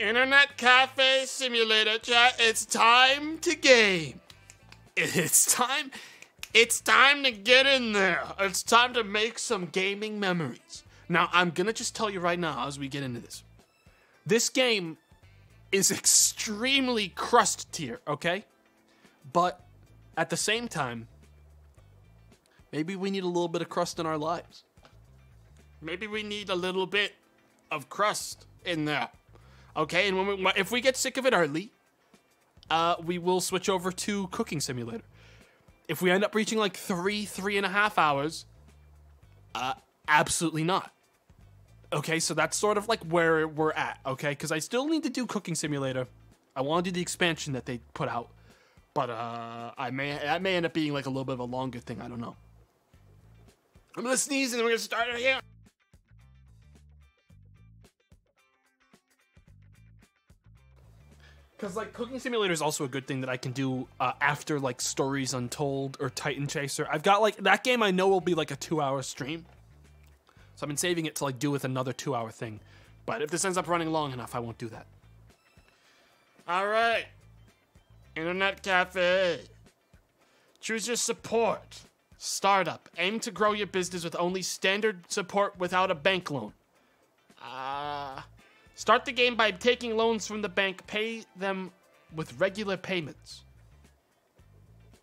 Internet Cafe Simulator chat. It's time to game. It's time. It's time to get in there. It's time to make some gaming memories. Now, I'm gonna just tell you right now as we get into this. This game is extremely crust tier, okay? But at the same time, maybe we need a little bit of crust in our lives. Maybe we need a little bit of crust in there. Okay, and we, if we get sick of it early, uh, we will switch over to Cooking Simulator. If we end up reaching like three, three and a half hours, uh, absolutely not. Okay, so that's sort of like where we're at, okay? Because I still need to do Cooking Simulator. I want to do the expansion that they put out, but uh, I may that may end up being like a little bit of a longer thing. I don't know. I'm gonna sneeze and then we're gonna start again. Because like Cooking Simulator is also a good thing that I can do uh, after like Stories Untold or Titan Chaser. I've got like that game I know will be like a two-hour stream, so I've been saving it to like do with another two-hour thing. But if this ends up running long enough, I won't do that. All right, Internet Cafe. Choose your support. Startup. Aim to grow your business with only standard support without a bank loan. Uh, start the game by taking loans from the bank. Pay them with regular payments.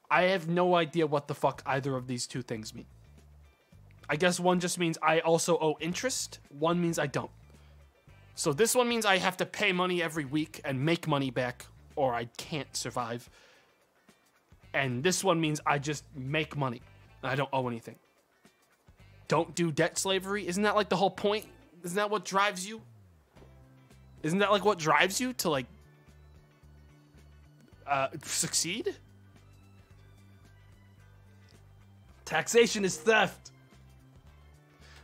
I have no idea what the fuck either of these two things mean. I guess one just means I also owe interest, one means I don't. So this one means I have to pay money every week and make money back, or I can't survive. And this one means I just make money. I don't owe anything. Don't do debt slavery. Isn't that like the whole point? Isn't that what drives you? Isn't that like what drives you to like uh, succeed? Taxation is theft.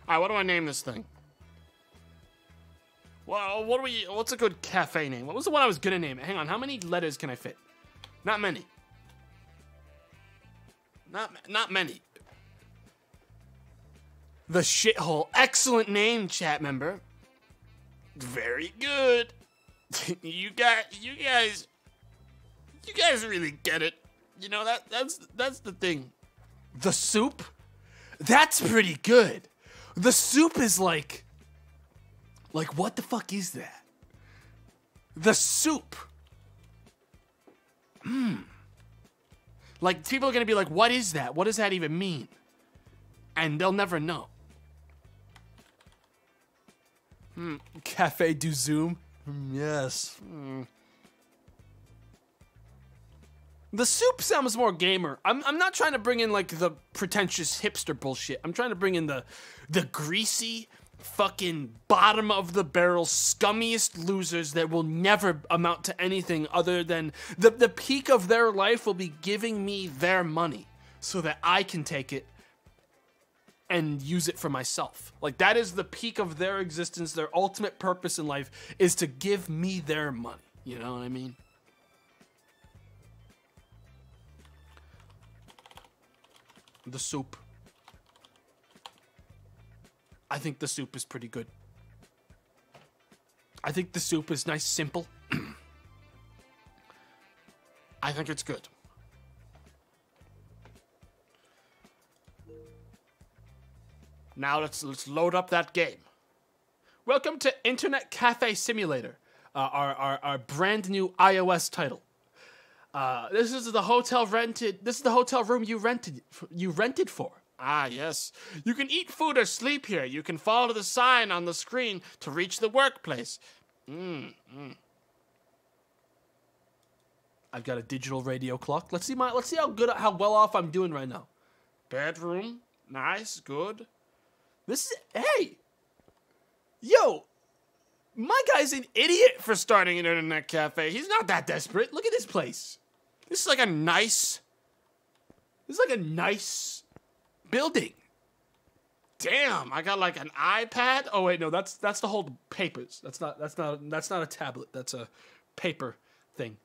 All right, what do I name this thing? Well, what do we? What's a good cafe name? What was the one I was gonna name it? Hang on, how many letters can I fit? Not many. Not not many. The shithole. Excellent name, chat member. Very good. you got you guys you guys really get it. You know that that's that's the thing. The soup? That's pretty good. The soup is like like what the fuck is that? The soup. Hmm. Like people are gonna be like, what is that? What does that even mean? And they'll never know. Hmm. Cafe du Zoom. Yes. Hmm. The soup sounds more gamer. I'm, I'm not trying to bring in like the pretentious hipster bullshit. I'm trying to bring in the the greasy fucking bottom of the barrel scummiest losers that will never amount to anything other than the the peak of their life will be giving me their money so that I can take it and use it for myself. Like that is the peak of their existence. Their ultimate purpose in life is to give me their money. You know what I mean? The soup. I think the soup is pretty good. I think the soup is nice, simple. I think it's good. Now let's let's load up that game. Welcome to Internet Cafe Simulator, uh, our, our our brand new iOS title. Uh, this is the hotel rented. This is the hotel room you rented. You rented for. Ah, yes. You can eat food or sleep here. You can follow the sign on the screen to reach the workplace. Mm, mm. I've got a digital radio clock. Let's see my. Let's see how good, how well off I'm doing right now. Bedroom, nice, good. This is hey, yo, my guy's an idiot for starting an internet cafe. He's not that desperate. Look at this place. This is like a nice. This is like a nice building. Damn, I got like an iPad. Oh wait, no, that's that's to hold papers. That's not that's not that's not a tablet. That's a paper thing.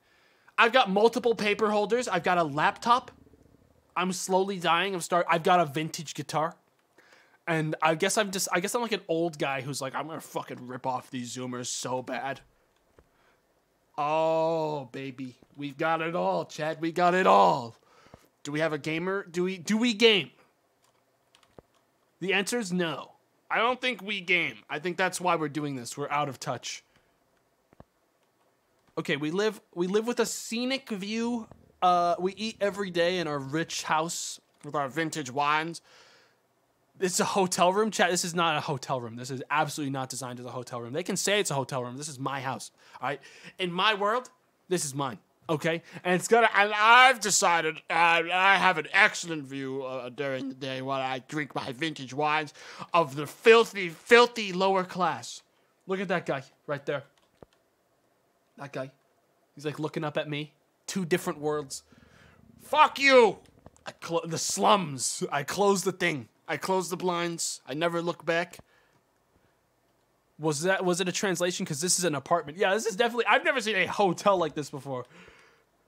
I've got multiple paper holders. I've got a laptop. I'm slowly dying. I'm start. I've got a vintage guitar. And I guess I'm just I guess I'm like an old guy who's like I'm gonna fucking rip off these zoomers so bad. Oh, baby. We've got it all, Chad. We got it all. Do we have a gamer? Do we do we game? The answer is no. I don't think we game. I think that's why we're doing this. We're out of touch. Okay, we live we live with a scenic view. Uh, we eat every day in our rich house with our vintage wines. It's a hotel room, chat. This is not a hotel room. This is absolutely not designed as a hotel room. They can say it's a hotel room. This is my house. All right. In my world, this is mine. Okay, and it's gonna. And I've decided uh, I have an excellent view uh, during the day while I drink my vintage wines of the filthy, filthy lower class. Look at that guy right there. That guy. He's like looking up at me. Two different worlds. Fuck you. I clo- the slums. I close the thing. I close the blinds. I never look back. Was that was it a translation? Because this is an apartment. Yeah, this is definitely. I've never seen a hotel like this before.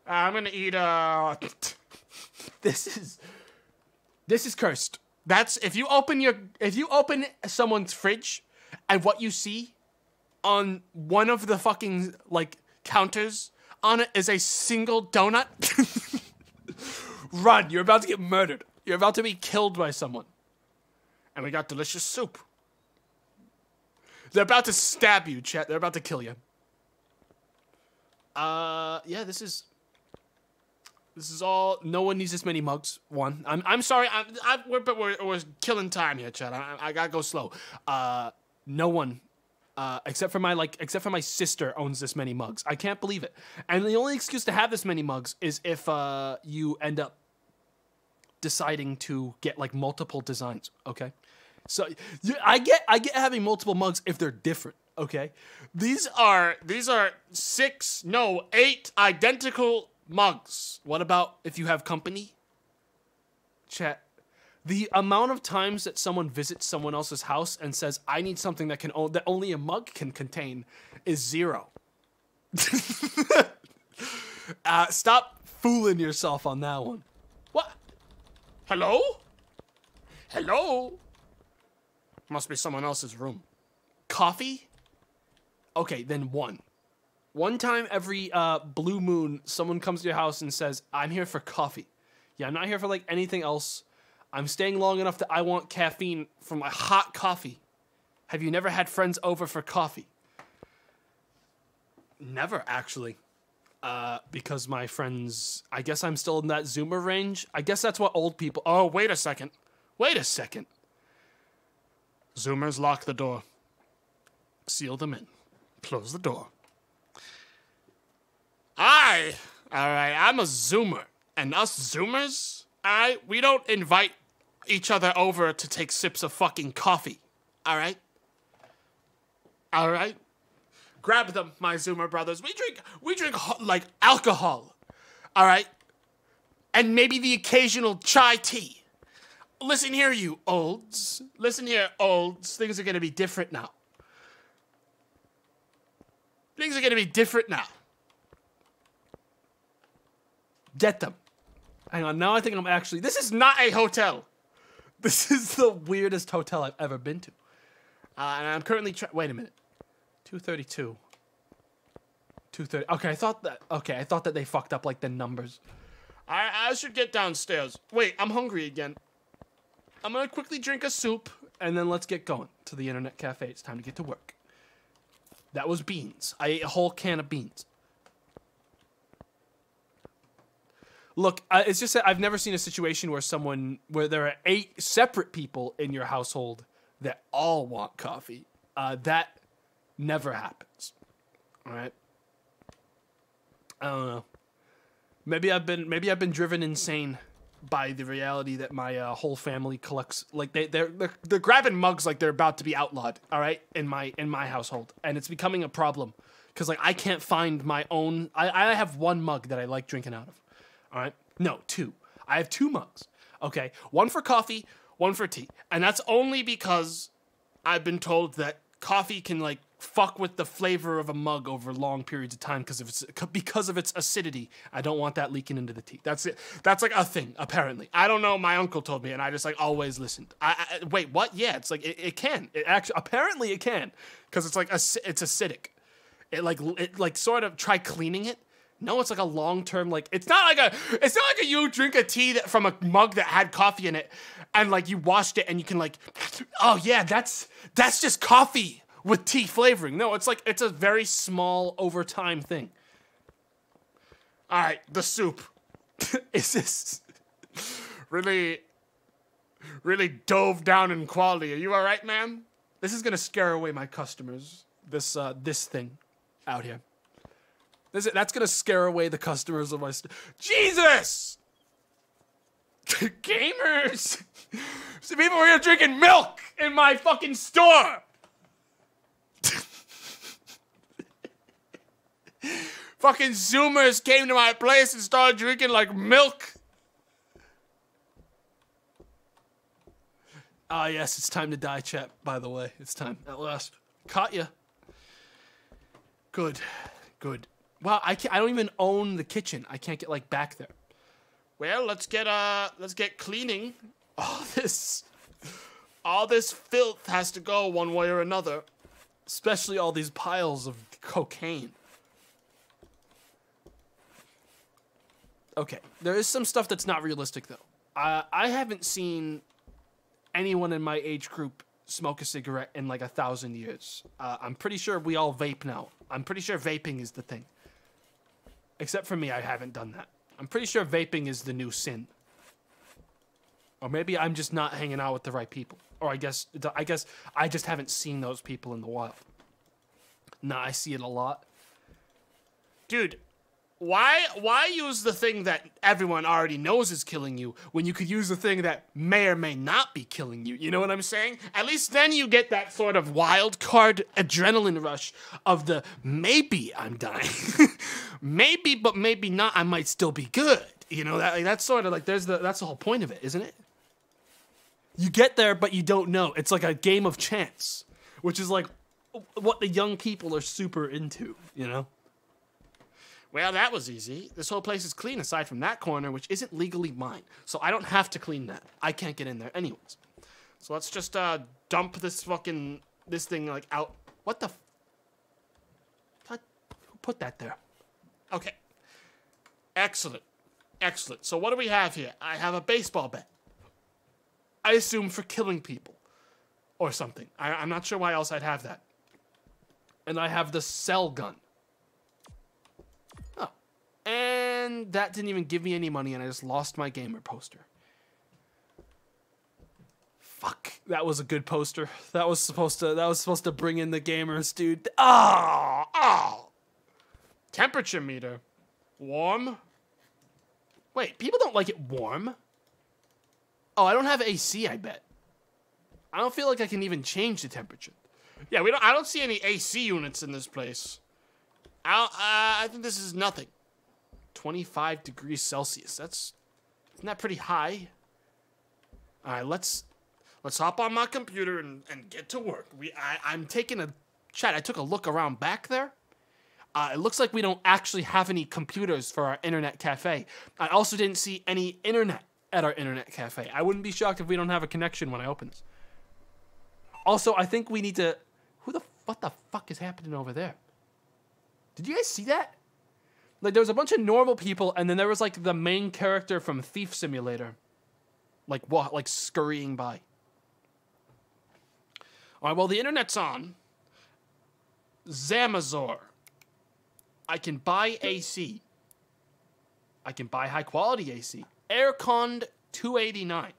I'm gonna eat. Uh, this is. This is cursed. That's if you open your if you open someone's fridge, and what you see on one of the fucking like counters on it is a single donut. Run! You're about to get murdered. You're about to be killed by someone. And we got delicious soup. They're about to stab you, chat. They're about to kill you. Uh, yeah, this is. This is all. No one needs this many mugs. One. I'm. I'm sorry. I'm. I, we're, we're, we're killing time here, chat. I, I gotta go slow. Uh, no one. Uh, except for my like, except for my sister owns this many mugs. I can't believe it. And the only excuse to have this many mugs is if uh you end up deciding to get like multiple designs. Okay. So I get I get having multiple mugs if they're different. Okay, these are these are six no eight identical mugs. What about if you have company? Chat. The amount of times that someone visits someone else's house and says, "I need something that can o- that only a mug can contain," is zero. uh, stop fooling yourself on that one. What? Hello? Hello? Must be someone else's room. Coffee? Okay, then one. One time every uh, blue moon, someone comes to your house and says, I'm here for coffee. Yeah, I'm not here for like anything else. I'm staying long enough that I want caffeine from my hot coffee. Have you never had friends over for coffee? Never, actually. Uh, because my friends, I guess I'm still in that Zoomer range. I guess that's what old people. Oh, wait a second. Wait a second. Zoomers lock the door. Seal them in. Close the door. I, all right, I'm a Zoomer. And us Zoomers, all right, we don't invite each other over to take sips of fucking coffee. All right? All right? Grab them, my Zoomer brothers. We drink, we drink like alcohol. All right? And maybe the occasional chai tea. Listen here, you olds. Listen here, olds. Things are gonna be different now. Things are gonna be different now. Get them. Hang on, now I think I'm actually. This is not a hotel. This is the weirdest hotel I've ever been to. Uh, and I'm currently trying. Wait a minute. 232. 230. Okay, I thought that. Okay, I thought that they fucked up like the numbers. I, I should get downstairs. Wait, I'm hungry again. I'm gonna quickly drink a soup and then let's get going to the internet cafe. It's time to get to work. That was beans. I ate a whole can of beans. Look, uh, it's just that I've never seen a situation where someone, where there are eight separate people in your household that all want coffee. Uh, that never happens. All right. I don't know. Maybe I've been maybe I've been driven insane by the reality that my uh, whole family collects like they they're, they're they're grabbing mugs like they're about to be outlawed. All right, in my in my household, and it's becoming a problem because like I can't find my own. I I have one mug that I like drinking out of. All right, no two. I have two mugs. Okay, one for coffee, one for tea, and that's only because I've been told that coffee can like fuck with the flavor of a mug over long periods of time because of its because of its acidity. I don't want that leaking into the tea. That's it. That's like a thing apparently. I don't know. My uncle told me, and I just like always listened. I, I wait. What? Yeah, it's like it, it can. It actually apparently it can because it's like it's acidic. It like it like sort of try cleaning it. No, it's like a long term like it's not like a it's not like a you drink a tea that, from a mug that had coffee in it and like you washed it and you can like oh yeah that's that's just coffee with tea flavoring. No, it's like it's a very small over time thing. All right, the soup. Is this really really dove down in quality? Are you all right, ma'am? This is gonna scare away my customers. This uh this thing out here. This, that's gonna scare away the customers of my. Jesus! Gamers! Some people were here drinking milk in my fucking store! fucking Zoomers came to my place and started drinking like milk. Ah, yes, it's time to die, chat, by the way. It's time, at last. Caught ya. Good, good. Wow, I can't, I don't even own the kitchen. I can't get like back there. Well, let's get uh, let's get cleaning. All this, all this filth has to go one way or another. Especially all these piles of cocaine. Okay, there is some stuff that's not realistic though. Uh, I haven't seen anyone in my age group smoke a cigarette in like a thousand years. Uh, I'm pretty sure we all vape now. I'm pretty sure vaping is the thing. Except for me, I haven't done that. I'm pretty sure vaping is the new sin. Or maybe I'm just not hanging out with the right people. Or I guess I guess I just haven't seen those people in the wild. Nah, I see it a lot. Dude, why why use the thing that everyone already knows is killing you when you could use the thing that may or may not be killing you? You know what I'm saying? At least then you get that sort of wild card adrenaline rush of the maybe I'm dying. maybe but maybe not I might still be good. You know that like, that's sort of like there's the that's the whole point of it, isn't it? You get there but you don't know. It's like a game of chance, which is like what the young people are super into, you know? Well, that was easy. This whole place is clean aside from that corner, which isn't legally mine. So I don't have to clean that. I can't get in there anyways. So let's just uh, dump this fucking, this thing like out. What the? Who put that there? Okay. Excellent. Excellent. So what do we have here? I have a baseball bat. I assume for killing people or something. I, I'm not sure why else I'd have that. And I have the cell gun. Oh. And that didn't even give me any money, and I just lost my gamer poster. Fuck, that was a good poster. That was supposed to that was supposed to bring in the gamers, dude. Oh, oh. Temperature meter. Warm? Wait, people don't like it warm? Oh, I don't have AC, I bet. I don't feel like I can even change the temperature. Yeah, we don't I don't see any AC units in this place. I uh, I think this is nothing. 25 degrees Celsius. That's isn't that pretty high? All right, let's let's hop on my computer and, and get to work. We I, I'm taking a chat. I took a look around back there. Uh, it looks like we don't actually have any computers for our internet cafe. I also didn't see any internet at our internet cafe. I wouldn't be shocked if we don't have a connection when I open this. Also, I think we need to. Who the what the fuck is happening over there? Did you guys see that? Like there was a bunch of normal people, and then there was like the main character from Thief Simulator, like what, like scurrying by. All right, well the internet's on. Zamazor. I can buy AC. I can buy high quality AC. Aircon 289.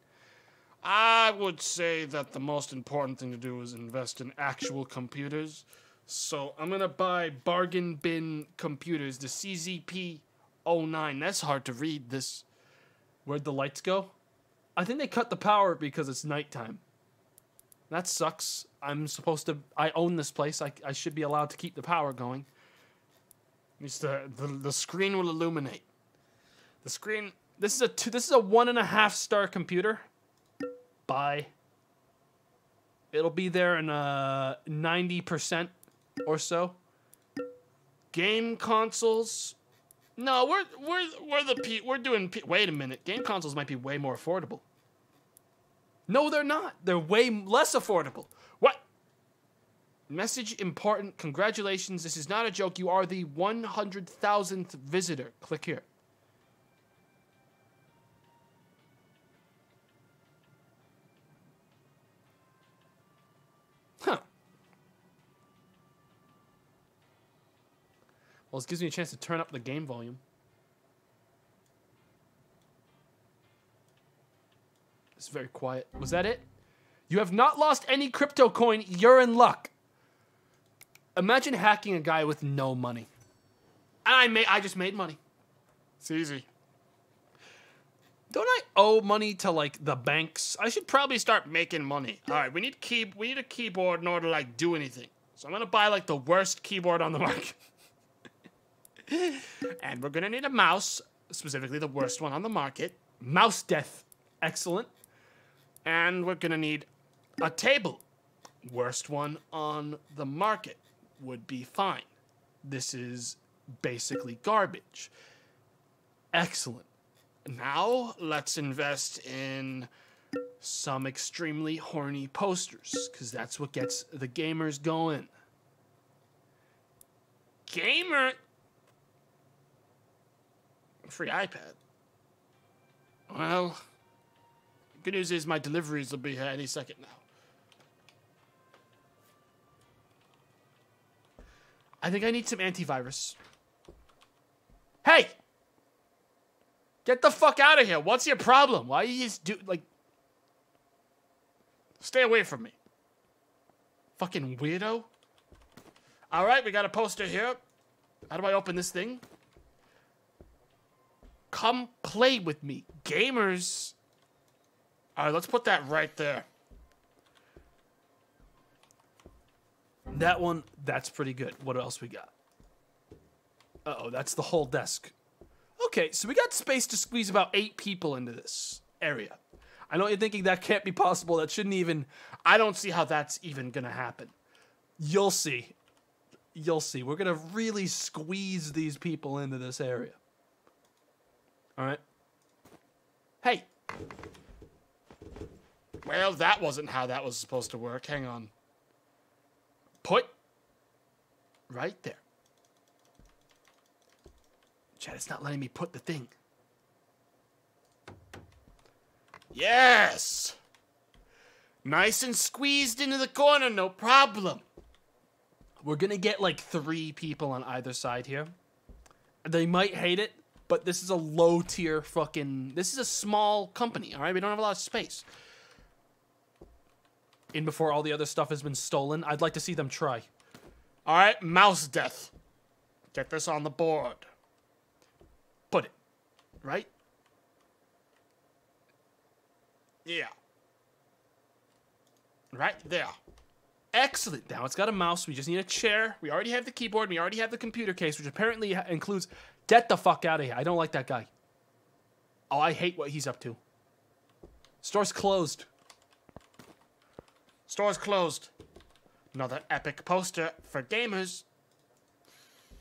I would say that the most important thing to do is invest in actual computers so I'm gonna buy bargain bin computers, the CZP 09. That's hard to read. This where'd the lights go? I think they cut the power because it's nighttime. That sucks. I'm supposed to. I own this place. I, I should be allowed to keep the power going. At the, the the screen will illuminate. The screen. This is a two, this is a one and a half star computer. Bye. It'll be there in uh ninety percent or so. Game consoles. No, we're we're we're the P, we're doing. P, wait a minute. Game consoles might be way more affordable. No, they're not. They're way less affordable. What? Message important. Congratulations. This is not a joke. You are the 100,000th visitor. Click here. Well, this gives me a chance to turn up the game volume. It's very quiet. Was that it? You have not lost any crypto coin. You're in luck. Imagine hacking a guy with no money. And I made I just made money. It's easy. Don't I owe money to like the banks? I should probably start making money. All right, we need key we need a keyboard in order to like do anything. So I'm gonna buy like the worst keyboard on the market. and we're gonna need a mouse, specifically the worst one on the market. Mouse death. Excellent. And we're gonna need a table. Worst one on the market would be fine. This is basically garbage. Excellent. Now let's invest in some extremely horny posters because that's what gets the gamers going. Gamer. Free iPad. Well, good news is my deliveries will be here any second now. I think I need some antivirus. Hey! Get the fuck out of here. What's your problem? Why are you just do like Stay away from me. Fucking weirdo. Alright, we got a poster here. How do I open this thing? Come play with me. Gamers. Alright, let's put that right there. That one, that's pretty good. What else we got? Uh oh, that's the whole desk. Okay, so we got space to squeeze about eight people into this area. I know you're thinking that can't be possible. That shouldn't even. I don't see how that's even gonna happen. You'll see. You'll see. We're gonna really squeeze these people into this area. All right. Hey. Well, that wasn't how that was supposed to work. Hang on. Put right there. Chad, it's not letting me put the thing. Yes! Nice and squeezed into the corner, no problem. We're gonna get like three people on either side here. They might hate it, but this is a low tier fucking. This is a small company, all right? We don't have a lot of space. In before all the other stuff has been stolen, I'd like to see them try. All right, mouse death. Get this on the board. Put it. Right? Yeah. Right there. Excellent. Now it's got a mouse. We just need a chair. We already have the keyboard. We already have the computer case, which apparently includes. Get the fuck out of here. I don't like that guy. Oh, I hate what he's up to. Store's closed. Store's closed. Another epic poster for gamers.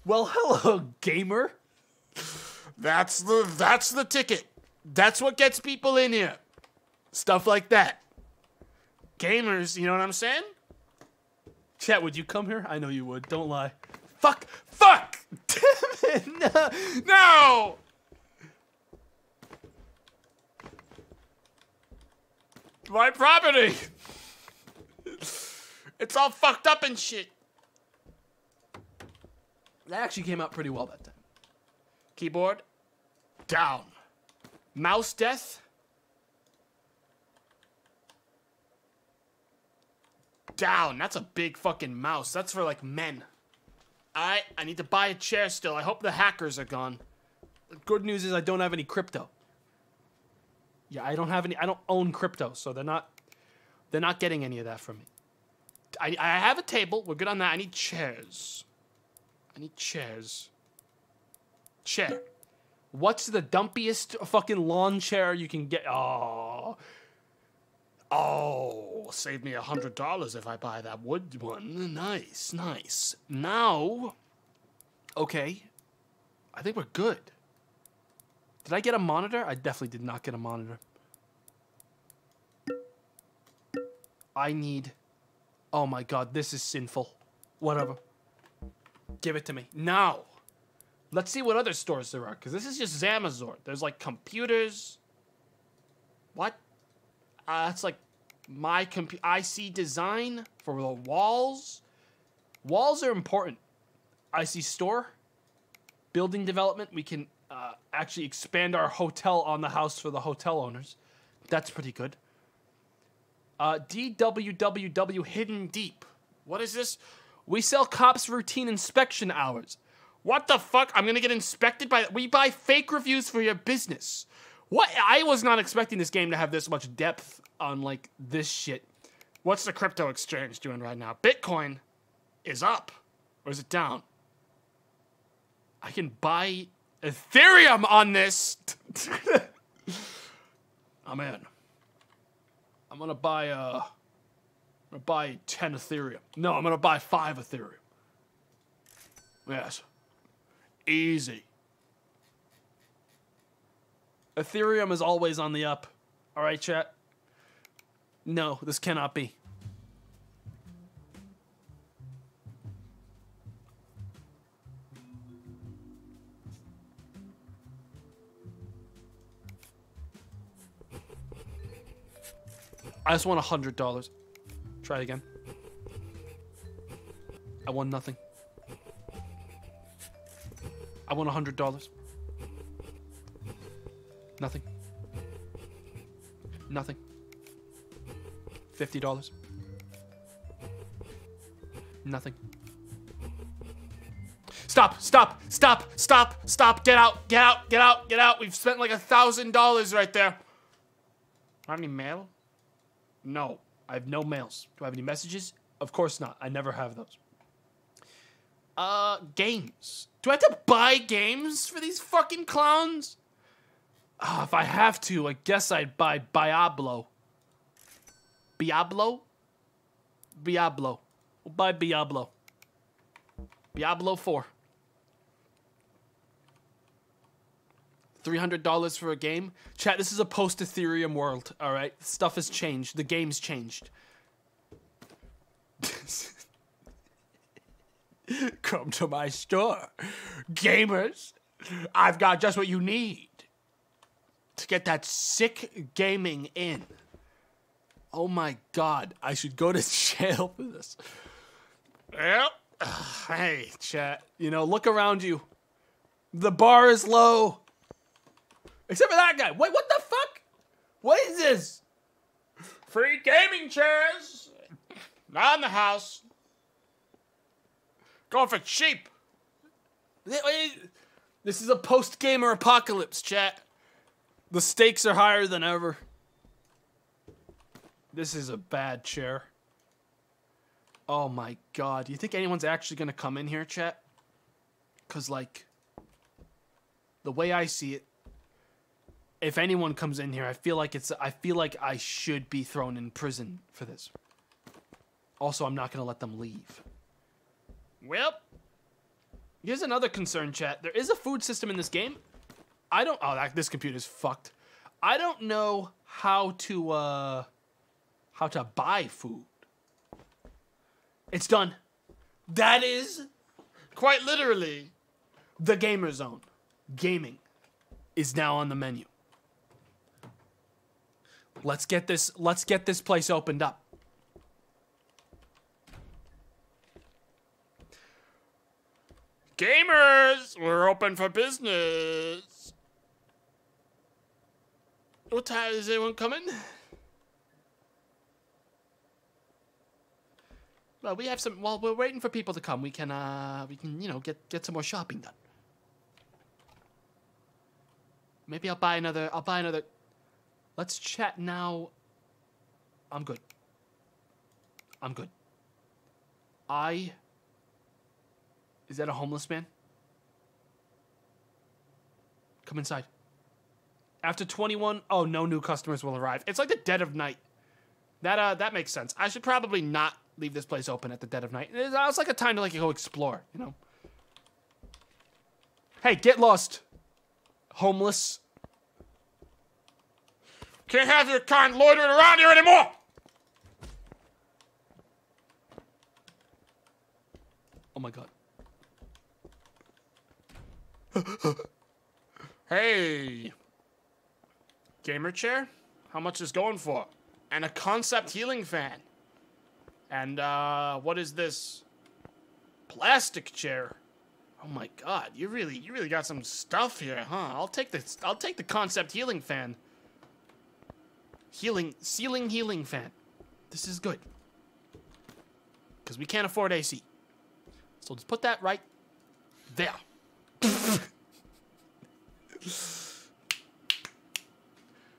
Well, hello, gamer. That's the that's the ticket. That's what gets people in here. Stuff like that. Gamers, you know what I'm saying? Chat, would you come here? I know you would. Don't lie. Fuck! Fuck! Damn it! No! no! My property! it's all fucked up and shit. That actually came out pretty well that time. Keyboard, down. Mouse death, down. That's a big fucking mouse. That's for like men. Alright, I need to buy a chair still. I hope the hackers are gone. The good news is I don't have any crypto. Yeah, I don't have any I don't own crypto, so they're not they're not getting any of that from me. I, I have a table. We're good on that. I need chairs. I need chairs. Chair. What's the dumpiest fucking lawn chair you can get? Oh, Oh, save me a hundred dollars if I buy that wood one. Nice, nice. Now, okay, I think we're good. Did I get a monitor? I definitely did not get a monitor. I need Oh my god, this is sinful. Whatever. Give it to me. Now. Let's see what other stores there are, because this is just Zamazor. There's like computers. What? Uh, that's like my compu- IC design for the walls. Walls are important. IC store, building development. We can uh, actually expand our hotel on the house for the hotel owners. That's pretty good. Uh, DWWW Hidden Deep. What is this? We sell cops routine inspection hours. What the fuck? I'm gonna get inspected by. We buy fake reviews for your business. What? I was not expecting this game to have this much depth on like this shit. What's the crypto exchange doing right now? Bitcoin is up, or is it down? I can buy Ethereum on this. I'm in. I'm gonna buy uh, I'm gonna buy ten Ethereum. No, I'm gonna buy five Ethereum. Yes, easy. Ethereum is always on the up. All right, chat. No, this cannot be. I just won a hundred dollars. Try again. I won nothing. I won a hundred dollars. Nothing. Nothing. Fifty dollars. Nothing. Stop! Stop! Stop! Stop! Stop! Get out! Get out! Get out! Get out! We've spent like a thousand dollars right there. Have any mail? No, I have no mails. Do I have any messages? Of course not. I never have those. Uh, games. Do I have to buy games for these fucking clowns? Oh, if I have to, I guess I'd buy Diablo. Diablo? Diablo. We'll buy Diablo. Diablo 4. $300 for a game. Chat, this is a post Ethereum world, all right? Stuff has changed. The game's changed. Come to my store. Gamers, I've got just what you need to get that sick gaming in. Oh my god, I should go to jail for this. Yep. Hey, chat. You know, look around you. The bar is low. Except for that guy. Wait, what the fuck? What is this? Free gaming chairs. Not in the house. Going for cheap. This is a post gamer apocalypse, chat. The stakes are higher than ever. This is a bad chair. Oh my god. Do you think anyone's actually gonna come in here, chat? Cause like the way I see it, if anyone comes in here, I feel like it's I feel like I should be thrown in prison for this. Also, I'm not gonna let them leave. Well, here's another concern, chat. There is a food system in this game. I don't. Oh, that, this computer's fucked. I don't know how to uh, how to buy food. It's done. That is quite literally the gamer zone. Gaming is now on the menu. Let's get this let's get this place opened up. Gamers, we're open for business. What time is anyone coming? Well, we have some. While we're waiting for people to come, we can, uh, we can, you know, get get some more shopping done. Maybe I'll buy another. I'll buy another. Let's chat now. I'm good. I'm good. I. Is that a homeless man? Come inside. After 21, oh, no new customers will arrive. It's like the dead of night. That uh, that makes sense. I should probably not leave this place open at the dead of night. Uh, it's like a time to like go explore, you know. Hey, get lost, homeless. Can't have your kind loitering around here anymore. Oh my god. Hey, gamer chair? How much is going for? And a concept healing fan. And uh, what is this? Plastic chair. Oh my god, you really, you really got some stuff here, huh? I'll take the, I'll take the concept healing fan. Healing, ceiling healing fan. This is good. Because we can't afford AC. So just put that right there.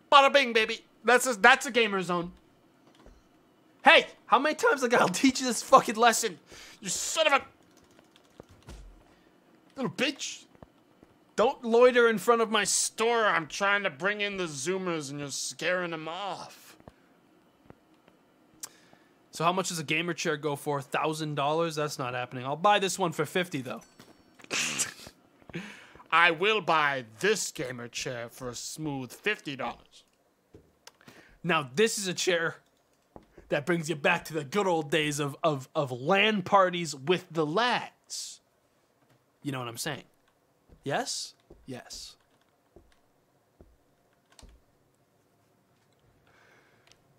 Bada bing, baby. That's a, that's a gamer zone. Hey, How many times I gotta teach you this fucking lesson? you son of a little bitch. Don't loiter in front of my store. I'm trying to bring in the Zoomers and you're scaring them off. So how much does a gamer chair go for? Thousand dollars? That's not happening. I'll buy this one for fifty though. I will buy this gamer chair for a smooth $50. Now this is a chair that brings you back to the good old days of of of LAN parties with the lads. You know what I'm saying? Yes? Yes.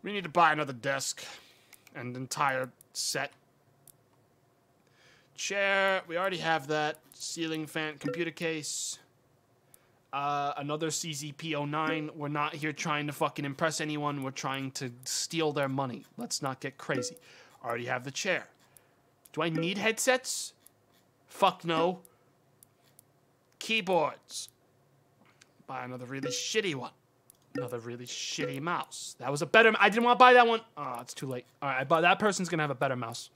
We need to buy another desk and entire set. Chair, we already have that. Ceiling fan, computer case. Uh, another CZP09. We're not here trying to fucking impress anyone. We're trying to steal their money. Let's not get crazy. Already have the chair. Do I need headsets? Fuck no. Keyboards. Buy another really shitty one. Another really shitty mouse. That was a better. I didn't want to buy that one. Oh, it's too late. All right, I bought that person's gonna have a better mouse.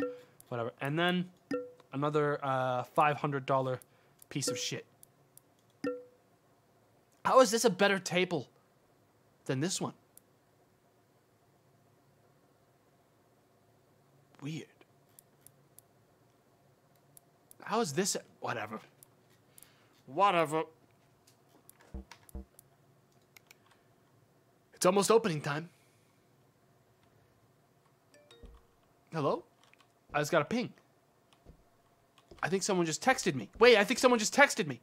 Whatever. And then another uh, five hundred dollar piece of shit. How is this a better table than this one? Weird. How is this? Whatever. Whatever. It's almost opening time. Hello? I just got a ping. I think someone just texted me. Wait, I think someone just texted me.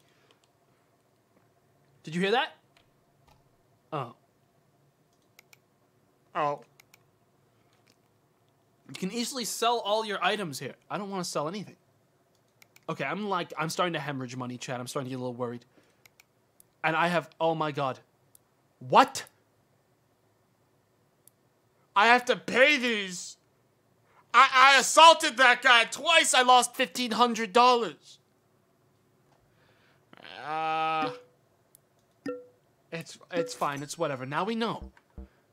Did you hear that? Oh. Oh. You can easily sell all your items here. I don't want to sell anything. Okay, I'm like, I'm starting to hemorrhage money, Chad. I'm starting to get a little worried. And I have, oh my god. What? I have to pay these. I, I assaulted that guy twice. I lost fifteen hundred dollars. Uh, it's it's fine. It's whatever. Now we know.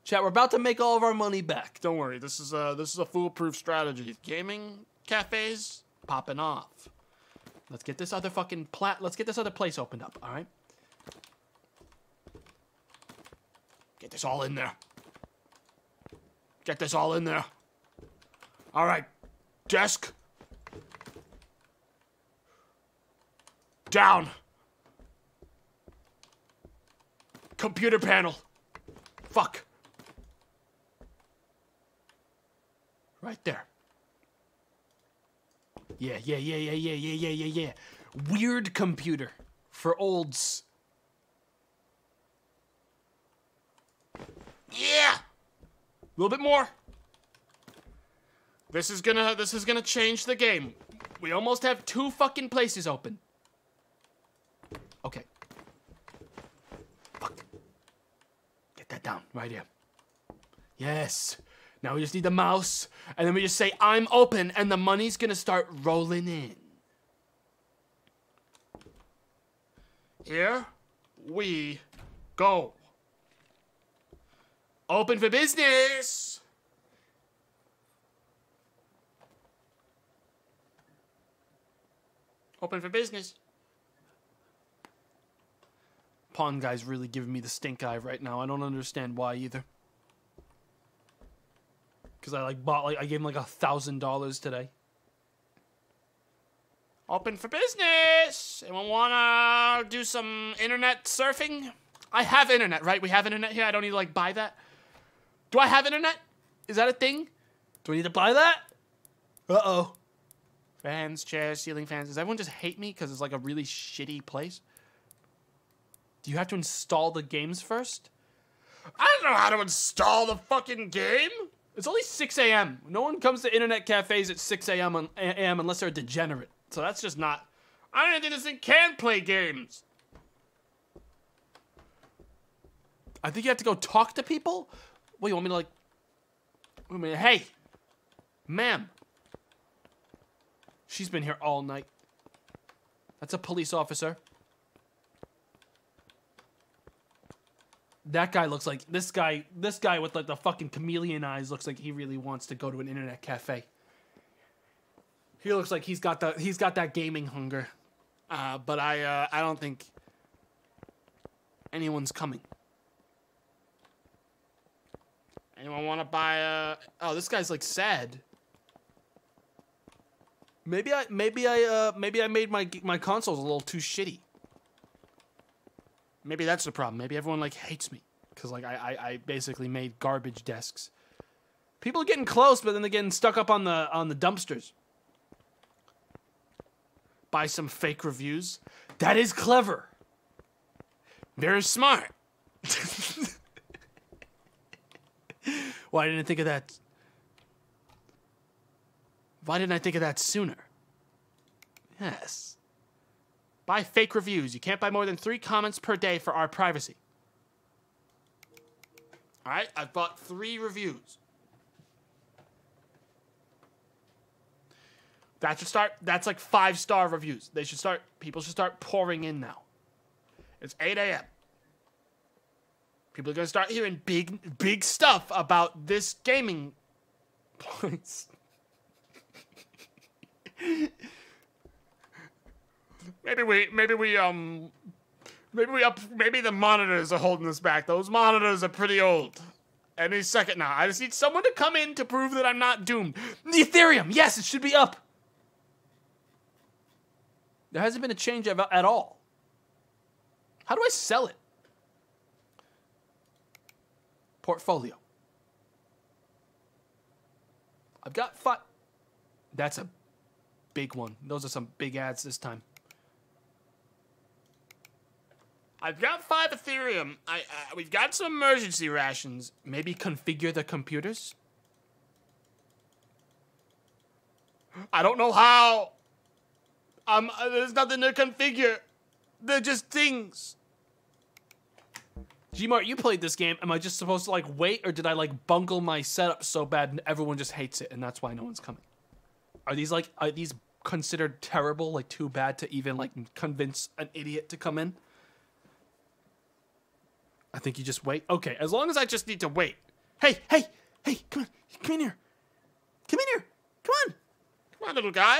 Chat, we're about to make all of our money back. Don't worry. This is a this is a foolproof strategy. Gaming cafes popping off. Let's get this other fucking plat. Let's get this other place opened up. All right. Get this all in there. Get this all in there. All right. Desk. Down. Computer panel. Fuck. Right there. Yeah, yeah, yeah, yeah, yeah, yeah, yeah, yeah, yeah. Weird computer for olds. Yeah. A little bit more. This is gonna this is gonna change the game. We almost have two fucking places open. Okay. Get that down right here. Yes. Now we just need the mouse, and then we just say I'm open, and the money's gonna start rolling in. Here we go. Open for business. Open for business. Pawn guy's really giving me the stink eye right now. I don't understand why either. Cause I like bought like I gave him like a thousand dollars today. Open for business. Anyone wanna do some internet surfing? I have internet, right? We have internet here. I don't need to like buy that. Do I have internet? Is that a thing? Do I need to buy that? Uh oh. Fans, chairs, ceiling fans. Does everyone just hate me because it's like a really shitty place? Do you have to install the games first? I don't know how to install the fucking game. It's only 6 a.m. No one comes to internet cafes at 6 a.m. un- a.m. unless they're a degenerate. So that's just not. I don't think this thing can play games. I think you have to go talk to people. What you want me to like? Wait a minute. Hey, ma'am. She's been here all night. That's a police officer. That guy looks like this guy. This guy with like the fucking chameleon eyes looks like he really wants to go to an internet cafe. He looks like he's got the he's got that gaming hunger. Uh, but I, uh, I don't think anyone's coming. Anyone want to buy a? Oh, this guy's like sad. Maybe I maybe I uh maybe I made my my consoles a little too shitty. Maybe that's the problem. Maybe everyone like hates me because like I, I I basically made garbage desks. People are getting close, but then they're getting stuck up on the on the dumpsters. Buy some fake reviews. That is clever. Very smart. Why didn't I think of that? Why didn't I think of that sooner? Yes. Buy fake reviews. You can't buy more than three comments per day for our privacy. All right, I've bought three reviews. That should start. That's like five star reviews. They should start. People should start pouring in now. It's 8 a.m. People are gonna start hearing big, big stuff about this gaming place. Maybe we, maybe we, um, maybe we up, maybe the monitors are holding us back. Those monitors are pretty old. Any second now. I just need someone to come in to prove that I'm not doomed. The Ethereum, yes, it should be up. There hasn't been a change at all. How do I sell it? Portfolio. I've got five. That's a big one. Those are some big ads this time. I've got five Ethereum. I, we've got some emergency rations. Maybe configure the computers. I don't know how. Um, uh, there's nothing to configure. They're just things. Gmart, you played this game. Am I just supposed to like wait, or did I like bungle my setup so bad and everyone just hates it, and that's why no one's coming? Are these like are these considered terrible, like too bad to even like convince an idiot to come in? I think you just wait. Okay, As long as I just need to wait. hey, hey, hey, come on, come in here, come in here, come on. Come on, little guy.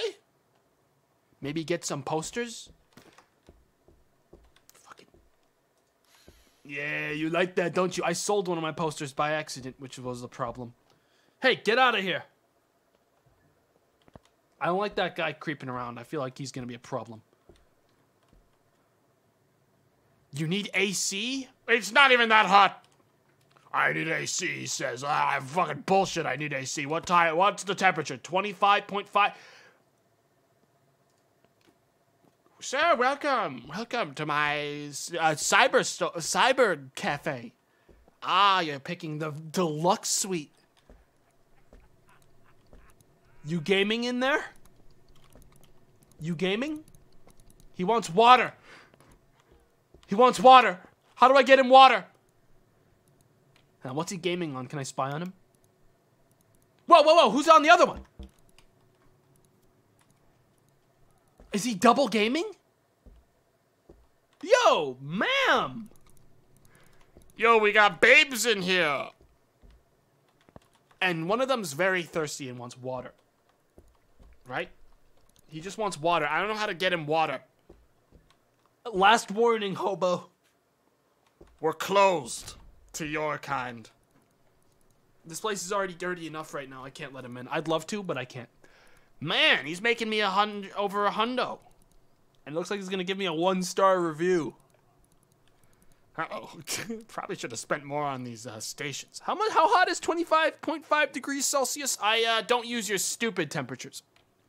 Maybe get some posters. Fucking. Yeah, you like that, don't you? I sold one of my posters by accident, which was the problem. Hey, get out of here. I don't like that guy creeping around. I feel like he's going to be a problem. You need AC? It's not even that hot. I need AC, he says. Ah, fucking bullshit. I need AC. What time? What's the temperature? 25.5. Sir, welcome. Welcome to my uh, cyber sto- cyber cafe. Ah, you're picking the deluxe suite. You gaming in there? You gaming? He wants water. He wants water. How do I get him water? Now, what's he gaming on? Can I spy on him? Whoa, whoa, whoa! Who's on the other one? Is he double gaming? Yo, ma'am! Yo, we got babes in here. And one of them's very thirsty and wants water. Right? He just wants water. I don't know how to get him water. Last warning, hobo. We're closed to your kind. This place is already dirty enough right now. I can't let him in. I'd love to, but I can't. Man, he's making me a hundred over a hundo. And it looks like he's gonna give me a one star review. Uh oh. Probably should have spent more on these uh, stations. How much? How hot is twenty five point five degrees Celsius? I uh, don't use your stupid temperatures.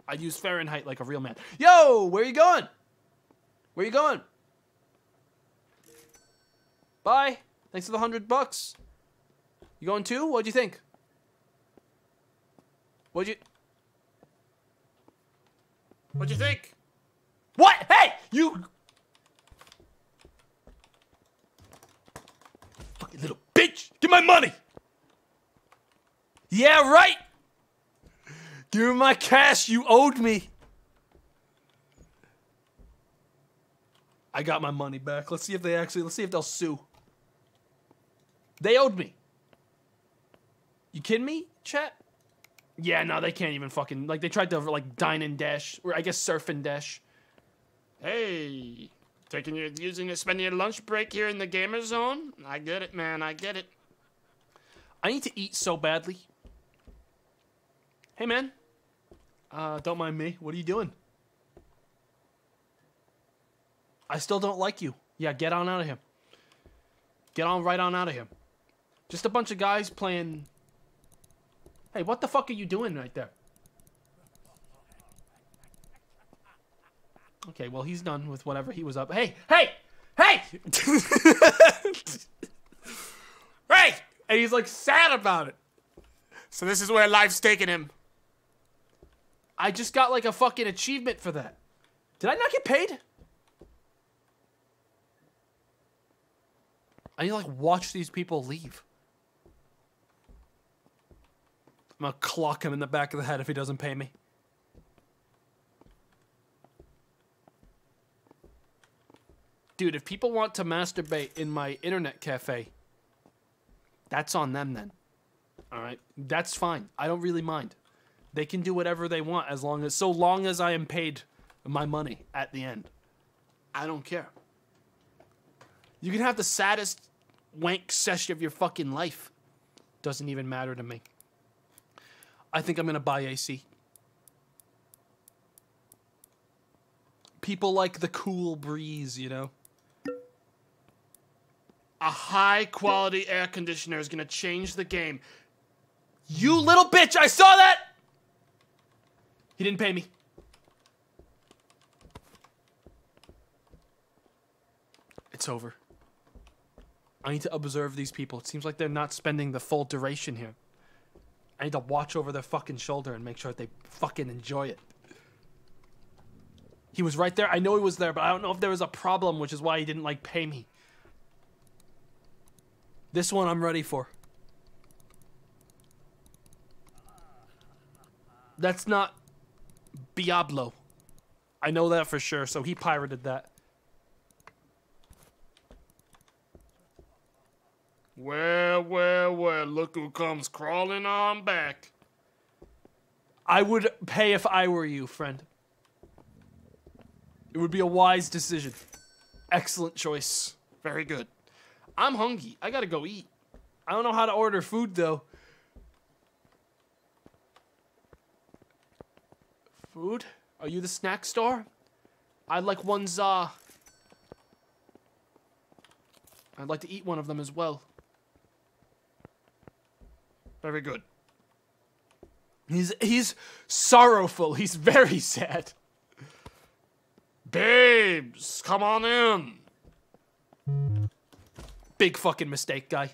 I'd use Fahrenheit like a real man. Yo, where are you going? Where you going? Bye. Thanks for the hundred bucks. You going too? What'd you think? What'd you? What'd you think? What? Hey, you! Fucking little bitch! Give my money! Yeah, right! Give me my cash you owed me. I got my money back. Let's see if they actually, let's see if they'll sue. They owed me. You kidding me, chat? Yeah, no, they can't even fucking, like, they tried to, like, dine and dash, or I guess surf and dash. Hey, taking your using it, spending your lunch break here in the gamer zone. I get it, man. I get it. I need to eat so badly. Hey, man. Uh, don't mind me. What are you doing? I still don't like you. Yeah, get on out of here. Get on right on out of here. Just a bunch of guys playing. Hey, what the fuck are you doing right there? Okay, well, he's done with whatever he was up. Hey, hey, hey! hey! And he's like sad about it. So this is where life's taking him. I just got like a fucking achievement for that. Did I not get paid? I need to like watch these people leave. I'm gonna clock him in the back of the head if he doesn't pay me. Dude, if people want to masturbate in my internet cafe, that's on them then. All right? That's fine. I don't really mind. They can do whatever they want as long as so long as I am paid my money at the end. I don't care. You can have the saddest wank session of your fucking life. Doesn't even matter to me. I think I'm gonna buy AC. People like the cool breeze, you know. A high quality air conditioner is gonna change the game. You little bitch! I saw that. He didn't pay me. It's over. I need to observe these people. It seems like they're not spending the full duration here. I need to watch over their fucking shoulder and make sure that they fucking enjoy it. He was right there. I know he was there, but I don't know if there was a problem, which is why he didn't like pay me. This one I'm ready for. That's not Diablo. I know that for sure, so he pirated that. Well, well, well, look who comes crawling on back. I would pay if I were you, friend. It would be a wise decision. Excellent choice. Very good. I'm hungry. I gotta go eat. I don't know how to order food though. Food? Are you the snack store? I'd like one za. Uh, I'd like to eat one of them as well. Very good. He's he's sorrowful. He's very sad. Babes, come on in. Big fucking mistake, guy.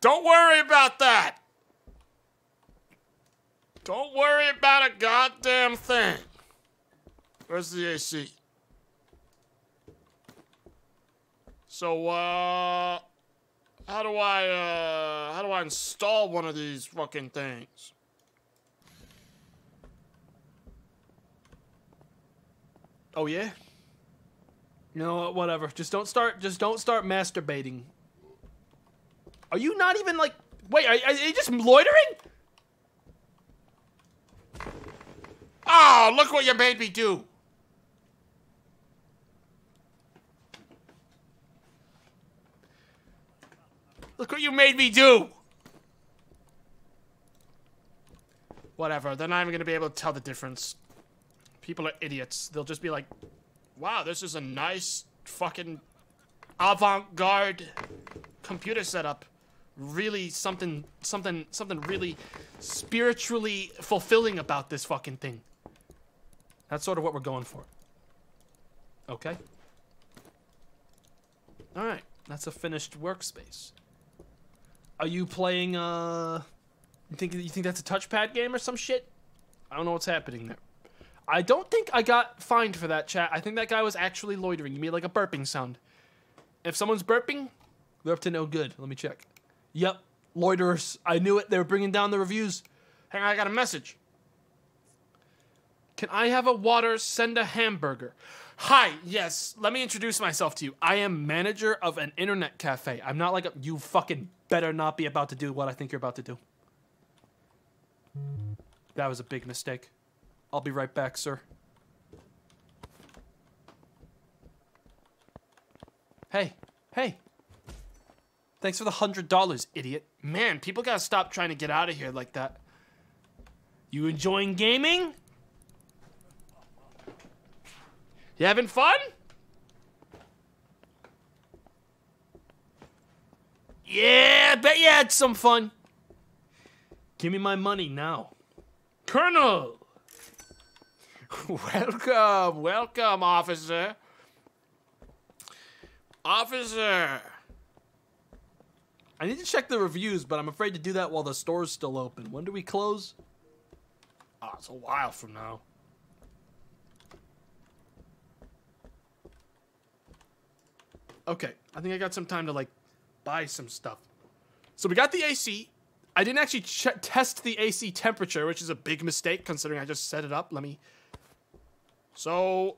Don't worry about that. Don't worry about a goddamn thing. Where's the AC? So, uh, how do I, uh, how do I install one of these fucking things? Oh yeah. You know what? Whatever. Just don't start. Just don't start masturbating. Are you not even like? Wait, are, are you just loitering? Oh, look what you made me do. Look what you made me do. Whatever. They're not even to be able to tell the difference. People are idiots. They'll just be like, wow, this is a nice fucking avant garde computer setup. Really something, something, something really spiritually fulfilling about this fucking thing. That's sort of what we're going for. Okay. All right, that's a finished workspace. Are you playing? Uh, you think you think that's a touchpad game or some shit? I don't know what's happening there. I don't think I got fined for that chat. I think that guy was actually loitering. You made like a burping sound. If someone's burping, they're up to no good. Let me check. Yep, loiterers. I knew it. They were bringing down the reviews. Hang on, I got a message. Can I have a water? Send a hamburger. Hi, yes. Let me introduce myself to you. I am manager of an internet cafe. I'm not like a, you fucking better not be about to do what I think you're about to do. That was a big mistake. I'll be right back, sir. Hey, hey. Thanks for the hundred dollars, idiot. Man, people gotta stop trying to get out of here like that. You enjoying gaming? You having fun? Yeah, I bet you had some fun. Give me my money now. Colonel! welcome, welcome, officer. Officer! I need to check the reviews, but I'm afraid to do that while the store's still open. When do we close? Oh, it's a while from now. Okay, I think I got some time to like buy some stuff. So we got the AC. I didn't actually test the AC temperature, which is a big mistake considering I just set it up. Let me. So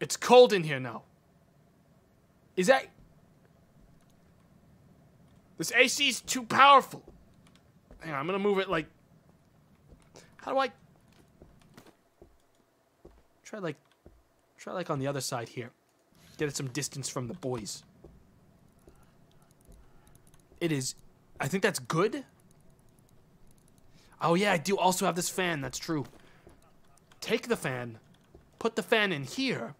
it's cold in here now. Is that this AC is too powerful? Hang on, I'm gonna move it like. How do I? Try like, try like on the other side here. Get it some distance from the boys. It is. I think that's good. Oh yeah, I do also have this fan. That's true. Take the fan, put the fan in here.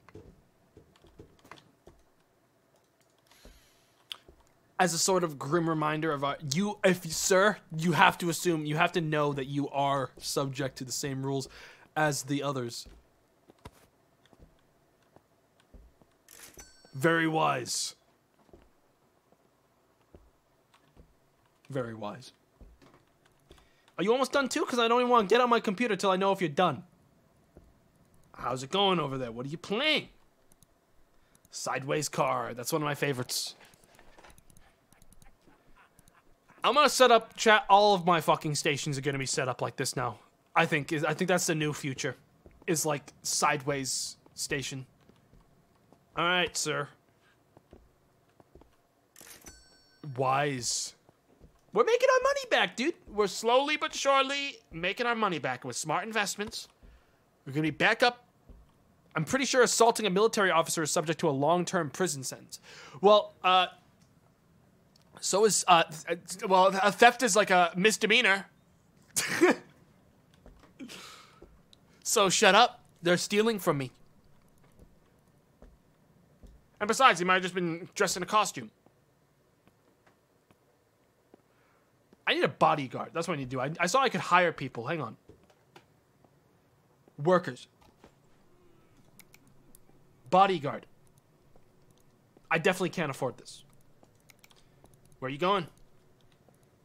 As a sort of grim reminder of our, you, if sir, you have to assume, you have to know that you are subject to the same rules as the others. Very wise. Very wise. Are you almost done too? Because I don't even want to get on my computer till I know if you're done. How's it going over there? What are you playing? Sideways car. That's one of my favorites. I'm gonna set up chat. All of my fucking stations are gonna be set up like this now. I think I think that's the new future. Is like sideways station. All right, sir. Wise. We're making our money back, dude. We're slowly but surely making our money back with smart investments. We're gonna be back up. I'm pretty sure assaulting a military officer is subject to a long-term prison sentence. Well, uh, so is uh, Well, a theft is like a misdemeanor. so shut up. They're stealing from me. And besides, he might have just been dressed in a costume. I need a bodyguard. That's what I need to do. I, I saw I could hire people. Hang on. Workers. Bodyguard. I definitely can't afford this. Where are you going?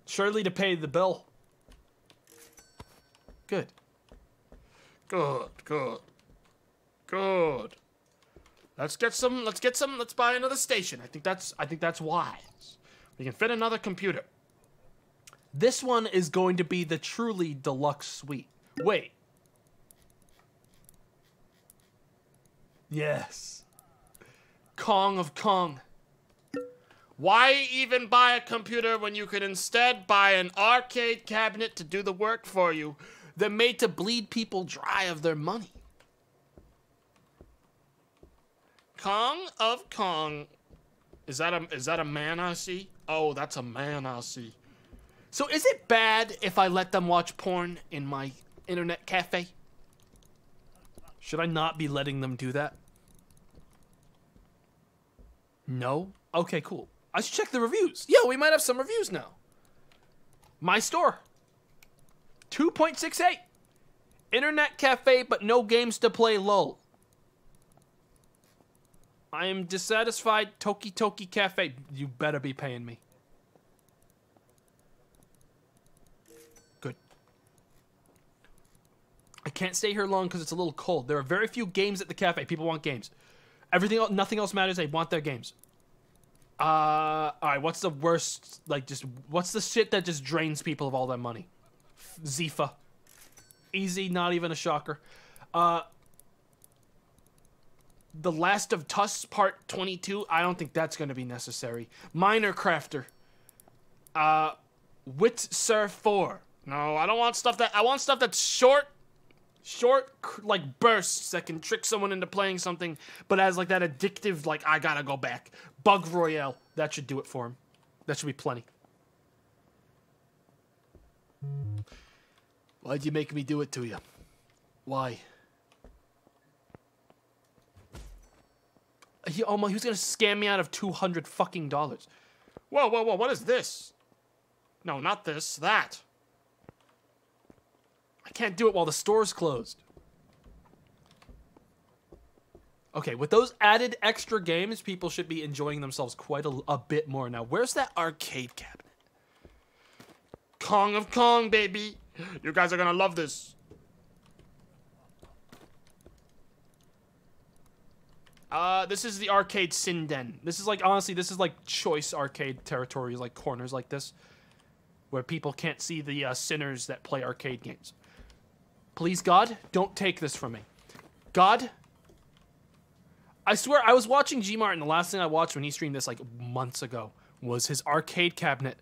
Surely to pay the bill. Good. Good, good, good. Let's get some. Let's get some. Let's buy another station. I think that's. I think that's wise. We can fit another computer. This one is going to be the truly deluxe suite. Wait. Yes. Kong of Kong. Why even buy a computer when you could instead buy an arcade cabinet to do the work for you? They're made to bleed people dry of their money. Kong of Kong. Is that a is that a man I see? Oh, that's a man I see. So is it bad if I let them watch porn in my internet cafe? Should I not be letting them do that? No? Okay, cool. I should check the reviews. Yo, we might have some reviews now. My store. 2.68. Internet cafe, but no games to play. Lol. I am dissatisfied. Toki Toki Cafe. You better be paying me. Good. I can't stay here long because it's a little cold. There are very few games at the cafe. People want games. Everything, el- nothing else matters. They want their games. Uh, all right. What's the worst? Like, just what's the shit that just drains people of all their money? Zifa. Easy. Not even a shocker. Uh, the Last of Us Part 22, I don't think that's going to be necessary. Minor Crafter. Uh, Wit Surf 4. No, I don't want stuff that. I want stuff that's short, short, like bursts that can trick someone into playing something, but has like that addictive, like, I gotta go back. Bug Royale. That should do it for him. That should be plenty. Why'd you make me do it to you? Why? He almost he was gonna scam me out of two hundred fucking dollars. Whoa, whoa, whoa, what is this? No, not this, that. I can't do it while the store's closed. Okay, with those added extra games, people should be enjoying themselves quite a, a bit more now. Where's that arcade cabinet? Kong of Kong, baby. You guys are gonna love this. Uh, this is the arcade Sinden. This is like honestly, this is like choice arcade territory, like corners like this, where people can't see the uh, sinners that play arcade games. Please, God, don't take this from me. God, I swear, I was watching G Mart, and the last thing I watched when he streamed this like months ago was his arcade cabinet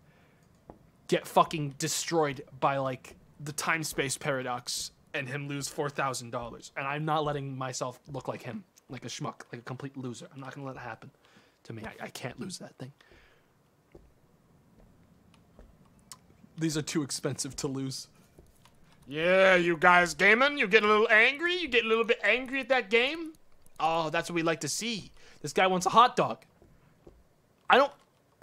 get fucking destroyed by like the time space paradox and him lose four thousand dollars. And I'm not letting myself look like him, like a schmuck, like a complete loser. I'm not gonna let it happen to me. I, I can't lose that thing. These are too expensive to lose. Yeah, you guys gaming? You get a little angry? You get a little bit angry at that game? Oh, that's what we like to see. This guy wants a hot dog. I don't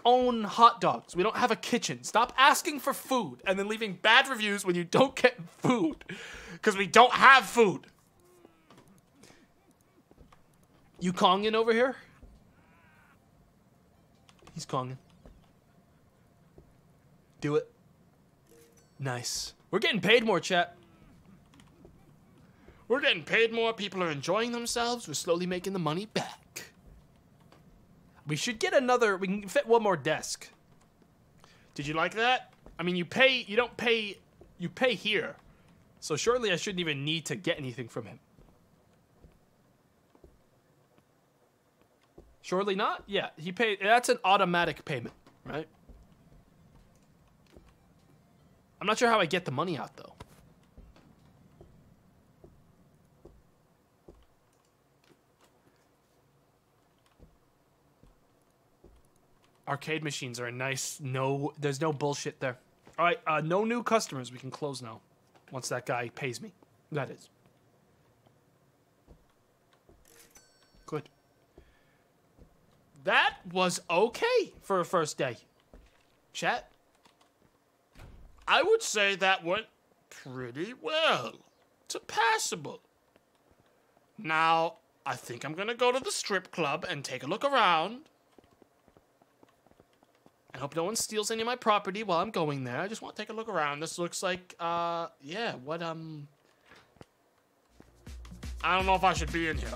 own hot dogs. We don't have a kitchen. Stop asking for food and then leaving bad reviews when you don't get food. Because we don't have food. You Kongin over here? He's Kongin. Do it. Nice. We're getting paid more, chat. We're getting paid more. People are enjoying themselves. We're slowly making the money back. We should get another. We can fit one more desk. Did you like that? I mean, you pay. You don't pay. You pay here, so surely I shouldn't even need to get anything from him. Surely not. Yeah, he paid. That's an automatic payment, right? I'm not sure how I get the money out though. Arcade machines are a nice. No, there's no bullshit there. All right, uh, no new customers. We can close now. Once that guy pays me, that is. That was okay for a first day. Chat. I would say that went pretty well. It's passable. Now, I think I'm gonna go to the strip club and take a look around. I hope no one steals any of my property while I'm going there. I just want to take a look around. This looks like, uh, yeah, what, um... I don't know if I should be in here.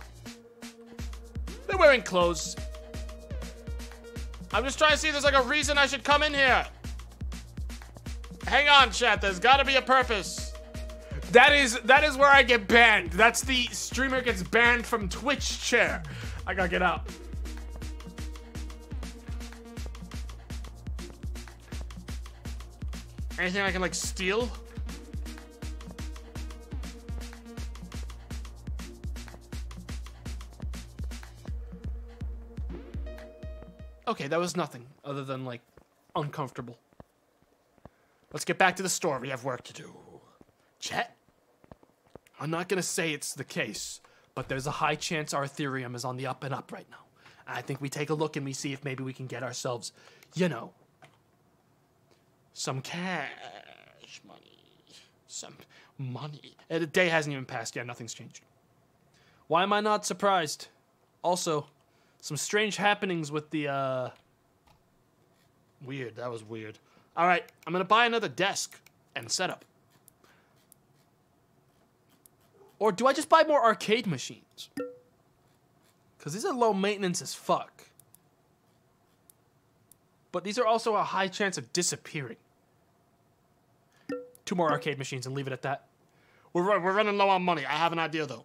They're wearing clothes. I'm just trying to see if there's like a reason I should come in here. Hang on, chat. There's got to be a purpose. That is that is where I get banned. That's the streamer gets banned from Twitch chair. I gotta get out. Anything I can like steal? Okay, that was nothing other than like uncomfortable. Let's get back to the store. We have work to do. Chet? I'm not gonna say it's the case, but there's a high chance our Ethereum is on the up and up right now. I think we take a look and we see if maybe we can get ourselves, you know, some cash. Money. Some money. Uh, The day hasn't even passed yet. Nothing's changed. Why am I not surprised? Also, some strange happenings with the uh Weird. That was weird. All right, I'm gonna buy another desk and setup. or do I just buy more arcade machines? Cuz these are low maintenance as fuck. But these are also a high chance of disappearing. Two more arcade machines and leave it at that. We're we're running low on money. I have an idea though.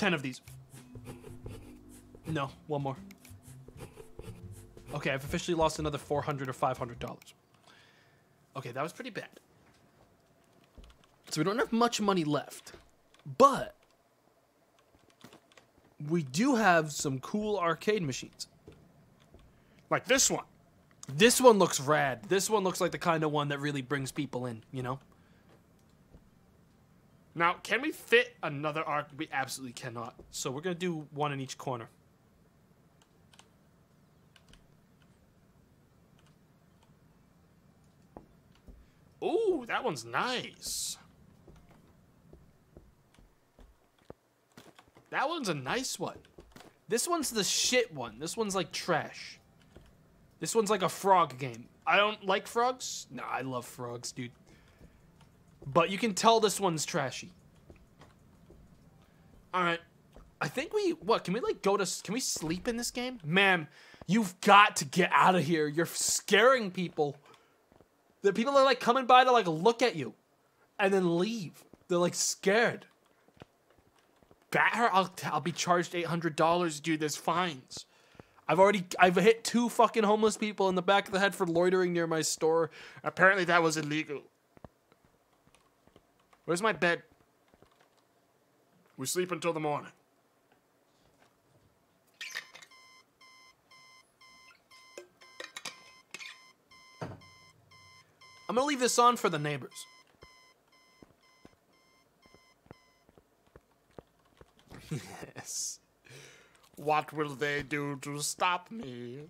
Ten of these. No, one more. Okay, I've officially lost another four hundred or five hundred dollars. Okay, that was pretty bad. So we don't have much money left, but we do have some cool arcade machines. Like this one. This one looks rad. This one looks like the kind of one that really brings people in. You know. Now, can we fit another arc? We absolutely cannot. So we're gonna do one in each corner. Ooh, that one's nice. That one's a nice one. This one's the shit one. This one's like trash. This one's like a frog game. I don't like frogs. No, I love frogs, dude. But you can tell this one's trashy. All right. I think we what can we like go to can we sleep in this game? Man, you've got to get out of here. You're scaring people. The people are like coming by to like look at you and then leave. They're like scared. Bat her. I'll, I'll be charged $800, dude. There's fines. I've already I've hit two fucking homeless people in the back of the head for loitering near my store. Apparently, that was illegal. Where's my bed? We sleep until the morning. I'm gonna leave this on for the neighbors. yes. What will they do to stop me?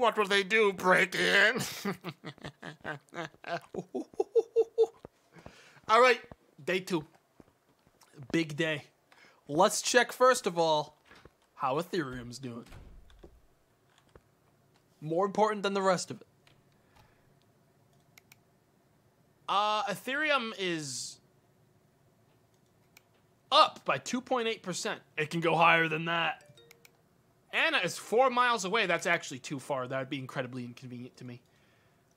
What will they do? Break in? All right, day two. Big day. Let's check first of all how Ethereum's doing. More important than the rest of it. uh, Ethereum is Up by 2.8%. It can go higher than that. Anna is four miles away. That's actually too far. That would be incredibly inconvenient to me.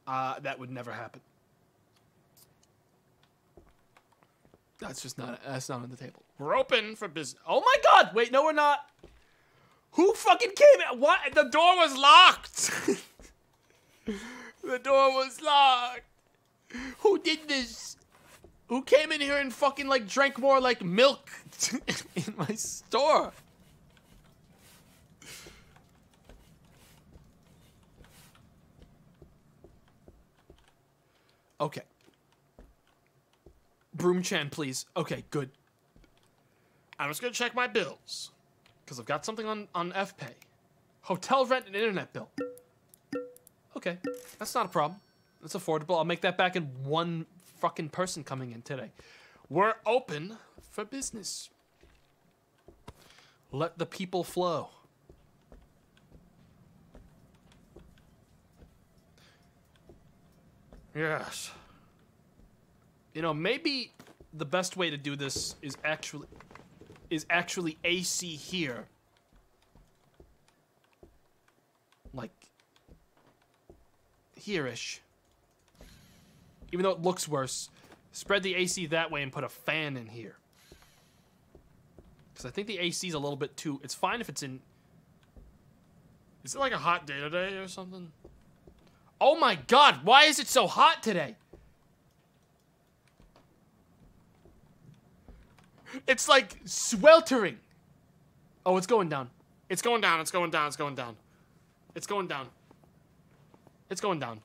Uh, that would never happen. That's just not that's not on the table. we're open for business. Oh my god! Wait, no we're not. Who fucking came in? What? The door was locked. The door was locked. Who did this? Who came in here and fucking like drank more like milk in my store? Okay. Broom Chan, please. Okay, good. I'm just gonna check my bills. Because I've got something on, on FPay. Hotel rent and internet bill. Okay, that's not a problem. That's affordable. I'll make that back in one fucking person coming in today. We're open for business. Let the people flow. Yes. You know, maybe the best way to do this is actually is actually AC here. Like here-ish. Even though it looks worse, spread the AC that way and put a fan in here. Because I think the AC is a little bit too. It's fine if it's in. Is it like a hot day today or something? Oh my god, why is it so hot today? It's like sweltering. Oh, it's going down. It's going down. It's going down. It's going down. It's going down. It's going down.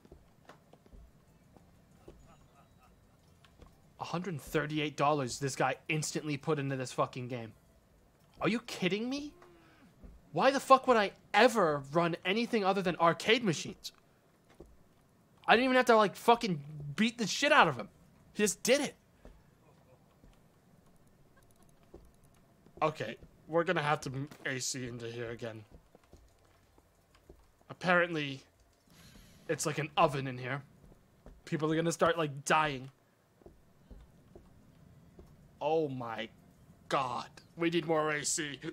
$138 this guy instantly put into this fucking game. Are you kidding me? Why the fuck would I ever run anything other than arcade machines? I didn't even have to like fucking beat the shit out of him. He just did it. Okay, we're gonna have to AC into here again. Apparently, It's like an oven in here. People are gonna start like dying. oh my god, we need more AC.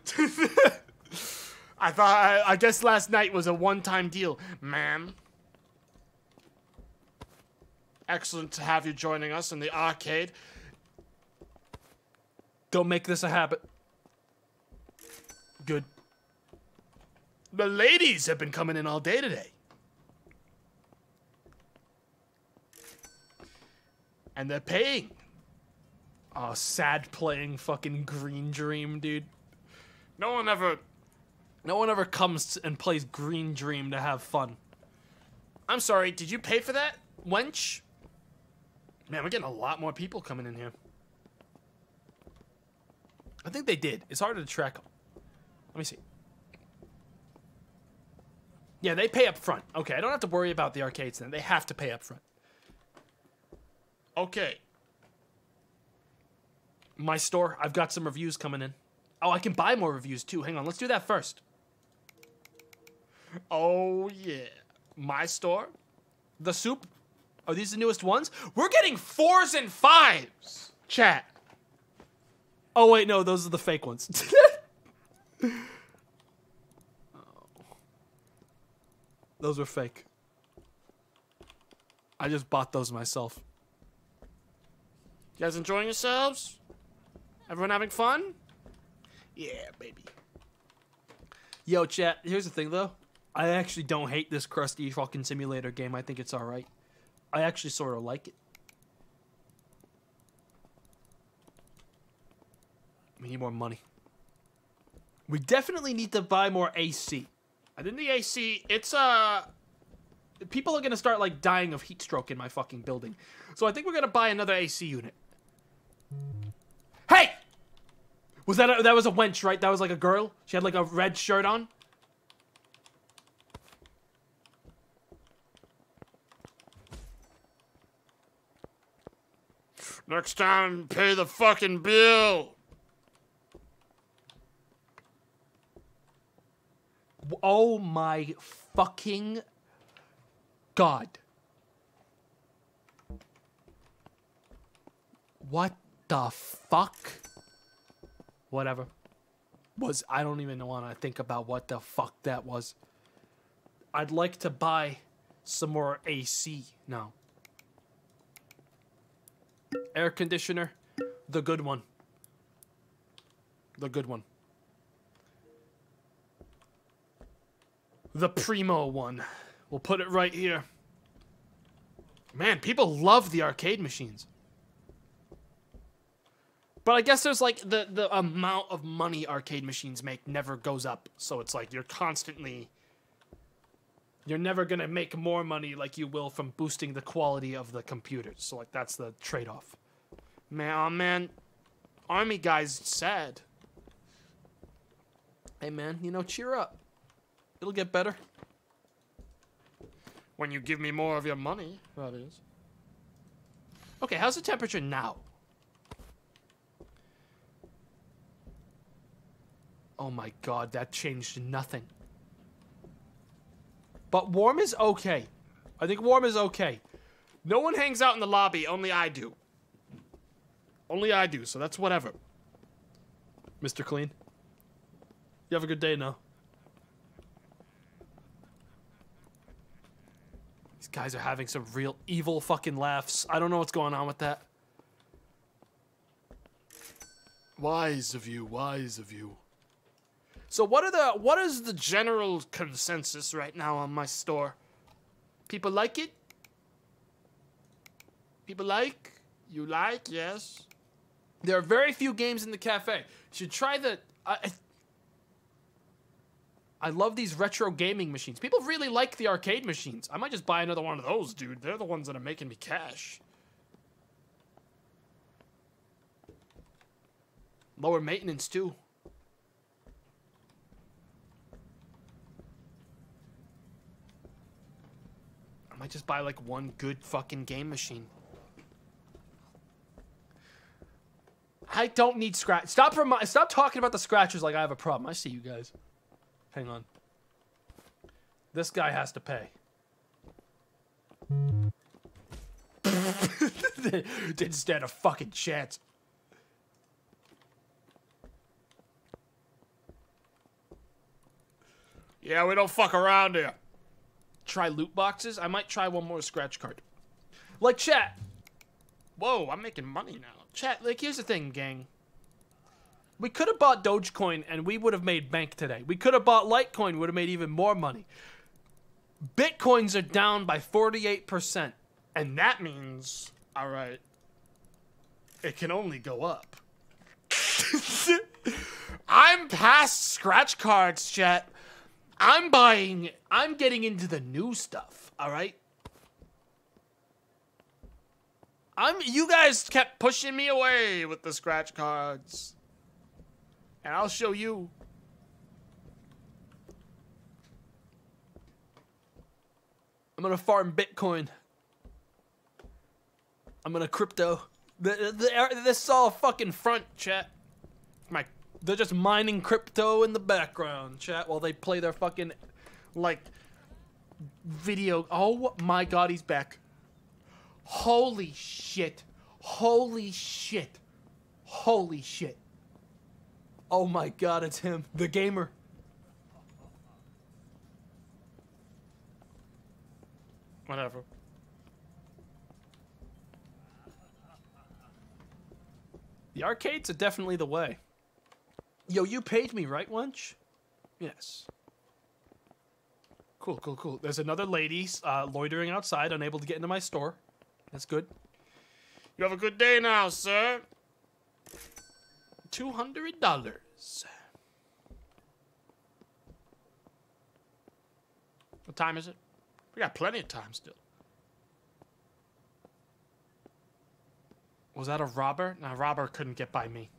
I thought, I, I guess last night was a one-time deal, ma'am. Excellent to have you joining us in the arcade. Don't make this a habit. Good. The ladies have been coming in all day today. And they're paying. Oh, sad playing fucking Green Dream, dude. No one ever. No one ever comes and plays Green Dream to have fun. I'm sorry, did you pay for that, wench? Man, we're getting a lot more people coming in here. I think they did. It's harder to track. Let me see. Yeah, they pay up front. Okay, I don't have to worry about the arcades then. They have to pay up front. Okay. My store, I've got some reviews coming in. Oh, I can buy more reviews too. Hang on, let's do that first. Oh, yeah. My store? The soup. Are these the newest ones? We're getting fours and fives. Chat. Oh wait, no, those are the fake ones. Oh. Those were fake. I just bought those myself. You guys enjoying yourselves? Everyone having fun? Yeah, baby. Yo, chat, here's the thing though. I actually don't hate this crusty fucking simulator game. I think it's alright. I actually sort of like it. We need more money. We definitely need to buy more AC. I think the AC, it's, uh, People are gonna start like dying of heat stroke in my fucking building. So I think we're gonna buy another AC unit. Hey! Was that a, that was a wench, right? That was like a girl. She had like a red shirt on. Next time, pay the fucking bill. Oh my fucking god. What the fuck? Whatever. Was I don't even want to think about what the fuck that was. I'd like to buy some more AC now. Air conditioner, the good one. The good one. The primo one. We'll put it right here. Man, people love the arcade machines. But I guess there's like the the amount of money arcade machines make never goes up. So it's like you're constantly you're never going to make more money like you will from boosting the quality of the computers. So like that's the trade-off. Man, oh man, army guy's sad. Hey man, you know, cheer up. It'll get better. When you give me more of your money, that is. Okay, how's the temperature now? Oh my god, that changed nothing. But warm is okay. I think warm is okay. No one hangs out in the lobby, only I do. Only I do, so that's whatever. Mr. Clean. You have a good day now. These guys are having some real evil fucking laughs. I don't know what's going on with that. Wise of you, wise of you. So what are the what is the General consensus right now on my store. People like it? People like? You like? Yes. There are very few games in the cafe. You should try the. I, love these retro gaming machines. People really like the arcade machines. I might just buy another one of those, dude. They're the ones that are making me cash. Lower maintenance too. I might just buy like one good fucking game machine. I don't need scratch. Stop remi- Stop talking about the scratchers like I have a problem. I see you guys. Hang on. This guy has to pay. Didn't stand a fucking chance. Yeah, we don't fuck around here. Try loot boxes. I might try one more scratch card. Like chat. Whoa, I'm making money now. Chat. Like here's the thing, gang. We could have bought Dogecoin and we would have made bank today. We could have bought Litecoin, would have made even more money. Bitcoins are down by 48%. And that means, all right, it can only go up. I'm past scratch cards, chat. I'm buying, I'm getting into the new stuff, all right? I'm you guys kept pushing me away with the scratch cards. And I'll show you. I'm gonna farm Bitcoin. I'm gonna crypto. This is all fucking front, chat. My They're just mining crypto in the background, chat, while they play their fucking like video. Oh my god, he's back. Holy shit. Holy shit. Holy shit. Oh my god, it's him, the gamer. Whatever. The arcades are definitely the way. Yo, you paid me, right, Wench? Yes. Cool, cool, cool. There's another lady uh, loitering outside, unable to get into my store. That's good. You have a good day now, sir. Two hundred dollars. What time is it? We got plenty of time still. Was that a robber? Now, robber couldn't get by me.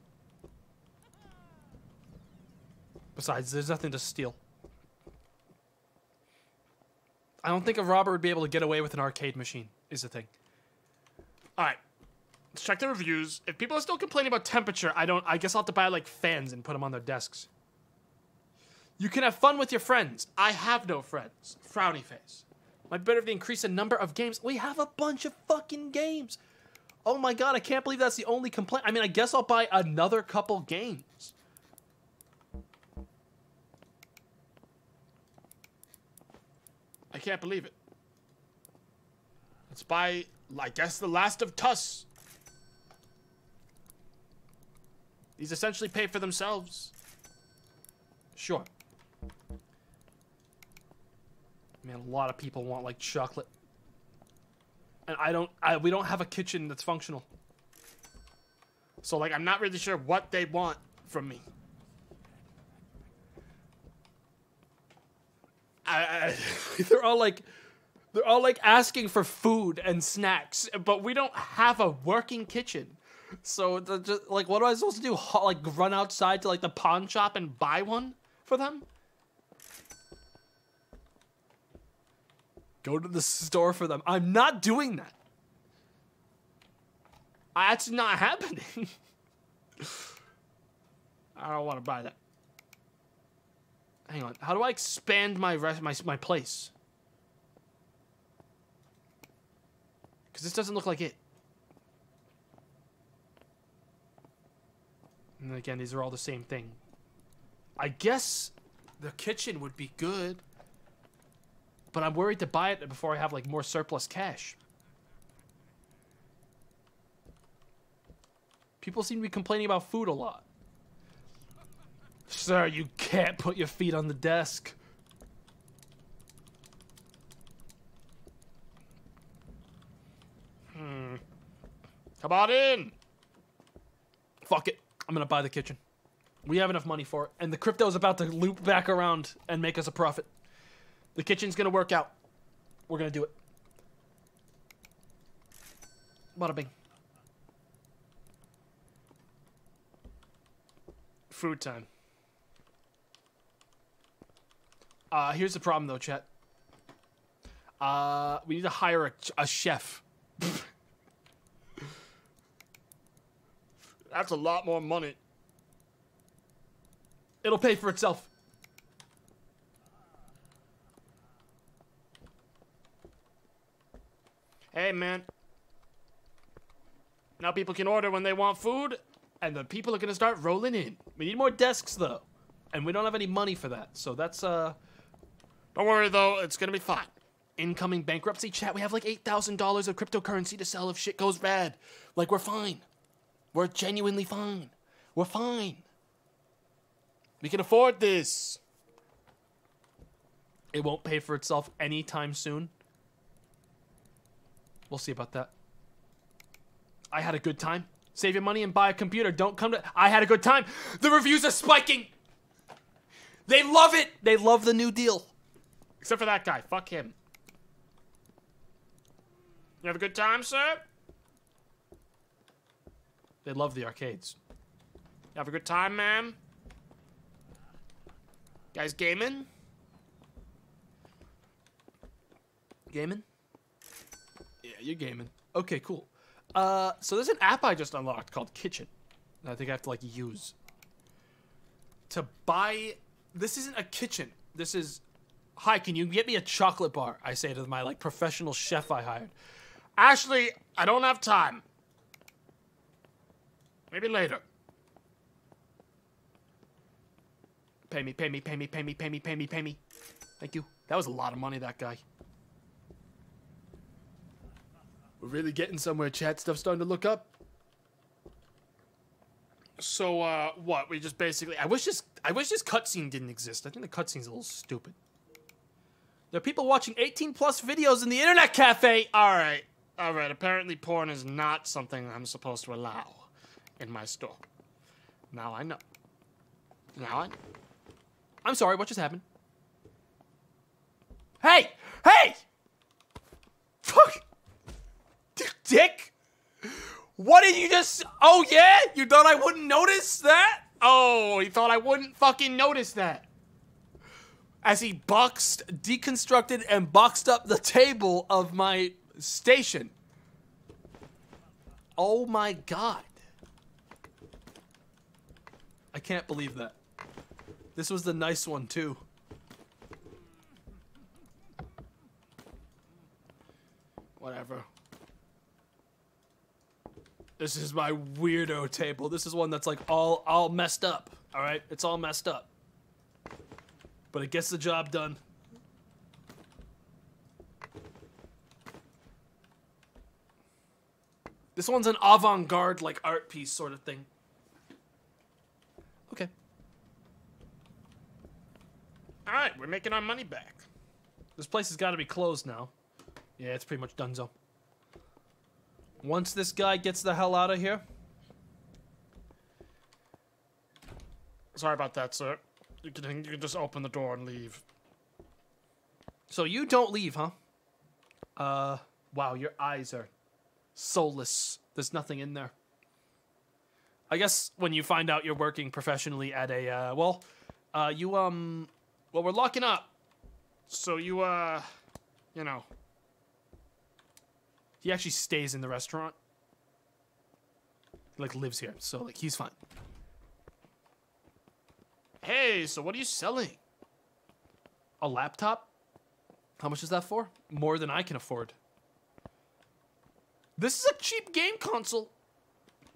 Besides, there's nothing to steal. I don't think a robber would be able to get away with an arcade machine. Is the thing. All right. Let's check the reviews. If people are still complaining about temperature, I don't. I guess I'll have to buy like fans and put them on their desks. You can have fun with your friends. I have no friends. Frowny face. Might better if they increase the number of games. We have a bunch of fucking games. Oh my god, I can't believe that's the only complaint. I mean, I guess I'll buy another couple games. I can't believe it. Let's buy, I guess, The Last of Us. These essentially pay for themselves. Sure. Man, a lot of people want like chocolate. And I don't I we don't have a kitchen that's functional. So, like, I'm not really sure what they want from me. I, they're all like they're all like asking for food and snacks, but we don't have a working kitchen. So just, like what am I supposed to do? Like run outside to like the pawn shop and buy one for them? Go to the store for them. I'm not doing that. That's not happening. I don't want to buy that. Hang on. How do I expand my rest my my place? Cuz this doesn't look like it. And again, these are all the same thing. I guess the kitchen would be good. But I'm worried to buy it before I have like more surplus cash. People seem to be complaining about food a lot. Sir, you can't put your feet on the desk. Hmm. Come on in. Fuck it. I'm gonna buy the kitchen. We have enough money for it, and the crypto's about to loop back around and make us a profit. The kitchen's gonna work out. We're gonna do it. Bada bing. Food time. Uh, here's the problem though, Chet. Uh, we need to hire a, a chef. That's a lot more money. It'll pay for itself. Hey, man. Now people can order when they want food. And the people are gonna start rolling in. We need more desks though. And we don't have any money for that. So that's uh Don't worry, though. It's gonna be fine. incoming bankruptcy chat. We have like eight thousand dollars of cryptocurrency to sell if shit goes bad. Like we're fine. We're genuinely fine. We're fine. We can afford this. It won't pay for itself anytime soon. We'll see about that. I had a good time. Save your money and buy a computer. Don't come to. I had a good time. The reviews are spiking. They love it. They love the new deal. Except for that guy. Fuck him. You have a good time, sir? They love the arcades. You have a good time, ma'am? Guys gaming? Gaming? Yeah, you're gaming. Okay, cool. Uh, so there's an app I just unlocked called Kitchen. I think I have to like use to buy. This isn't a kitchen. This is. Hi, can you get me a chocolate bar? I say to my like professional chef I hired. Ashley, I don't have time. Maybe later. Pay me, pay me, pay me, pay me, pay me, pay me, pay me. Thank you. That was a lot of money, that guy. We're really getting somewhere. Chat stuff starting to look up. So, uh, what? We just basically. I wish this. I wish this cutscene didn't exist. I think the cutscene's a little stupid. There are people watching 18 plus videos in the internet cafe. Alright. Alright. Apparently, porn is not something I'm supposed to allow in my store. Now I know. Now I know. I'm sorry. What just happened? Hey! Hey! Fuck! Dick! What did you just? Oh yeah? You thought I wouldn't notice that? Oh, he thought I wouldn't fucking notice that. As he boxed, deconstructed, and boxed up the table of my station. Oh my god. I can't believe that. This was the nice one too. Whatever. This is my weirdo table. This is one that's like all all messed up. All right, it's all messed up, but it gets the job done. This one's an avant-garde like art piece sort of thing. Okay. Alright, we're making our money back. This place has got to be closed now. Yeah, it's pretty much donezo. Once this guy gets the hell out of here, Sorry about that, sir. You can, you can just open the door and leave. so you don't leave, huh? Uh, wow, your eyes are soulless. There's nothing in there. I guess when you find out you're working professionally at a, uh, well, uh, you, um, well, we're locking up. So you, uh, you know, He actually stays in the restaurant. Like, lives here, so, like, he's fine. Hey, so what are you selling? A laptop? How much is that for? More than I can afford. This is a cheap game console,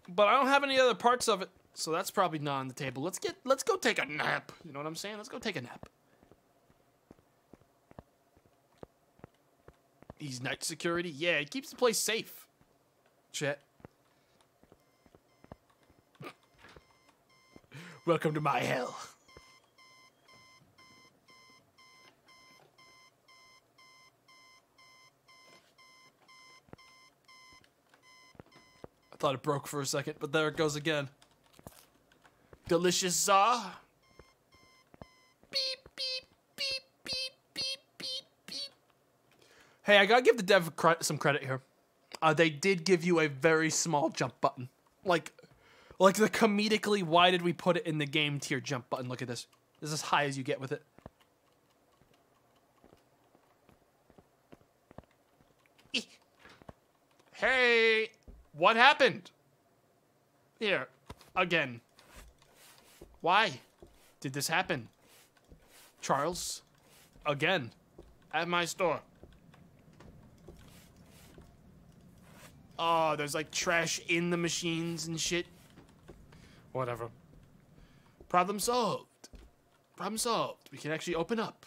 but I don't have any other parts of it, so that's probably not on the table. Let's get let's go take a nap. You know what I'm saying? Let's go take a nap. He's night security. Yeah, he keeps the place safe. Chet. Welcome to my hell. Thought it broke for a second, but there it goes again. Delicious saw. Beep, beep, beep, beep, beep, beep, beep. Hey, I gotta give the dev cre- some credit here. Uh, they did give you a very small jump button. Like, like the comedically, why did we put it in the game tier jump button? Look at this. This is as high as you get with it. Hey, what happened? Here, again. Why did this happen? Charles, again, at my store. Oh, there's like trash in the machines and shit. Whatever. Problem solved. Problem solved. We can actually open up.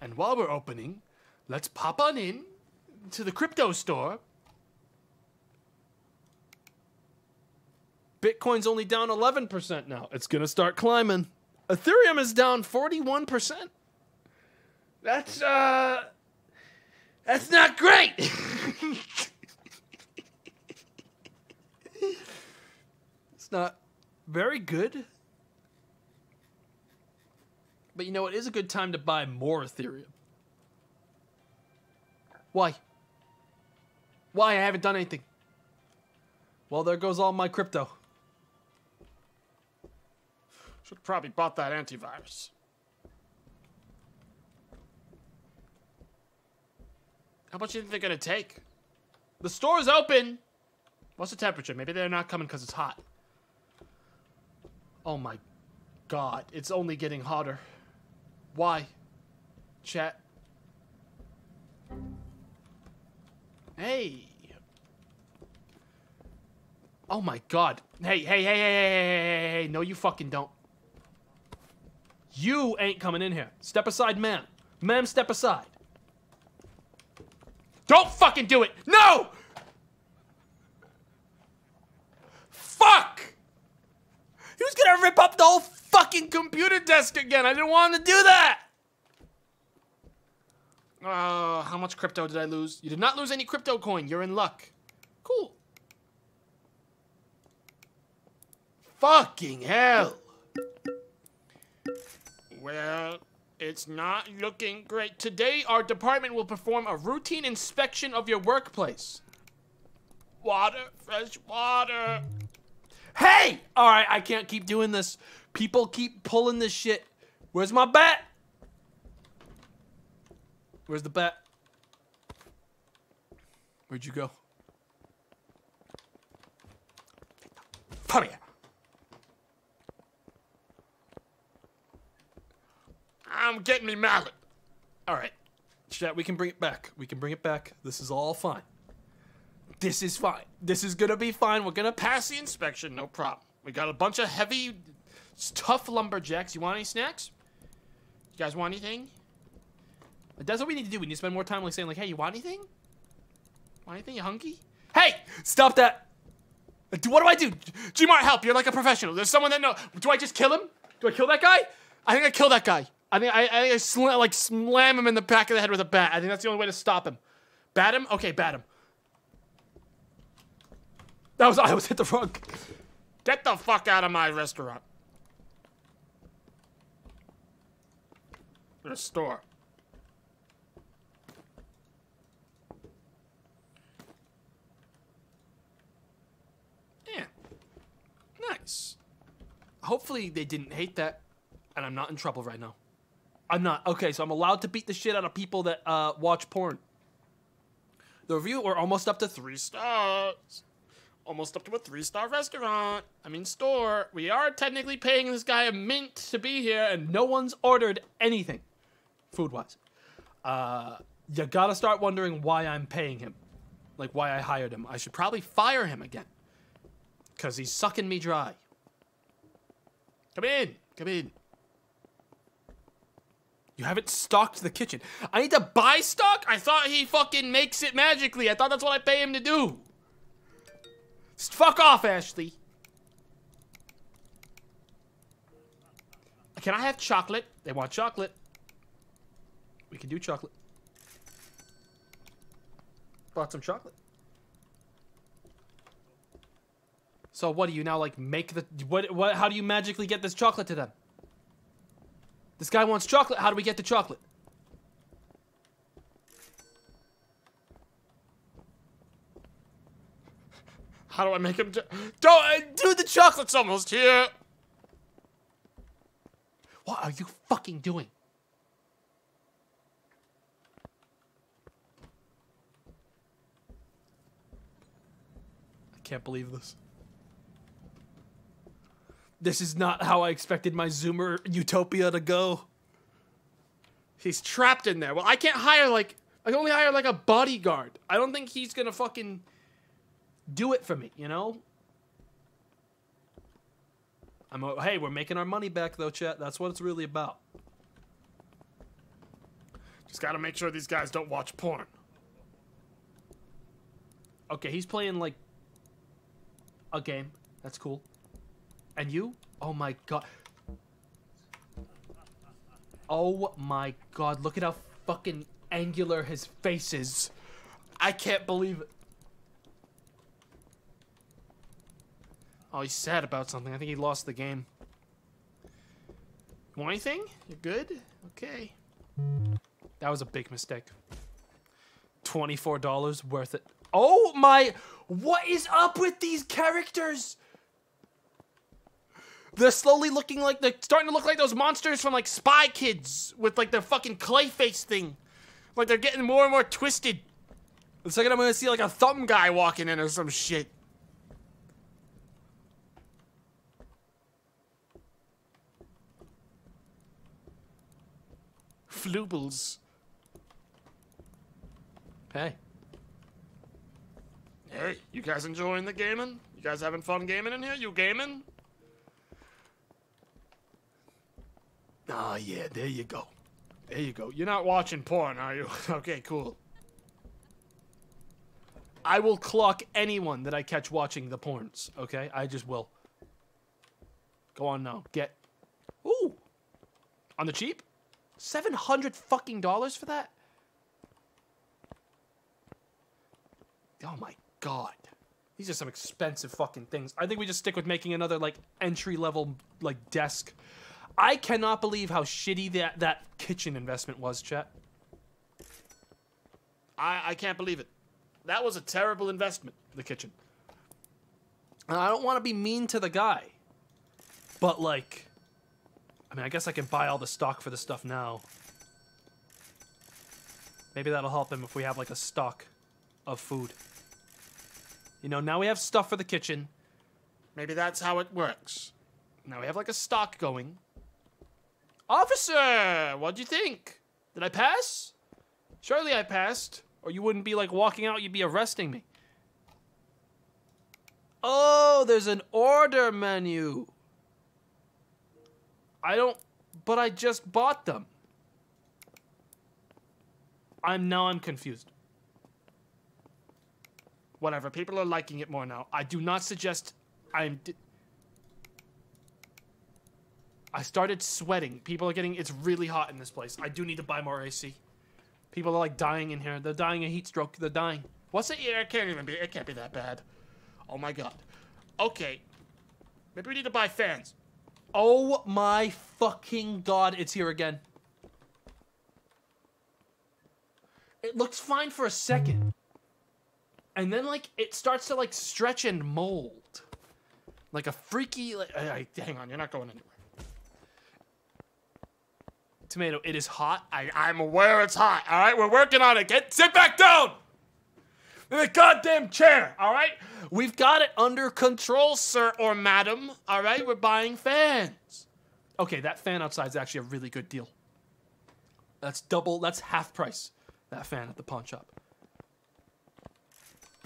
And while we're opening, let's pop on in to the crypto store. Bitcoin's only down 11% now. It's going to start climbing. Ethereum is down 41%. That's uh that's not great. it's not very good. But you know, it is a good time to buy more Ethereum. Why? Why? I haven't done anything. Well, there goes all my crypto. Should probably bought that antivirus. How much do you think they're gonna take? The store's open. What's the temperature? Maybe they're not coming because it's hot. Oh my god, it's only getting hotter. Why? Chat. Hey. Oh my god. Hey, hey, hey, hey, hey, hey, hey, hey, no, you fucking don't. You ain't coming in here. Step aside, ma'am. Ma'am, step aside. Don't fucking do it! No! Fuck! He was gonna rip up the whole fucking computer desk again. I didn't want him to do that! Uh, how much crypto did I lose? You did not lose any crypto coin. You're in luck. Cool. Fucking hell. Well, it's not looking great. Today, our department will perform a routine inspection of your workplace. Water, fresh water. Hey! Alright, I can't keep doing this. People keep pulling this shit. Where's my bat? Where's the bat? Where'd you go? Come here. I'm getting me mallet. All right. Chat, we can bring it back. We can bring it back. This is all fine. This is fine. This is gonna be fine. We're gonna Pass the inspection, no problem. We got a bunch of heavy, tough lumberjacks. You want any snacks? You guys want anything? That's what we need to do. We need to spend more time like saying like, "Hey, you want anything? Want anything? You? Hey, stop that!" What do I do? Gmart, help! You're like a professional. There's someone that know. Do I just kill him? Do I kill that guy? I think I kill that guy. I think I, I think I sla- like slam him in the back of the head with a bat. I think that's the only way to stop him. Bat him? Okay, bat him. That was I was hit the wrong. Get the fuck out of my restaurant. The store. Yeah. Nice. Hopefully they didn't hate that, and I'm not in trouble right now. I'm not. Okay, so I'm allowed to beat the shit out of people that uh, watch porn. The review we're almost up to three. Stars. Almost up to a three star restaurant. I mean, store. We are technically paying this guy a mint to be here, and No one's ordered anything, food wise. Uh, you gotta start wondering why I'm paying him, like why I hired him. I should probably fire him again, cause he's sucking me dry. come in. Come in. You haven't stocked the kitchen. I need to buy stock? I thought he fucking makes it magically. I thought that's what I pay him to do. S- Fuck off, Ashley. Can I have chocolate? They want chocolate. We can do chocolate. Bought some chocolate. So what do you now like make the what what how do you magically get this chocolate to them? This guy wants chocolate. How do we get the chocolate? How do I make him do- Don't uh, do the chocolate's almost here. What are you fucking doing? I can't believe this. This is not how I expected my Zoomer utopia to go. He's trapped in there. Well, I can't hire like I can only hire like a bodyguard. I don't think he's gonna fucking do it for me, you know? I'm a, hey, we're making our money back though, chat. That's what it's really about. Just gotta make sure these guys don't watch porn. Okay, he's playing like a game. That's cool. And you? Oh my god. Oh my god, look at how fucking angular his face is. I can't believe it. Oh, he's sad about something. I think he lost the game. Want anything? You good? Okay. That was a big mistake. $24 worth it. Oh my! What is up with these characters? They're slowly looking like they're starting to look like those monsters from like Spy Kids with like their fucking clay face thing. Like they're getting more and more twisted. The second I'm gonna see like a thumb guy walking in or some shit. Floobles. Hey. Hey, you guys enjoying the gaming? You guys having fun gaming in here? You gaming? Ah, yeah, there you go. There you go. You're not watching porn, are you? okay, cool. I will clock anyone that I catch watching the porns, okay? I just will. Go on now. Get. Ooh! On the cheap? 700 fucking dollars for that? Oh my god. These are some expensive fucking things. I think we just stick with making another like entry level like desk. I cannot believe how shitty that that kitchen investment was, Chet. I I can't believe it. That was a terrible investment, the kitchen. And I don't want to be mean to the guy. But like I mean, I guess I can buy all the stock for the stuff now. Maybe that'll help him if we have like a stock of food. You know, now we have stuff for the kitchen. Maybe that's how it works. Now we have like a stock going. Officer, what'd you think? Did I pass? Surely I passed. Or you wouldn't be like walking out, you'd be arresting me. Oh, there's an order menu. I don't, but I just bought them. I'm now I'm confused. Whatever, people are liking it more now. I do not suggest I'm. I started sweating. People are getting. It's really hot in this place. I do need to buy more AC. People are like dying in here. They're dying a heat stroke. They're dying. What's it? Yeah, it can't even be. It can't be that bad. Oh my god. Okay. Maybe we need to buy fans. Oh my fucking god, it's here again. It looks fine for a second. And then like it starts to like stretch and mold. Like a freaky like, hang on, you're not going anywhere. Tomato, it is hot. I, I'm aware it's hot. All right, we're working on it. Get sit back down in the goddamn chair. All right, we've got it under control, sir or madam. All right, we're buying fans. Okay, that fan outside is actually a really good deal. That's double. That's half price. That fan at the pawn shop.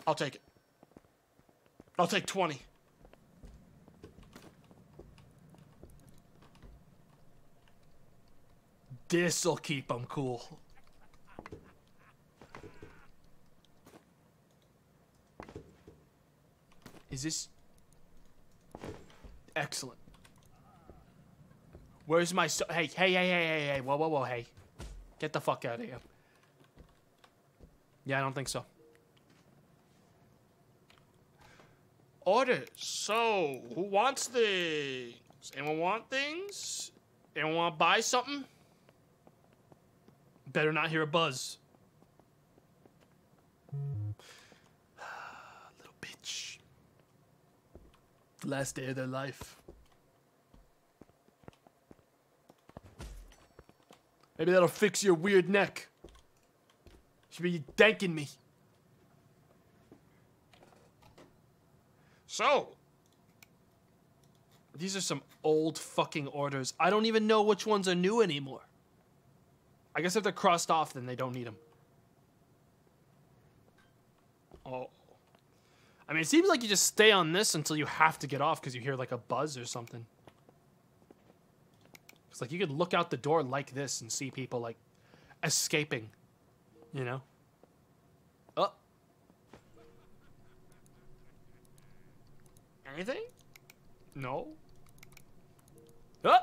I'll take it. I'll take twenty. This'll keep them cool. Is this... Excellent. Where's my... So hey, hey, hey, hey, hey, hey, whoa, whoa, whoa, hey. Get the fuck out of here. Yeah, I don't think so. Order. So, who wants things? Anyone want things? Anyone want to buy something? Better not hear a buzz. Little bitch. Last day of their life. Maybe that'll fix your weird neck. Should be thanking me. So, These are some old fucking orders. I don't even know which ones are new anymore. I guess if they're crossed off, then they don't need them. Oh. I mean, it seems like you just stay on this until you have to get off because you hear like a buzz or something. It's like you could look out the door like this and see people like escaping, you know? Oh, anything? no. Oh,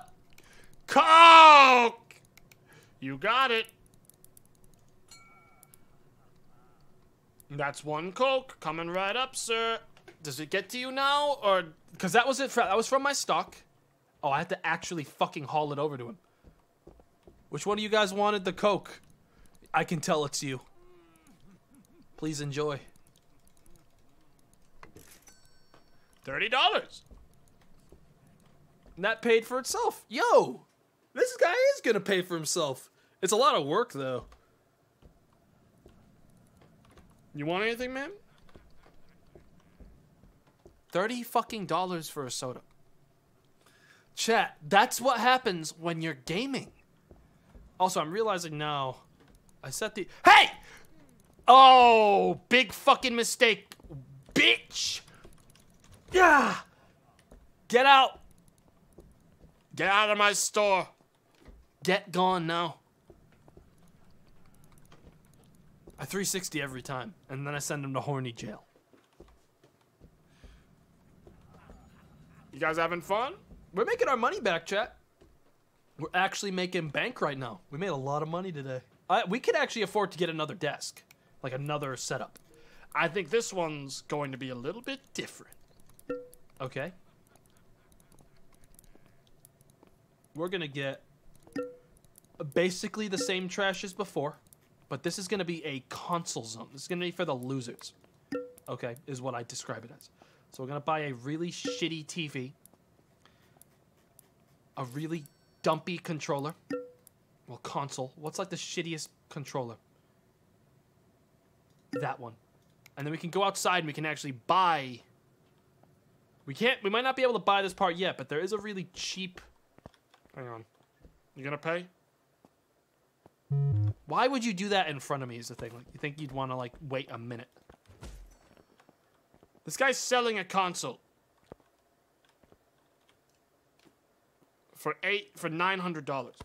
Coke! You got it. That's one Coke coming right up, sir. Does it get to you now, or because that was it. That was from my stock. Oh, I had to actually fucking haul it over to him. Which one of you guys wanted the Coke? I can tell it's you. Please enjoy. thirty dollars? That paid for itself. Yo, this guy is gonna pay for himself. It's a lot of work though. You want anything, man? Thirty fucking dollars for a soda. Chat, that's what happens when you're gaming. Also, I'm realizing now, I set the. Hey! Oh, big fucking mistake, bitch! Yeah! Get out! Get out of my store. Get gone now. I 360 every time, and then I send him to horny jail. You guys having fun? We're making our money back, chat. We're actually making bank right now. We made a lot of money today. I, we could actually afford to get another desk, like another setup. I think this one's going to be a little bit different. Okay. We're gonna get basically the same trash as before, but this is gonna be a console zone. This is gonna be for the losers. Okay, is what I describe it as. So we're gonna buy a really shitty TV, a really dumpy controller. Well, console. What's like the shittiest controller? That one. And then we can go outside and we can actually buy we can't. We might not be able to buy this part yet, but there is a really cheap. Hang on. You gonna pay? Why would you do that in front of me? Is the thing. Like, you think you'd want to like wait a minute? This guy's selling a console for eight for nine hundred dollars.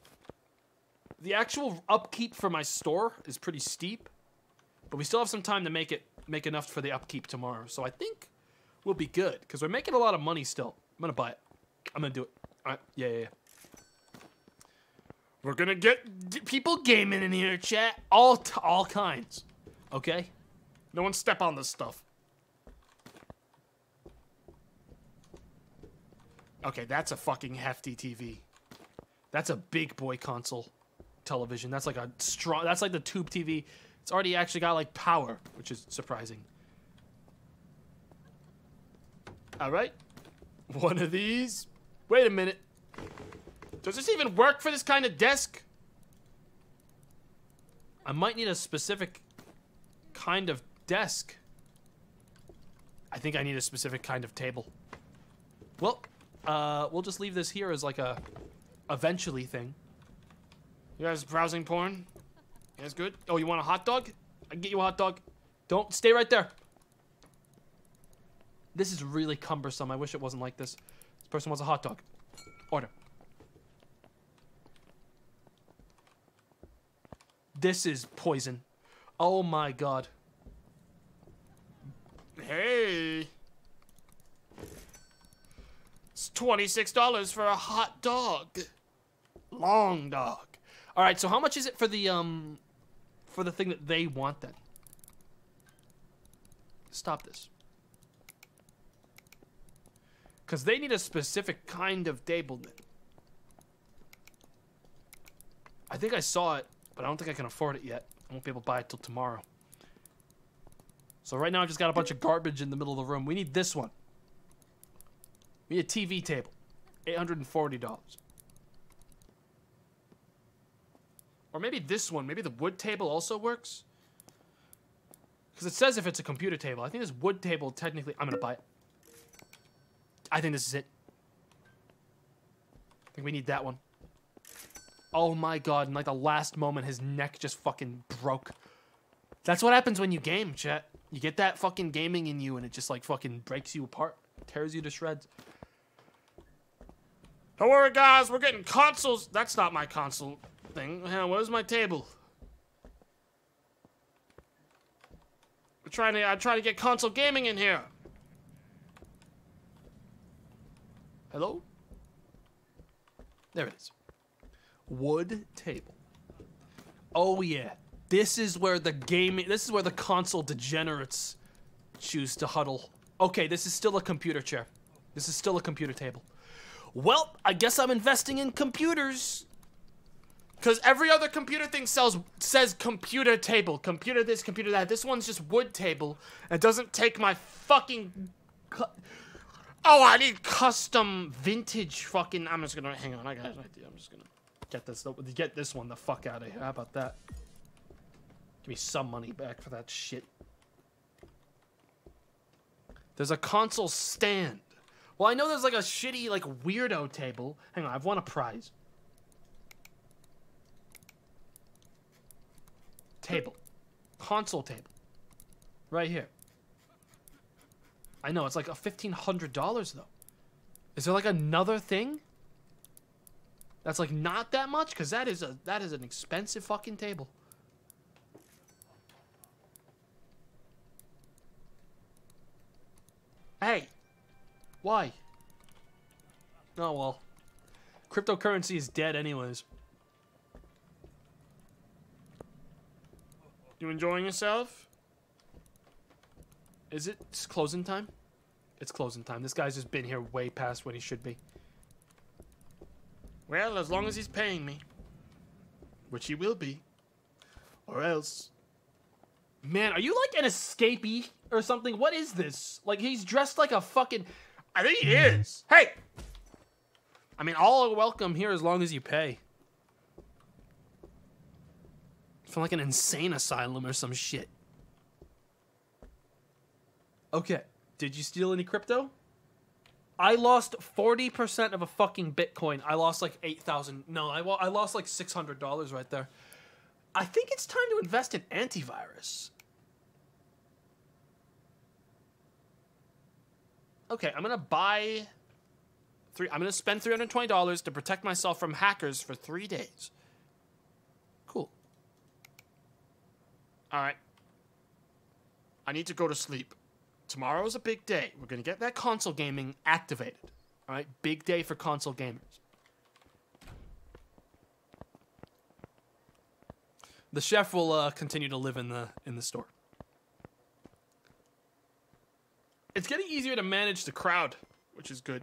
The actual upkeep for my store is pretty steep, but we still have some time to make it make enough for the upkeep tomorrow. So I think we'll be good because we're making a lot of money still. I'm gonna buy it. I'm gonna do it. All right. Yeah, yeah, yeah. We're gonna get people gaming in here, chat. All all kinds. Okay. no one step on this stuff. Okay, that's a fucking hefty TV. That's a big boy console television. That's like a strong. That's like the tube TV. It's already actually got like power, which is surprising. All right, one of these. Wait a minute. Does this even work for this kind of desk? I might need a specific kind of desk. I think I need a specific kind of table. Well, uh, we'll just leave this here as like a eventually thing. You guys browsing porn? That's good? Oh, you want a hot dog? I can get you a hot dog. Don't stay right there. This is really cumbersome. I wish it wasn't like this. This person wants a hot dog. Order. This is poison. Oh my god. Hey. It's $26 for a hot dog. Long dog. All right, so how much is it for the um for the thing that they want then? Stop this. Cuz they need a specific kind of table. I think I saw it, but I don't think I can afford it yet. I won't be able to buy it till tomorrow. So right now I've just got a bunch of garbage in the middle of the room. We need this one. We need a TV table. $840. Or maybe this one. Maybe the wood table also works. Because it says if it's a computer table. I think this wood table technically. I'm gonna buy it. I think this is it. I think we need that one. Oh my god, in like the last moment, his neck just fucking broke. That's what happens when you game, chat. You get that fucking gaming in you and it just like fucking breaks you apart, tears you to shreds. Don't worry, guys. We're getting consoles. That's not my console thing. Where's my table? We're trying to. I'm trying to get console gaming in here. Hello? There it is. Wood table. Oh yeah. This is where the gaming this is where the console degenerates choose to huddle. Okay, this is still a computer chair. This is still a computer table. Well, I guess I'm investing in computers. Cause every other computer thing sells says computer table, computer this, computer that. This one's just wood table. It doesn't take my fucking. Oh, I need custom vintage fucking. I'm just gonna hang on. I got an idea. I'm just gonna get this get this one the fuck out of here. How about that? Give me some money back for that shit. There's a console stand. Well, I know there's like a shitty like weirdo table. Hang on, I've won a prize. Table. Console table. Right here. I know, it's like a $1,500 though. Is there like another thing? That's like not that much? Because that is a that is an expensive fucking table. Hey. Why? Oh well. Cryptocurrency is dead anyways. You enjoying yourself? Is it closing time? It's closing time. This guy's just been here way past when he should be. Well, as long as he's paying me. Which he will be. Or else. Man, are you like an escapee or something? What is this? Like, he's dressed like a fucking. I think he is. Hey! I mean, all are welcome here as long as you pay. From like an insane asylum or some shit. Okay. Did you steal any crypto? I lost 40% of a fucking Bitcoin. I lost like 8,000. No, I, I lost like $600 right there. I think it's time to invest in antivirus. Okay, I'm gonna buy three. I'm gonna spend three hundred twenty dollars to protect myself from hackers for three days. Cool. All right. I need to go to sleep. Tomorrow's a big day. We're gonna get that console gaming activated. All right, big day for console gamers. The chef will uh, continue to live in the in the store. It's getting easier to manage the crowd, which is good.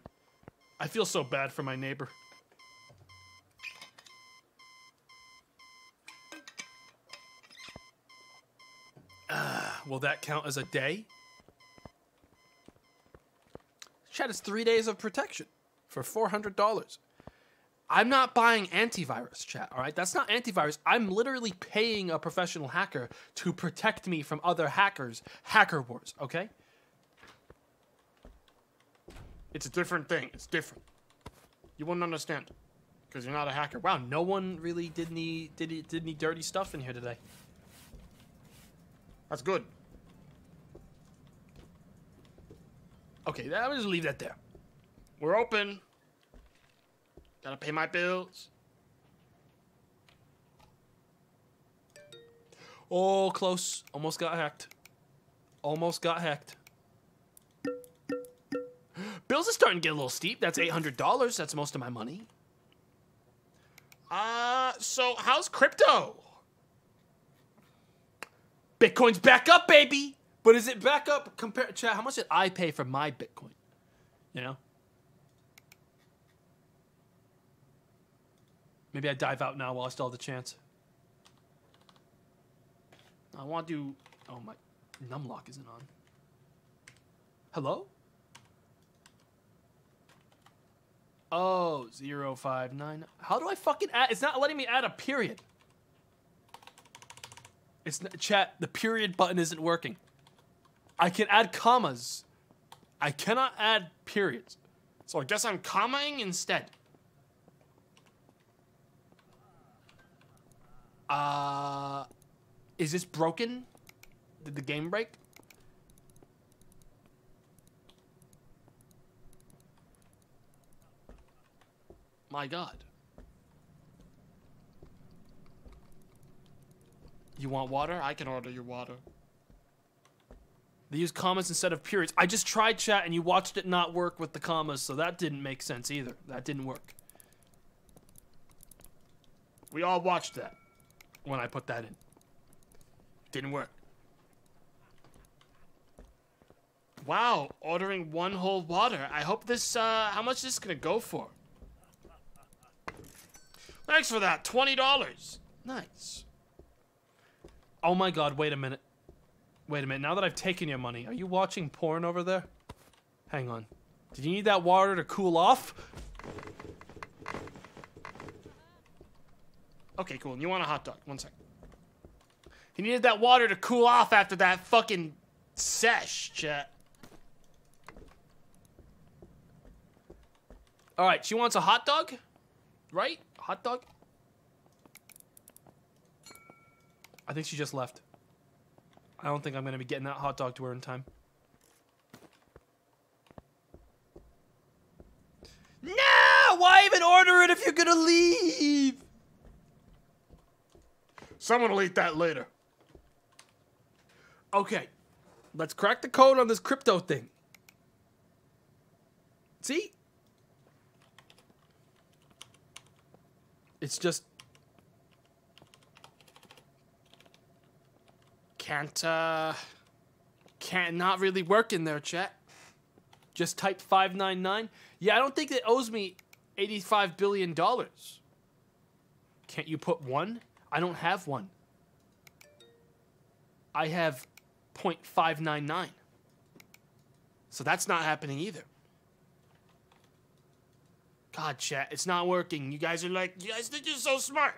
I feel so bad for my neighbor. Uh, will that count as a day? Chat is three days of protection for $400. I'm not buying antivirus, chat, all right? That's not antivirus. I'm literally paying a professional hacker to protect me from other hackers. Hacker wars, okay? It's a different thing. It's different. You wouldn't understand because you're not a hacker. Wow, no one really did any did did any dirty stuff in here today. That's good. Okay, I'm just leave that there. We're open. Gotta pay my bills. Oh, close. Almost got hacked. Almost got hacked. Bills are starting to get a little steep. That's $800. That's most of my money. Uh, so how's crypto? Bitcoin's back up, baby. But is it back up compared chat? How much did I pay for my Bitcoin? You know? Maybe I dive out now while I still have the chance. I want to do. Oh my, numlock isn't on. Hello? Oh, zero five nine. How do I fucking add? It's not letting me add a period. It's not, chat. The period button isn't working. I can add commas. I cannot add periods. So I guess I'm commaing instead. Uh, is this broken? Did the game break? My God. You want water? I can order you water. They use commas instead of periods. I just tried chat and you watched it not work with the commas, so that didn't make sense either. That didn't work We all watched that. when I put that in. Didn't work. Wow, ordering one whole water. I hope this, uh, how much is this gonna go for? Thanks for that, $20. Nice. Oh my god, wait a minute. Wait a minute. Now that I've taken your money, are you watching porn over there? Hang on. Did you need that water to cool off? Okay, cool. You want a hot dog? One sec. He needed that water to cool off after that fucking sesh, chat. All right, she wants a hot dog? Right? Hot dog? I think she just left. I don't think I'm going to be getting that hot dog to her in time. No! Why even order it if you're going to leave? Someone will eat that later. Okay, let's crack the code on this crypto thing. See? It's just Can't, uh, can't not really work in there, chat. just type 599. Yeah, I don't think it owes me 85 billion dollars. Can't you put one? I don't have one. I have 0.599. So that's not happening either. God, chat, it's not working. You guys are like, you guys think you're so smart.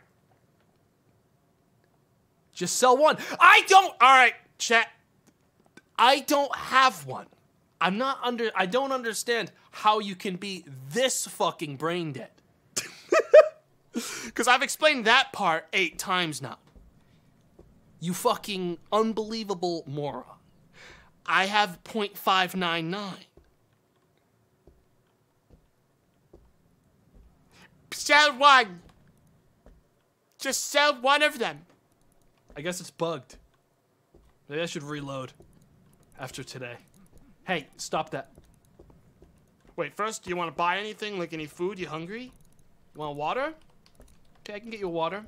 Just sell one. I don't. All right, chat. I don't have one. I'm not under I don't understand how you can be this fucking brain dead. Because I've explained that part eight times now. You fucking unbelievable moron. I have 0.599. Sell one. Just sell one of them. I guess it's bugged. Maybe I should reload after today. Hey, stop that. Wait, first, do you want to buy anything? Like any food? You hungry? You want water? Okay, I can get you water.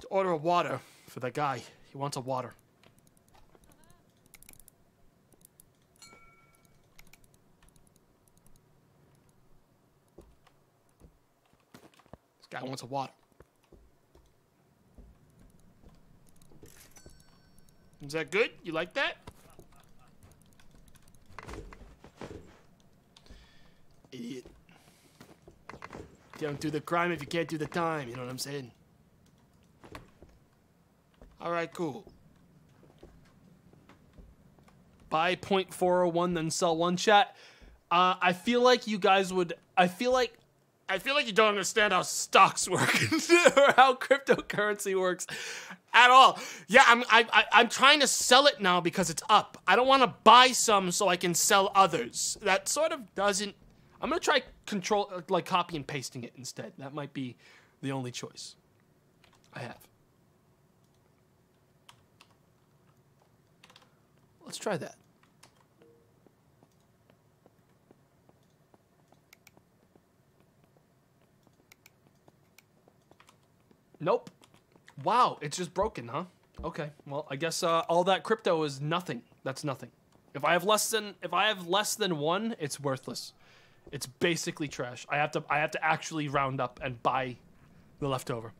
To order a water for that guy. He wants a water. This guy wants a water. Is that good? You like that? Idiot. Don't do the crime if you can't do the time, you know what I'm saying? Alright, cool. Buy 0.401, then sell one chat. Uh, I feel like you guys would. I feel like I feel like you don't understand how stocks work. or how cryptocurrency works. at all. Yeah, I'm I, I, I'm trying to sell it now because it's up. I don't want to buy some so I can sell others. That sort of doesn't. I'm gonna try control, uh, like copy and pasting it instead. That might be the only choice I have. Let's try that. Nope. Wow, it's just broken, huh? Okay. Well, I guess uh, all that crypto is nothing. That's nothing. If I have less than if I have less than one, it's worthless. It's basically trash. I have to I have to actually round up and buy the leftover.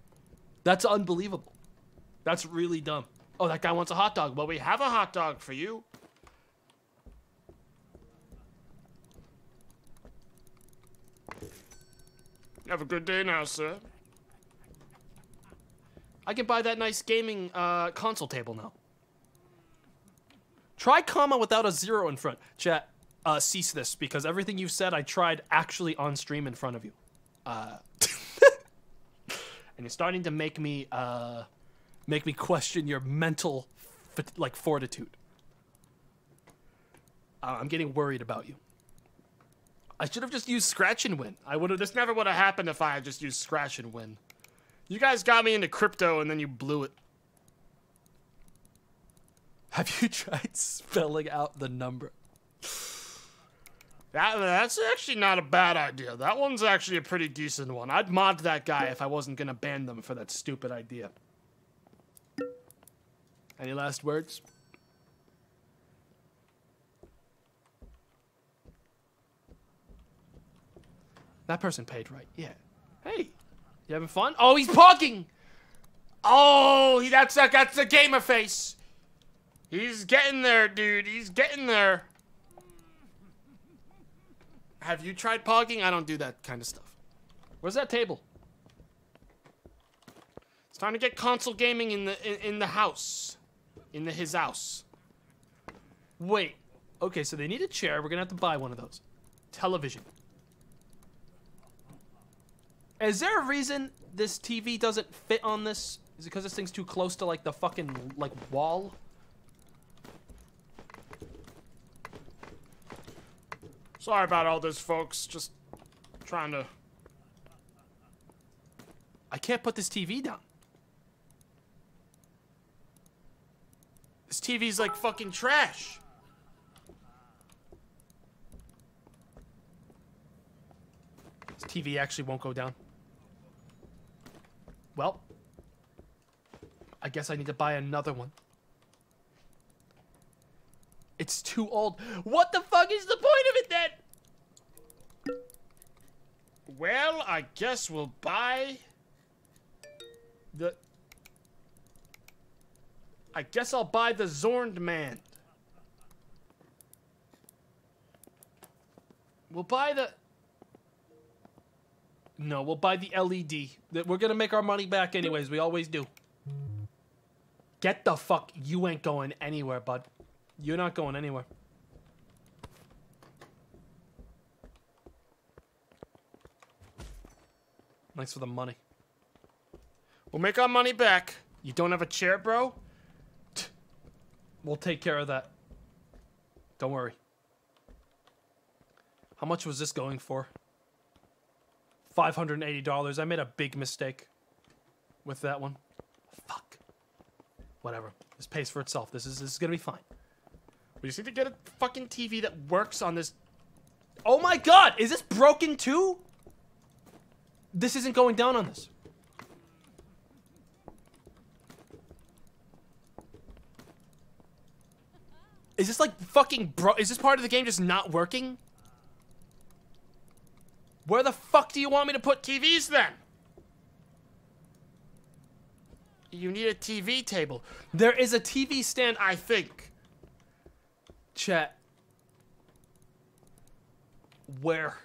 That's unbelievable. That's really dumb. Oh, that guy wants a hot dog. Well, we have a hot dog for you. Have a good day now, sir. I can buy that nice gaming uh, console table now. Try comma without a zero in front. Chat, uh, cease this because everything you've said I tried actually on stream in front of you. Uh, and you're starting to make me uh, make me question your mental like fortitude. Uh, I'm getting worried about you. I should have just used scratch and win. I would have. This never would have happened if I had just used scratch and win. You guys got me into crypto and then you blew it. Have you tried spelling out the number? That, that's actually not a bad idea. That one's actually a pretty decent one. I'd mod that guy if I wasn't gonna ban them for that stupid idea. Any last words? That person paid right. Yeah. Hey, you having fun? Oh, he's parking. Oh, he, that's a, that's a gamer face. He's getting there, dude. He's getting there. Have you tried pogging? I don't do that kind of stuff. Where's that table? It's time to get console gaming in the in, in the house, in the his house. Wait. Okay, so they need a chair. We're gonna have to buy one of those. Television. Is there a reason this TV doesn't fit on this? Is it because this thing's too close to like the fucking like wall? Sorry about all this, folks. Just trying to. I can't put this TV down. This TV's like fucking trash. This TV actually won't go down. Well, I guess I need to buy another one. It's too old. What the fuck is the point of it then? Well, I guess we'll buy the. I guess I'll buy the Zorn Man. We'll buy the. No, we'll buy the LED. We're gonna make our money back anyways. We always do. Get the fuck. You ain't going anywhere, bud. You're not going anywhere. Thanks for the money. We'll make our money back. You don't have a chair, bro? We'll take care of that. Don't worry. How much was this going for? $580. I made a big mistake with that one. Fuck. Whatever. This pays for itself. This is this is gonna be fine. We just need to get a fucking TV that works on this. Oh my god! Is this broken too? This isn't going down on this. Is this like fucking bro? Is this part of the game just not working? Where the fuck do you want me to put TVs then? You need a TV table. There is a TV stand. I think. Chat. Where?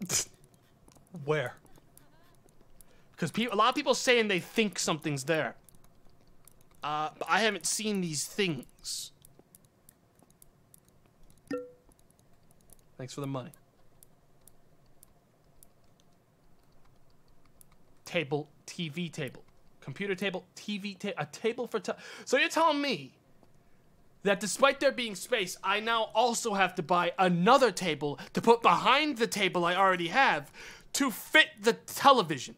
Where? Because a lot of people saying they think something's there. Uh, but I haven't seen these things. Thanks for the money. Table, TV table. Computer table, TV table, a table for. So you're telling me that despite there being space, I now also have to buy another table to put behind the table I already have to fit the television.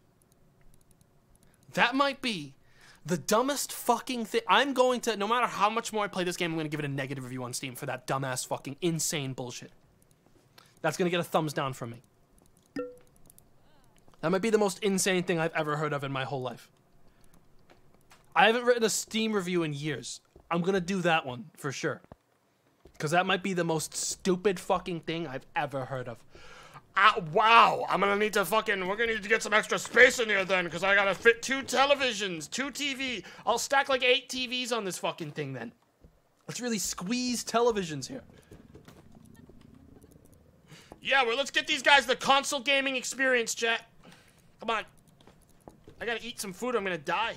That might be the dumbest fucking thing. I'm going to, no matter how much more I play this game, I'm going to give it a negative review on Steam for that dumbass fucking insane bullshit. That's going to get a thumbs down from me. That might be the most insane thing I've ever heard of in my whole life. I haven't written a Steam review in years. I'm gonna do that one for sure. Because that might be the most stupid fucking thing I've ever heard of. Ah, wow, I'm gonna need to fucking. We're gonna need to get some extra space in here then, because I gotta fit two televisions, two TV. I'll stack like eight TVs on this fucking thing then. Let's really squeeze televisions here. Yeah, well, let's get these guys the console gaming experience, chat. Come on. I gotta eat some food I'm gonna die.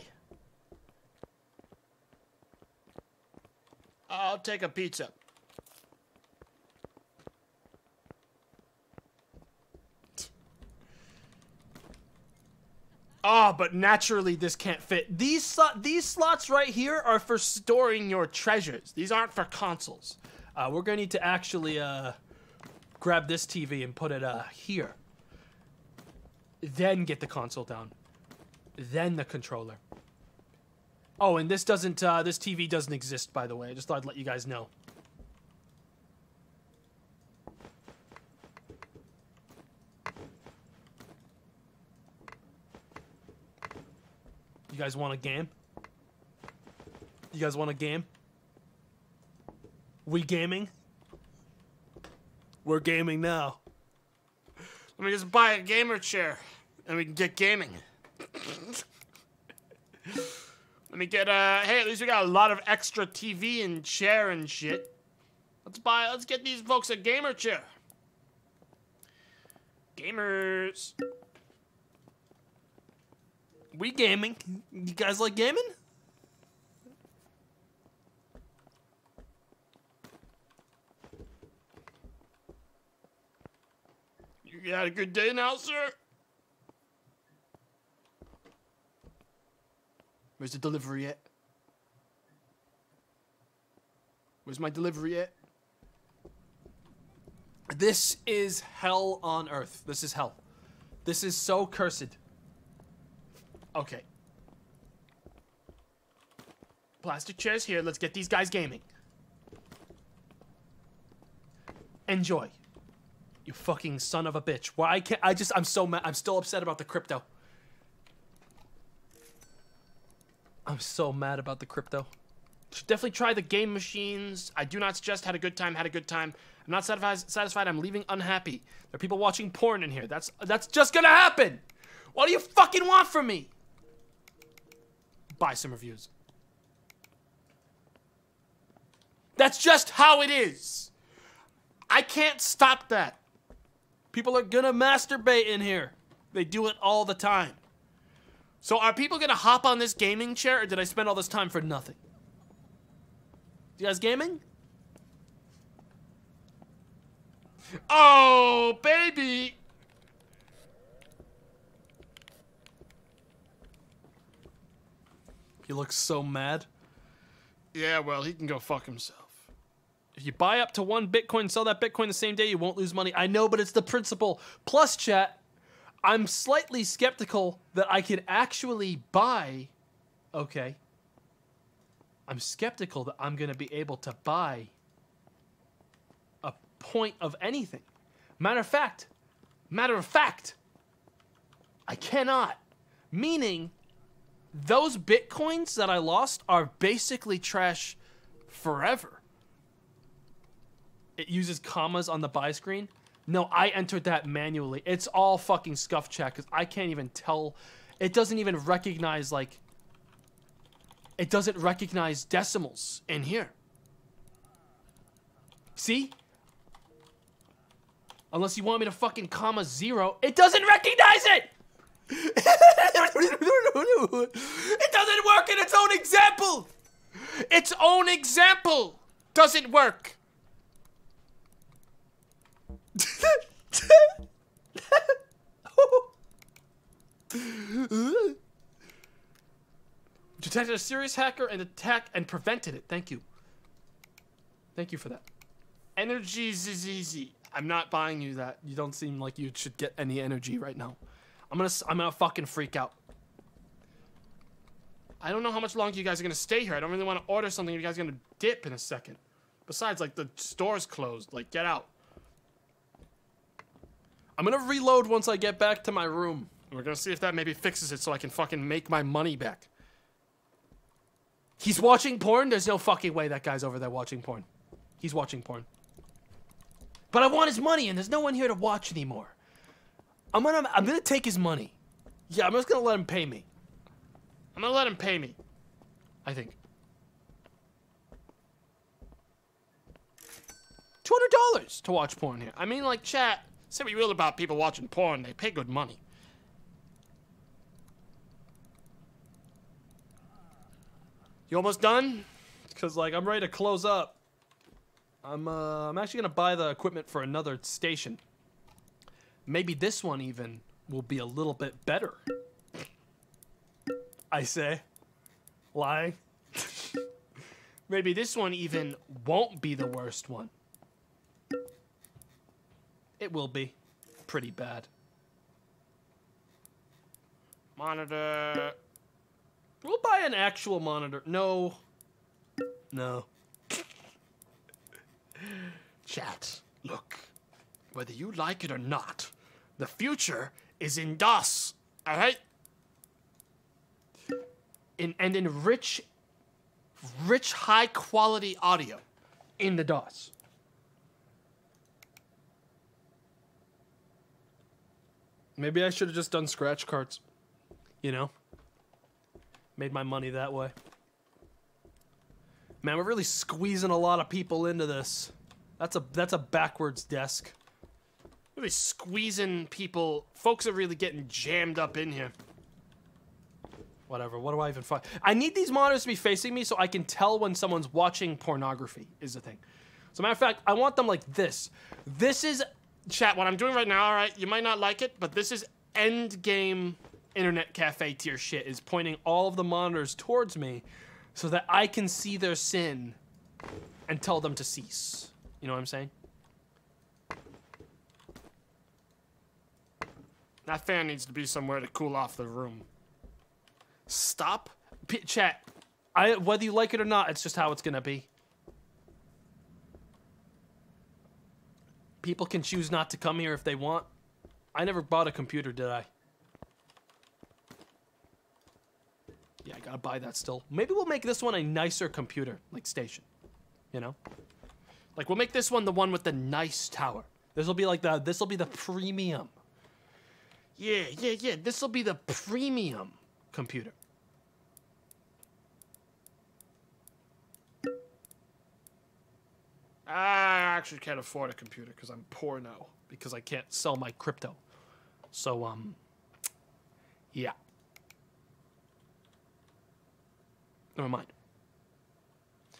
I'll take a pizza. Oh, but naturally this can't fit. These slo- these slots right here are for storing your treasures. These aren't for consoles. Uh, we're gonna need to actually uh, grab this TV and put it uh, here. Then get the console down. Then the controller. Oh, and this doesn't. Uh, this TV doesn't exist, by the way. I just thought I'd let you guys know. You guys want a game? You guys want a game? We gaming? We're gaming now. Let me just buy a gamer chair and we can get gaming. Let me get uh hey, at least we got a lot of extra TV and chair and shit. Let's buy let's get these folks a gamer chair. Gamers. We gaming. You guys like gaming? You had a good day now, sir? Where's the delivery at? Where's my delivery at? This is hell on earth. This is hell. This is so cursed. Okay. Plastic chairs here. Let's get these guys gaming. Enjoy. You fucking son of a bitch. Why I can't I just I'm so mad I'm still upset about the crypto. I'm so mad about the crypto. Definitely try the game machines. I do not suggest had a good time, had a good time. I'm not satisfied, satisfied. I'm leaving unhappy. There are people watching porn in here. That's that's just gonna happen. What do you fucking want from me? Buy some reviews. That's just how it is. I can't stop that. People are gonna masturbate in here. They do it all the time. So are people gonna hop on this gaming chair or did I spend all this time for nothing? You guys gaming? Oh, baby! He looks so mad. Yeah, well, he can go fuck himself. If you buy up to one Bitcoin, sell that Bitcoin the same day, you won't lose money. I know, but it's the principle. Plus, chat, I'm slightly skeptical that I can actually buy. Okay. I'm skeptical that I'm going to be able to buy a point of anything. Matter of fact, matter of fact, I cannot. Meaning, those bitcoins that I lost are basically trash forever. It uses commas on the buy screen. No, I entered that manually. It's all fucking scuff check because I can't even tell. It doesn't even recognize like. It doesn't recognize decimals in here. See? Unless you want me to fucking comma zero, it doesn't recognize it. it doesn't work in its own example. Its own example doesn't work. Detected a serious hacker and attack and prevented it. Thank you. Thank you for that. Energy easy. I'm not buying you that. You don't seem like you should get any energy right now. I'm gonna I'm gonna fucking freak out. I don't know how much longer you guys are gonna stay here. I don't really want to order something. You guys are gonna dip in a second. Besides, like the store's closed. Like, get out. I'm gonna reload once I get back to my room. We're gonna see if that maybe fixes it so I can fucking make my money back. He's watching porn? There's no fucking way that guy's over there watching porn. He's watching porn. But I want his money and there's no one here to watch anymore. I'm gonna I'm gonna take his money. Yeah, I'm just gonna let him pay me. I'm gonna let him pay me. I think. Two hundred dollars to watch porn here. I mean, like, chat. Say what you will about people watching porn, they pay good money. You almost done? because like I'm ready to close up. I'm uh, I'm actually gonna buy the equipment for another station. Maybe this one even will be a little bit better. I say, lying. Maybe this one even won't be the worst one. It will be pretty bad. Monitor. We'll buy an actual monitor. No. No. Chat, look. Whether you like it or not, the future is in DOS. Alright? In and in rich rich high quality audio in the DOS. Maybe I should have just done scratch cards. You know? Made my money that way. Man, we're really squeezing a lot of people into this. That's a that's a backwards desk. Really squeezing people. Folks are really getting jammed up in here. Whatever. What do I even find? I need these monitors to be facing me so I can tell when someone's watching pornography. Is the thing. So matter of fact, I want them like this. This is Chat, what I'm doing right now, alright, you might not like it, but this is end game internet cafe tier shit. Is pointing all of the monitors towards me, so that I can see their sin, and tell them to cease. You know what I'm saying? That fan needs to be somewhere to cool off the room. Stop. P- chat. I whether you like it or not, it's just how it's gonna be. People can choose not to come here if they want. I never bought a computer, did I? Yeah, I gotta buy that still. Maybe we'll make this one a nicer computer, like station. You know? Like we'll make this one the one with the nice tower. This will be like the this will be the premium. Yeah, yeah, yeah. This will be the premium computer. I actually can't afford a computer because I'm poor now. because I can't sell my crypto. So um yeah. Never mind.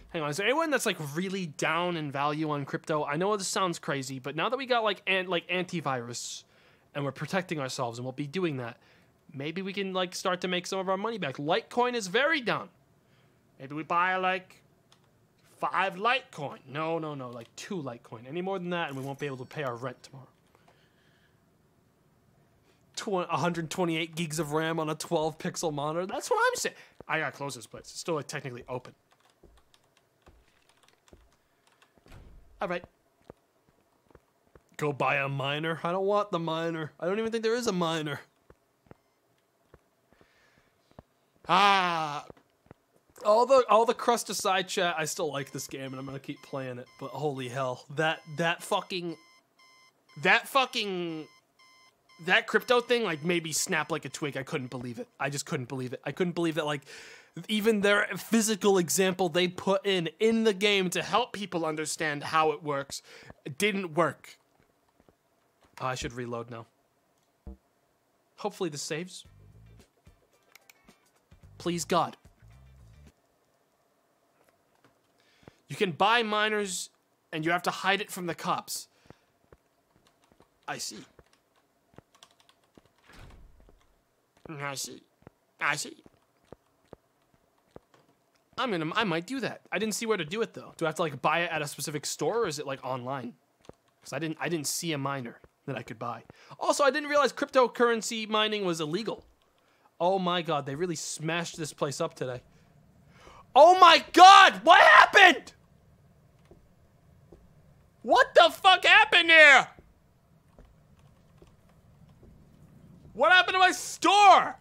Hang on, is there anyone that's like really down in value on crypto? I know this sounds crazy, but now that we got like an, like antivirus and we're protecting ourselves and we'll be doing that, maybe we can like start to make some of our money back. Litecoin is very down. Maybe we buy like five Litecoin. No, no, no, like two Litecoin. Any more than that, and we won't be able to pay our rent tomorrow. Tw- 128 gigs of RAM on a 12 pixel monitor. That's what I'm saying. I gotta close this place. It's still like, technically open. All right. Go buy a miner. I don't want the miner. I don't even think there is a miner. Ah, All the all the crust aside, chat. I still like this game, and I'm gonna keep playing it. But holy hell, that that fucking that fucking that crypto thing like made me snap like a twig. I couldn't believe it. I just couldn't believe it. I couldn't believe that like even their physical example they put in in the game to help people understand how it works didn't work. Oh, I should reload now. Hopefully this saves. Please God. You can buy miners and you have to hide it from the cops. I see. I see. I see. I'm gonna. I might do that. I didn't see where to do it though. Do I have to like buy it at a specific store, or is it like online? Because I didn't. I didn't see a miner that I could buy. Also, I didn't realize cryptocurrency mining was illegal. Oh my god, they really smashed this place up today. Oh my god, what happened? What the fuck happened here? What happened to my store?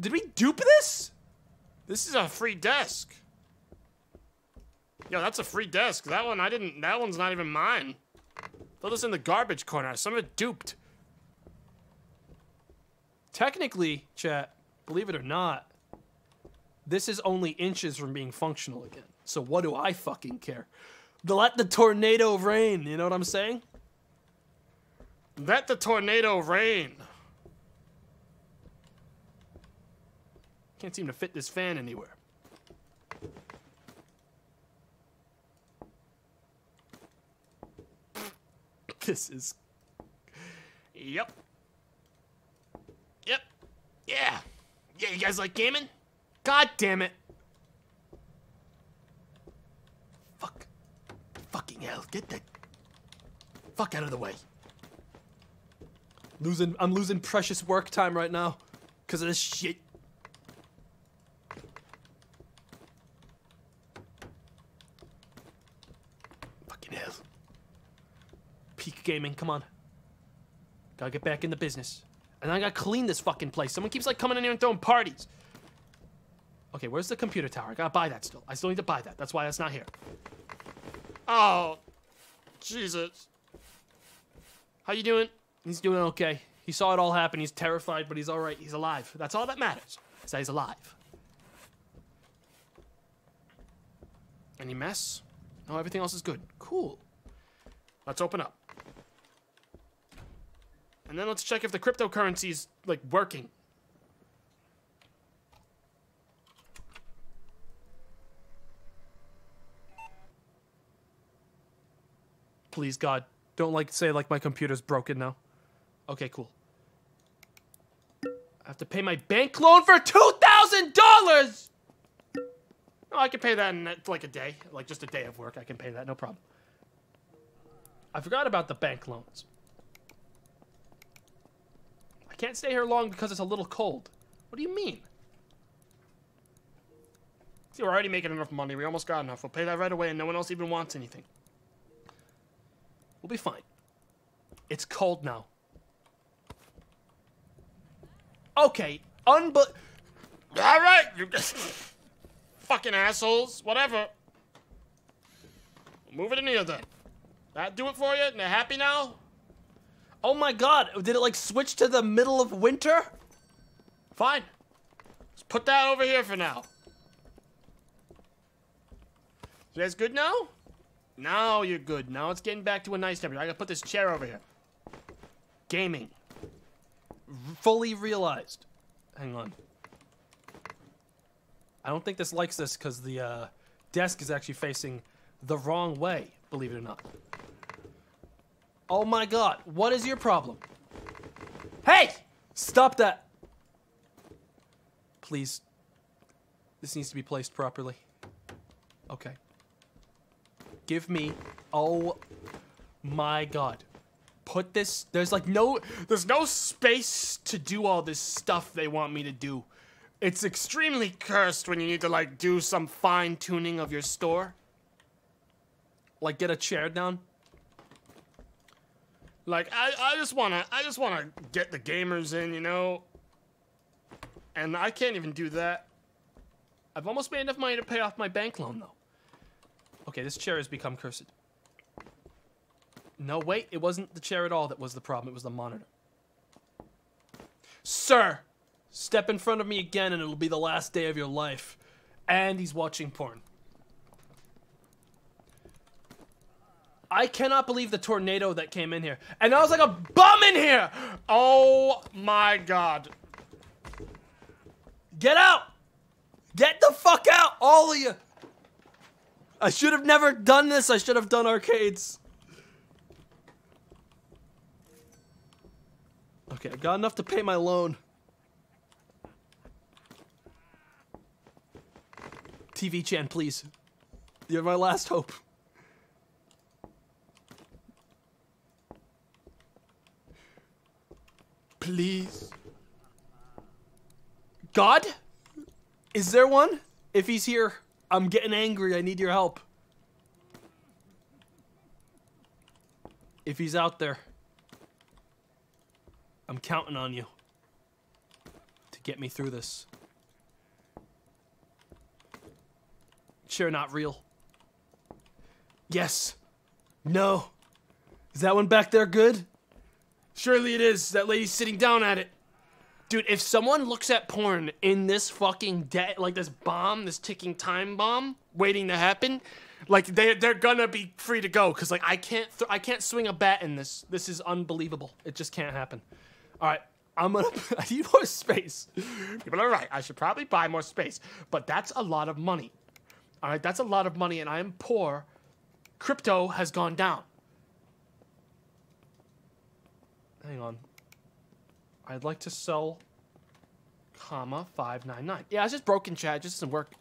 Did we dupe this? This is a free desk. Yo, that's a free desk. That one I didn't. That one's not even mine. Throw this in the garbage corner. Some of it duped. Technically, chat, believe it or not, this is only inches from being functional again. So what do I fucking care? Let the tornado rain. You know what I'm saying? Let the tornado rain. Can't seem to fit this fan anywhere. This is... Yep. Yep. Yeah. Yeah, you guys like gaming? God damn it. Fucking hell. Get the fuck out of the way. Losing. I'm losing precious work time right now because of this shit. Fucking hell. Peak gaming, come on. Gotta get back in the business. And I gotta clean this fucking place. Someone keeps like coming in here and throwing parties. Okay, where's the computer tower? I gotta buy that still. I still need to buy that. That's why that's not here. Oh, Jesus. How you doing? He's doing okay. He saw it all happen. He's terrified, but he's all right. He's alive. That's all that matters. Is that he's alive. Any mess? No, everything else is good. Cool. Let's open up. And then let's check if the cryptocurrency is like working. Please, God, don't like say like my computer's broken now. Okay, cool. I have to pay my bank loan for two thousand dollars. Oh, I can pay that in like a day, like just a day of work. I can pay that, no problem. I forgot about the bank loans. I can't stay here long because it's a little cold. What do you mean? See, we're already making enough money. We almost got enough. We'll pay that right away, and no one else even wants anything. We'll be fine. It's cold now. Okay, unbe- All right, you fucking assholes. Whatever. Move it in here then. That do it for you? Now happy now? Oh my god, did it like switch to the middle of winter? Fine. Let's put that over here for now. You guys good now? Now you're good. Now it's getting back to a nice temperature. I gotta put this chair over here. Gaming. Fully realized. Hang on. I don't think this likes this because the uh, desk is actually facing the wrong way, believe it or not. Oh my god, what is your problem? Hey! Stop that! Please. This needs to be placed properly. Okay. Give me. Oh my god. Put this. There's like no. There's no space to do all this stuff they want me to do. It's extremely cursed when you need to like do some fine tuning of your store. Like get a chair down. Like I, I just wanna I just wanna get the gamers in, you know. And I can't even do that. I've almost made enough money to pay off my bank loan though. Okay, this chair has become cursed. No, wait, it wasn't the chair at all that was the problem, it was the monitor. Sir, step in front of me again and it'll be the last day of your life. And he's watching porn. I cannot believe the tornado that came in here. And I was like a bum in here! Oh my god. Get out! Get the fuck out, all of you! I should have never done this. I should have done arcades. Okay, I got enough to pay my loan. TV Chan, please. You're my last hope. Please. God? Is there one? If he's here, I'm getting angry. I need your help. If he's out there, I'm counting on you to get me through this. Sure, not real. Yes. No. Is that one back there good? Surely it is. That lady's sitting down at it. Dude, if someone looks at porn in this fucking debt, like this bomb, this ticking time bomb waiting to happen, like they they're gonna be free to go because like I can't I can't swing a bat in this. This is unbelievable. It just can't happen. All right, I'm gonna I need more space. People are right. I should probably buy more space, but that's a lot of money. All right, that's a lot of money, and I am poor. Crypto has gone down. hang on. I'd like to sell, comma five nine nine. Yeah, it's just broken, Chad. It just doesn't work.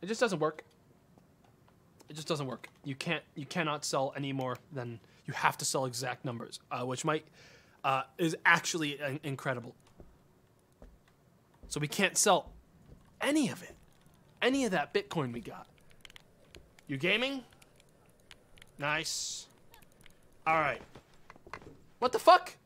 It just doesn't work. It just doesn't work. You can't. You cannot sell any more than you have to sell exact numbers, uh, which might uh, is actually in- incredible. So we can't sell any of it, any of that Bitcoin we got. You gaming? Nice. All right. What the fuck?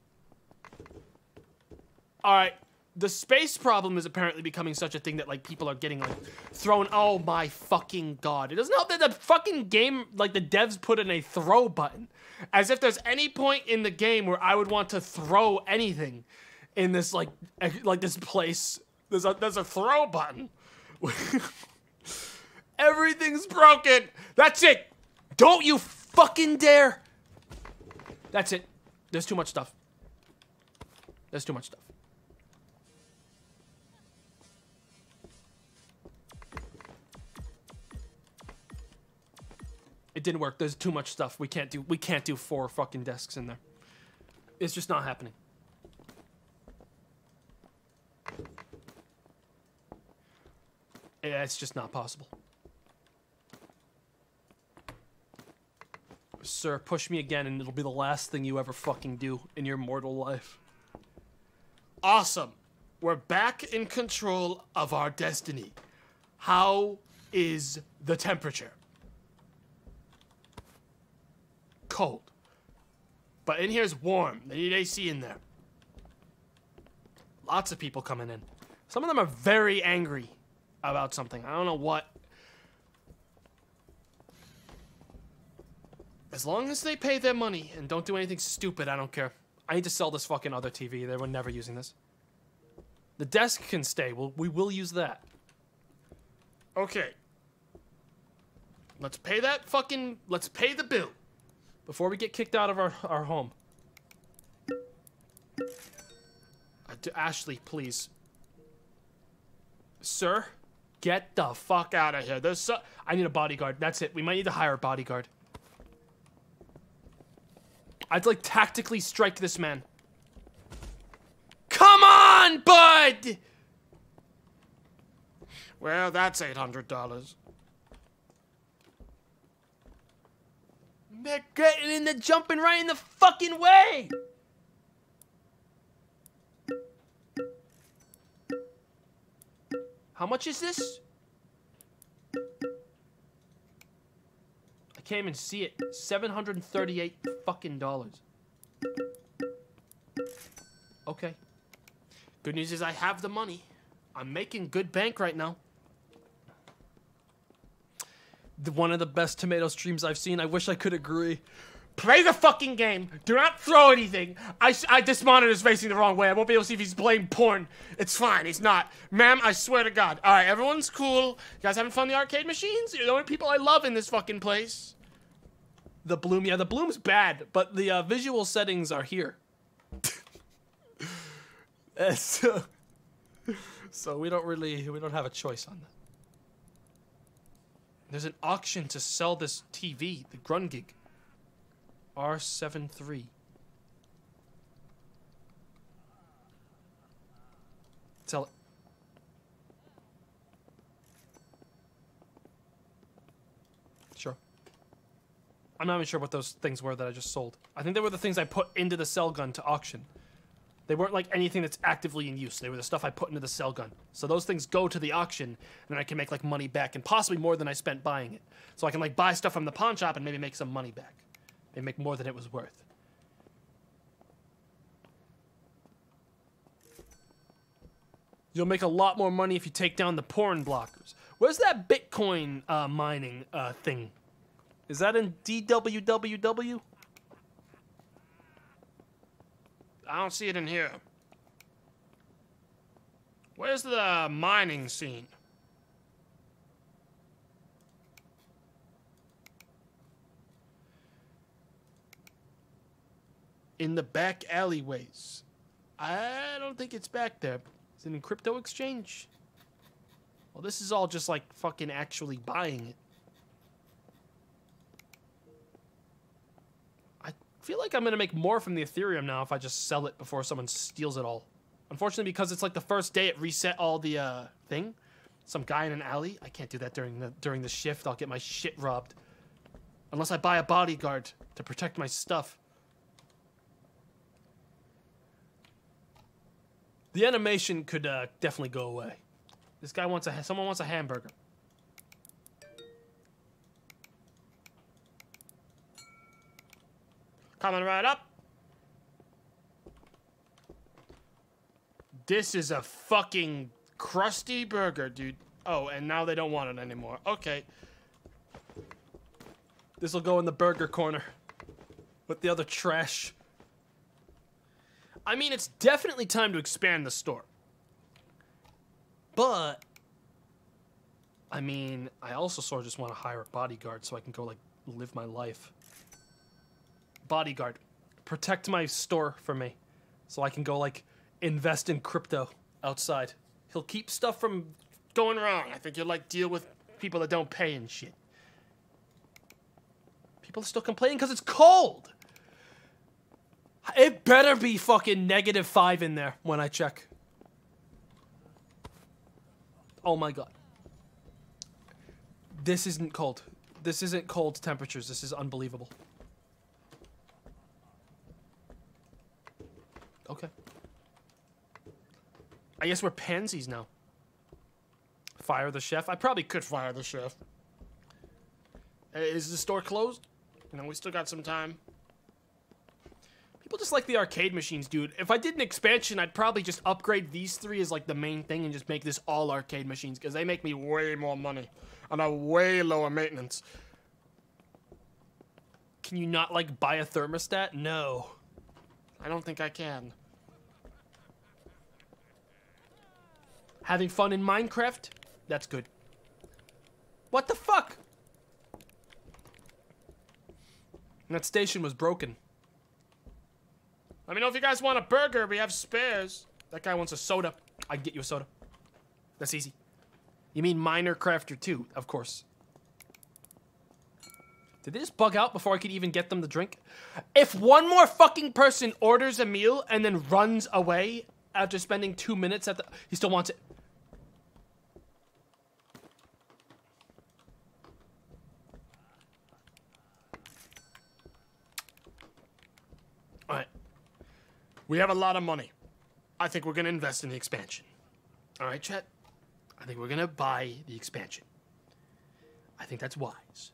All right. The space problem is apparently becoming such a thing that like people are getting like thrown. Oh my fucking god! It doesn't help that the fucking game like the devs put in a throw button, as if there's any point in the game where I would want to throw anything in this like like this place. There's a there's a throw button. Everything's broken. That's it. Don't you fucking dare. That's it. There's too much stuff. There's too much stuff. It didn't work. There's too much stuff. We can't do we can't do four fucking desks in there. It's just not happening. Yeah, it's just not possible. Sir, push me again and it'll be the last thing you ever fucking do in your mortal life. Awesome. We're back in control of our destiny. How is the temperature? Cold. But in here's warm. They need AC in there. Lots of people coming in. Some of them are very angry about something. I don't know what. As long as they pay their money and don't do anything Stupid, I don't care. I need to sell this fucking other TV. They were never using this. The desk can stay. We'll, we will use that. Okay. Let's pay that fucking. Let's pay the bill. Before we get kicked out of our, our home. Uh, Ashley, please. Sir, get the fuck out of here. There's so I need a bodyguard. That's it. We might need to hire a bodyguard. I'd like tactically strike this man. Come on, bud! Well, that's eight hundred dollars. They're getting in the jumping right in the fucking way. How much is this? I can't even see it. 738 fucking dollars. Okay. Good news is I have the money. I'm making good bank right now. The- One of the best tomato streams I've seen. I wish I could agree. Play the fucking game. Do not throw anything. I this monitor's facing the wrong way. I won't be able to see if he's playing porn. It's fine. He's not. Ma'am, I swear to God. All right, everyone's cool. You guys having fun in the arcade machines? You're the only people I love in this fucking place. The bloom, yeah, the bloom's bad, but the uh, visual settings are here. So, so we don't really, we don't have a choice on that. There's an auction to sell this TV, the Grundig. R73. Sell it. Sure. I'm not even sure what those things were that I just sold. I think they were the things I put into the cell gun to auction. They weren't like anything that's actively in use. They were the stuff I put into the cell gun. So those things go to the auction, and I can make like money back, and possibly more than I spent buying it. So I can like buy stuff from the pawn shop and maybe make some money back. Maybe make more than it was worth. You'll make a lot more money if you take down the porn blockers. Where's that Bitcoin uh, mining uh, thing? Is that in DWWW? I don't see it in here. Where's the uh, mining scene? In the back alleyways. I don't think it's back there. Is it in crypto exchange? Well, this is all just like fucking actually buying it. Feel like I'm gonna make more from the Ethereum now if I just sell it before someone steals it all. Unfortunately, because it's like the first day it reset all the uh, thing. Some guy in an alley. I can't do that during the during the shift. I'll get my shit robbed. Unless I buy a bodyguard to protect my stuff. The animation could uh, definitely go away. This guy wants a someone wants a hamburger. Coming right up. This is a fucking crusty burger, dude. Oh, and now they don't want it anymore. Okay. This will go in the burger corner with the other trash. I mean, it's definitely time to expand the store. But, I mean, I also sort of just want to hire a bodyguard so I can go, like, live my life. Bodyguard, protect my store for me so I can go, like, invest in crypto outside. He'll keep stuff from Going wrong. I think you'll like deal with people that don't pay and shit. People are still complaining because it's cold. It better be fucking negative five in there when I check. Oh my god. This isn't cold. This isn't cold temperatures. This is unbelievable. Okay. I guess we're pansies now. Fire the chef. I probably could fire the chef. Uh, Is the store closed? You know, we still got some time. People just like the arcade machines, dude. If I did an expansion, I'd probably just upgrade these three as like the main thing and just make this all arcade machines because they make me Way more money. On a way lower maintenance. Can you not like buy a thermostat? No. I don't think I can. Having fun in Minecraft? That's good. What the fuck? That station was broken. Let me know if you guys want a burger. We have spares. That guy wants a soda. I can get you a soda. That's easy. You mean Miner Crafter 2, of course. Did they just bug out before I could even get them to drink? If one more fucking person orders a meal and then runs away after spending two minutes at the. He still wants it. Alright. We have a lot of money. I think we're gonna invest in the expansion. Alright, chat. I think we're gonna buy the expansion. I think that's wise.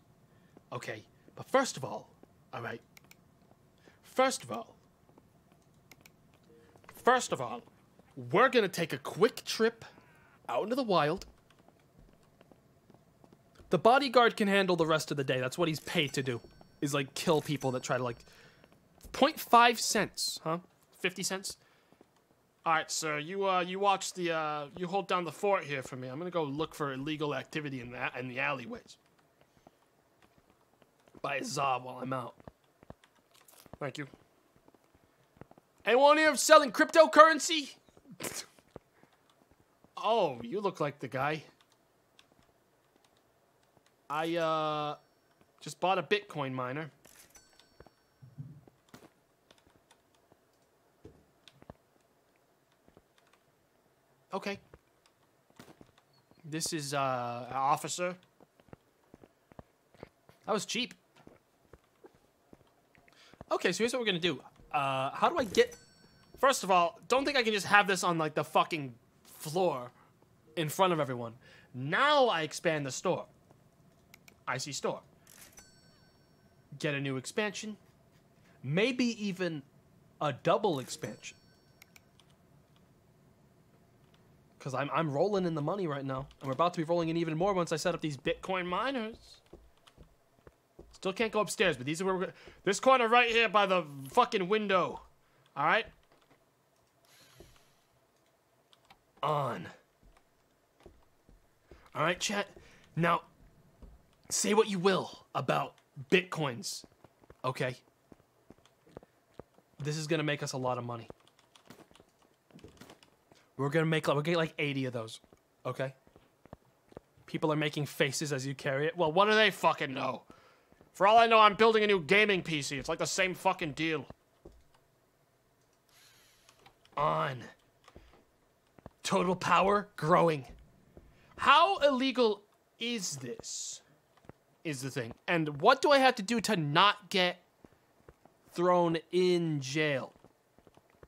Okay, but first of all, alright. First of all, first of all, we're gonna take a quick trip out into the wild. The bodyguard can handle the rest of the day. That's what he's paid to do. Is like kill people that try to like 0.5 cents, huh? 50 cents? All right, sir. You uh, you watch the uh, you hold down the fort here for me. I'm gonna go look for illegal activity in that in the alleyways. Buy a Zob while I'm out. Thank you. Anyone here selling cryptocurrency? Oh, you look like the guy. I uh just bought a Bitcoin miner. Okay. This is uh Officer. that was cheap. Okay, so here's what we're gonna do. Uh how do I get First of all, don't think I can just have this on like the fucking floor in front of everyone. Now I expand the store. I see store. Get a new expansion. Maybe even a double expansion. Because I'm, I'm rolling in the money right now. And we're about to be rolling in even more once I set up these Bitcoin miners. Still can't go upstairs, but these are where we're This corner right here by the fucking window. All right. on. All right, chat. Now, say what you will about bitcoins, okay? This is gonna make us a lot of money. We're gonna make like we're getting like 80 of those, okay? People are making faces as you carry it. Well, What do they fucking know? For all I know, I'm building a new gaming PC. It's like the same fucking deal. On. Total power growing. How illegal is this? Is the thing. And what do I have to do to not get thrown in jail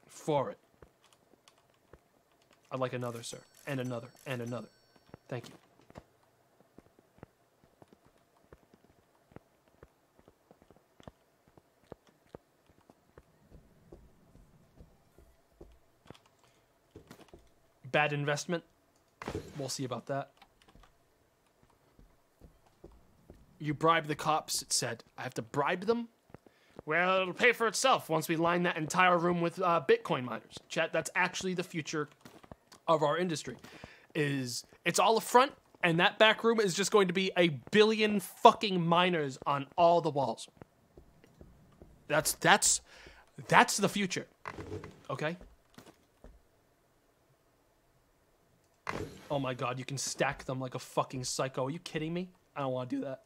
for it? I'd like another, sir. And another. And another. Thank you. Bad investment. We'll see about that. You bribe the cops, it said. I have to bribe them? Well, it'll pay for itself once we line that entire room with uh, Bitcoin miners. Chat, that's actually the future of our industry. Is it's all a front, and that back room is just going to be a billion fucking miners on all the walls. That's that's that's the future. Okay? Oh my god, you can stack them like a fucking psycho. Are you kidding me? I don't want to do that.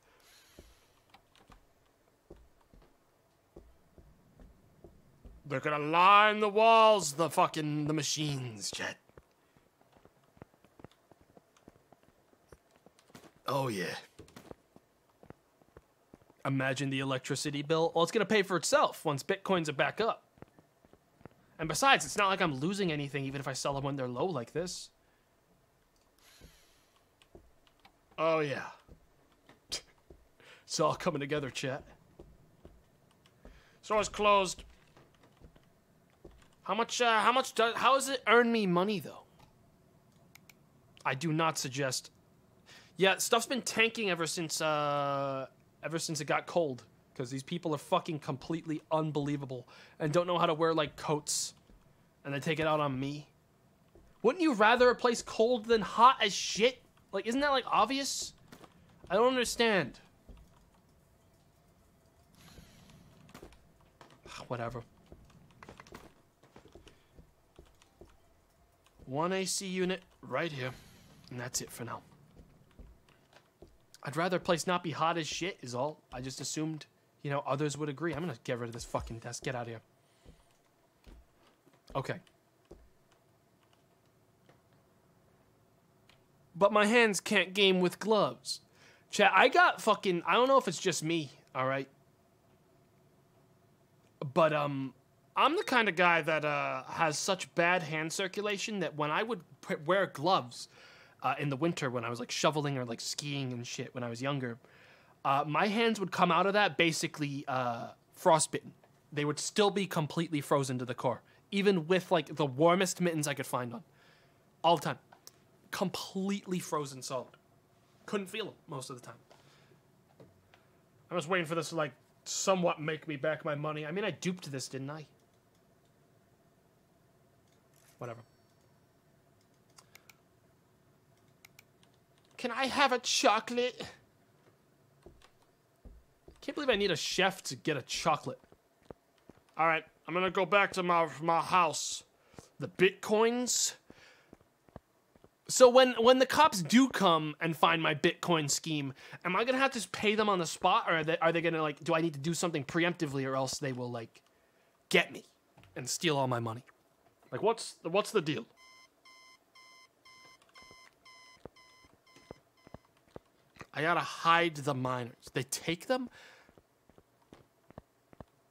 They're gonna line the walls, the fucking the machines, Jet. Oh yeah. Imagine the electricity bill. Well, it's going to pay for itself once bitcoins are back up. And besides, it's not like I'm losing anything even if I sell them when they're low like this. Oh yeah. It's all coming together, chat. Store's closed. How much? Uh, how much? Does, how does it earn me money though? I do not suggest. Yeah, stuff's been tanking ever since. Uh, ever since it got cold, because these people are fucking completely unbelievable and don't know how to wear like coats, and they take it out on me. Wouldn't you rather a place cold than hot as shit? Like, isn't that like obvious? I don't understand. Ah, whatever. One AC unit right here. And that's it for now. I'd rather place not be hot as shit, is all. I just assumed, you know, others would agree. I'm gonna get rid of this fucking desk. Get out of here. Okay. But my hands can't game with gloves. Chat, I got fucking. I don't know if it's just me, alright? But, um, I'm the kind of guy that uh, has such bad hand circulation that when I would wear gloves uh, in the winter when I was like shoveling or like skiing and shit when I was younger, uh, my hands would come out of that basically uh, frostbitten. They would still be completely frozen to the core, even with like the warmest mittens I could find on, all the time, completely frozen solid. Couldn't feel them most of the time. I was waiting for this to like somewhat make me back my money. I mean, I duped this, didn't I? Whatever. Can I have a chocolate? Can't believe I need a chef to get a chocolate. All right, I'm gonna go back to my my house. The bitcoins. So when when the cops do come and find my Bitcoin scheme, am I gonna have to pay them on the spot, or are they are they gonna like? Do I need to do something preemptively, or else they will like get me and steal all my money? Like, what's the, what's the deal? I gotta hide the miners. They take them.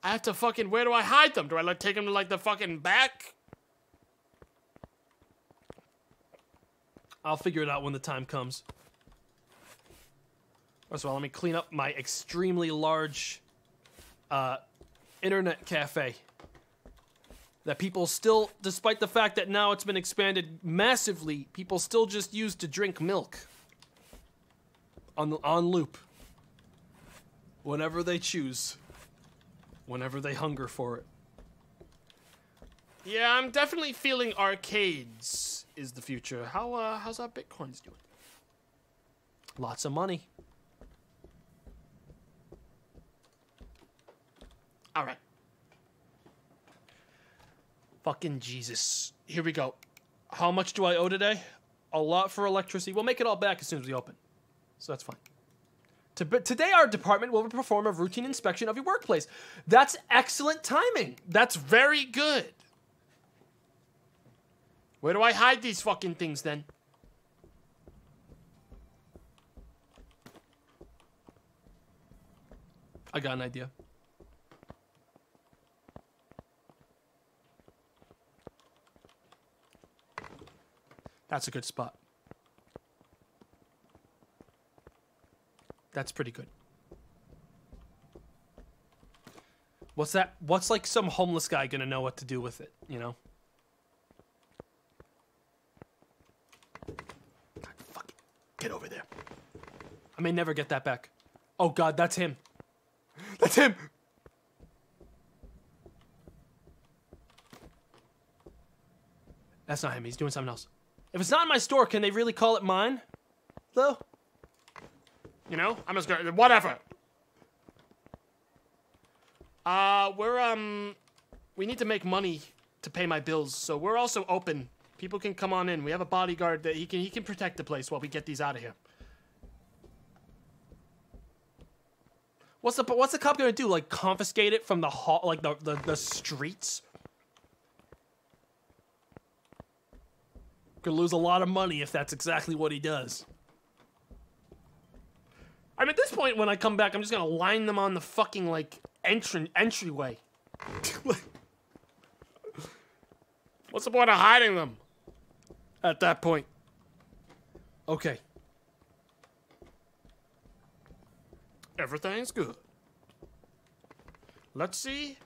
I have to fucking. Where do I hide them? Do I like take them to like the fucking back? I'll figure it out when the time comes. First of all, let me clean up my extremely large uh, internet cafe. That people still, despite the fact that now it's been expanded massively, people still just use to drink milk on on loop whenever they choose, whenever they hunger for it. Yeah, I'm definitely feeling arcades is the future. How uh, how's our bitcoins doing? Lots of money. All right. Fucking Jesus. Here we go. How much do I owe today? A lot for electricity. We'll make it all back as soon as we open. So that's fine. To, but today, our department will perform a routine inspection of your workplace. That's excellent timing. That's very good. Where do I hide these fucking things then? I got an idea. That's a good spot. That's pretty good. What's that? What's like some homeless guy gonna know what to do with it, you know? God, fuck it. Get over there. I may never get that back. Oh god, that's him. That's him. That's not him. He's doing something else. If it's not in my store, can they really call it mine? Though? You know, I'm just gonna whatever. Uh, we're um, we need to make money to pay my bills, so we're also open. People can come on in. We have a bodyguard that he can he can protect the place while we get these out of here. What's the what's the cop gonna do? Like confiscate it from the hall, like the the, the streets? Could lose a lot of money if that's exactly what he does. I mean, at this point, when I come back, I'm just gonna line them on the fucking like entry entryway. What's the point of hiding them? At that point. Okay. Everything's good. Let's see.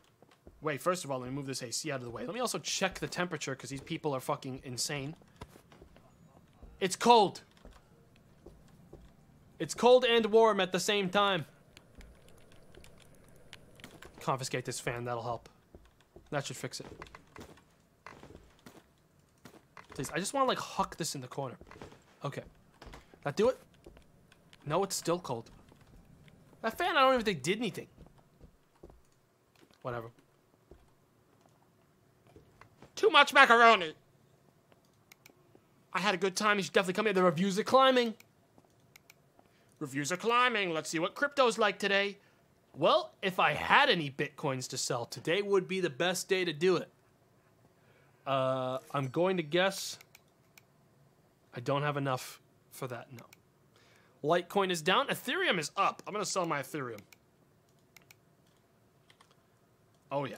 Wait, first of all, let me move this AC out of the way. Let me also check the temperature because these people are fucking insane. It's cold. It's cold and warm at the same time. Confiscate this fan, that'll help. That should fix it. Please, I just want to like huck this in the corner. Okay. That do it? No, it's still cold. That fan, I don't even think did anything. Whatever. Too much macaroni. I had a good time. You should definitely come here. The reviews are climbing. Reviews are climbing. Let's see what crypto's like today. Well, if I had any bitcoins to sell, today would be the best day to do it. Uh, I'm going to guess I don't have enough for that. No. Litecoin is down. Ethereum is up. I'm going to sell my Ethereum. Oh, yeah.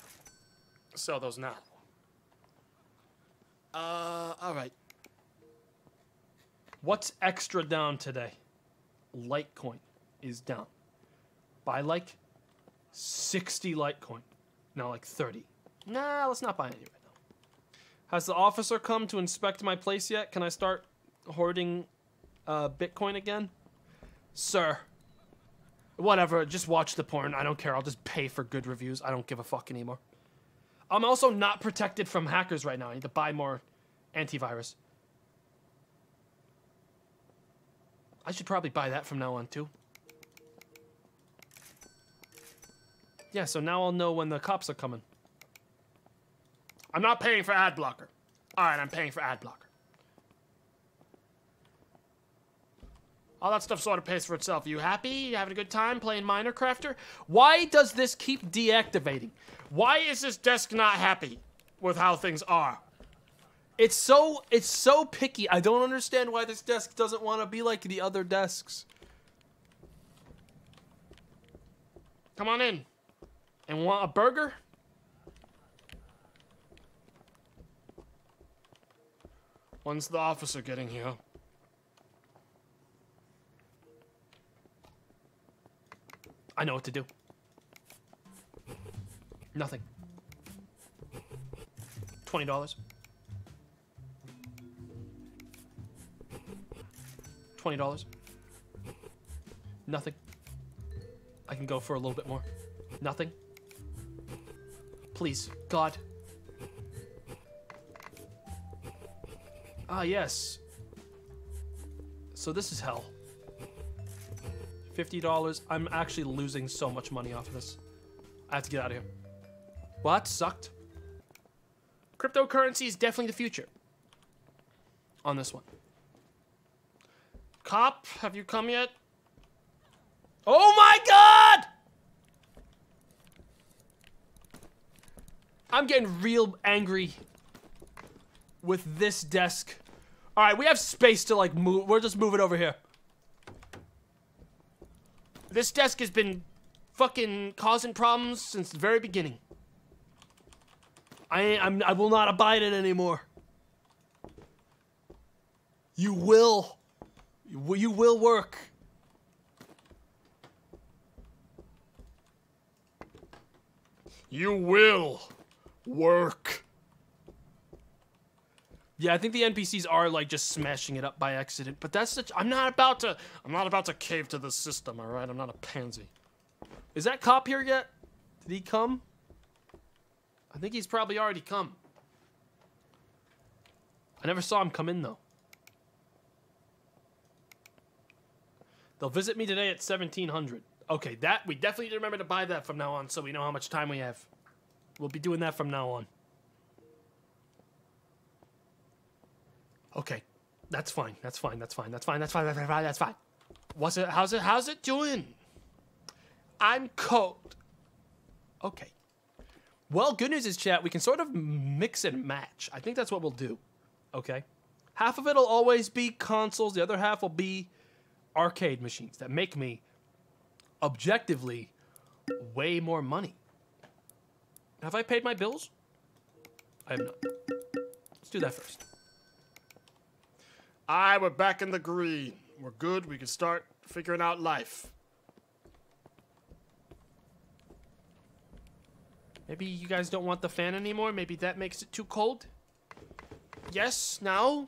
Sell those now. Uh, all right. What's extra down today? Litecoin is down by like 60 Litecoin. No, like 30. Nah, let's not buy any now. Has the officer come to inspect my place yet? Can I start hoarding uh, Bitcoin again? Sir. Whatever, just watch the porn. I don't care. I'll just pay for good reviews. I don't give a fuck anymore. I'm also not protected from hackers right now. I need to buy more antivirus. I should probably buy that from now on too. Yeah, so now I'll know when the cops are coming. I'm not paying for ad blocker. All right, I'm paying for ad blocker. All that stuff sort of pays for itself. You happy? You having a good time playing Minecrafter? Why does this keep deactivating? Why is this desk not happy with how things are? It's so it's so picky. I don't understand why this desk doesn't want to be like the other desks. Come on in. And want a burger? When's the officer getting here? I know what to do. Nothing. Twenty dollars. Twenty dollars. Nothing. I can go for a little bit more. Nothing. Please, God. Ah, yes. So this is hell. $50. I'm actually losing so much money off of this. I have to get out of here. Well, that sucked. Cryptocurrency is definitely the future. On this one. Cop, have you come yet? Oh my god! I'm getting real angry with this desk. All right, we have space to like move. We're just moving over here. This desk has been fucking causing problems since the very beginning. I I'm, I will not abide it anymore. You, will- you will work. You will work. Yeah, I think the NPCs are like just smashing it up by accident, but that's such. I'm not about to. I'm not about to cave to the system. All right. I'm not a pansy. Is that cop here yet? Did he come? I think he's probably already come. I never saw him come in though. They'll visit me today at 1700. Okay, that we definitely need to remember to buy that from now on so we know how much time we have. We'll be doing that from now on. Okay. That's fine. That's fine. That's fine. That's fine. That's fine. That's fine. That's fine. What's it? How's it? How's it doing? I'm cold. Okay. Well, good news is, chat, we can sort of mix and match. I think that's what we'll do. Okay. Half of it'll always be consoles, the other half will be arcade machines that make me objectively way more money. Have I paid my bills? I have not. Let's do that first. I we're back in the green. We're good. We can start figuring out life. Maybe you guys don't want the fan anymore. Maybe that makes it too cold. Yes. Now.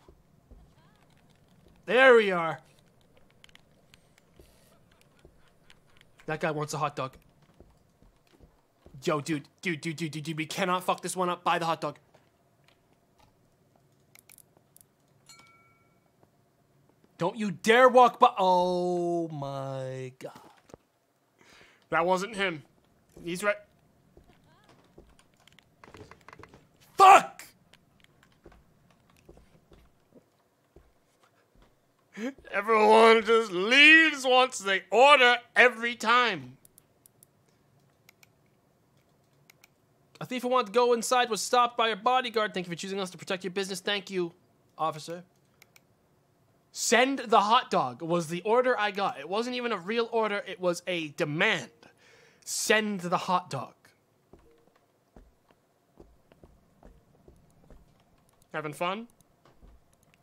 There we are. That guy wants a hot dog. Yo, dude, dude, dude, dude, dude, dude. We cannot fuck this one up. Buy the hot dog. Don't you dare walk by. Oh my god. That wasn't him. He's right. Fuck! Everyone just leaves once they order every time. A thief who wanted to go inside was stopped by your bodyguard. Thank you for choosing us to protect your business. Thank you, officer. Send the hot dog was the order I got. It wasn't even a real order, it was a demand. Send the hot dog. Having fun?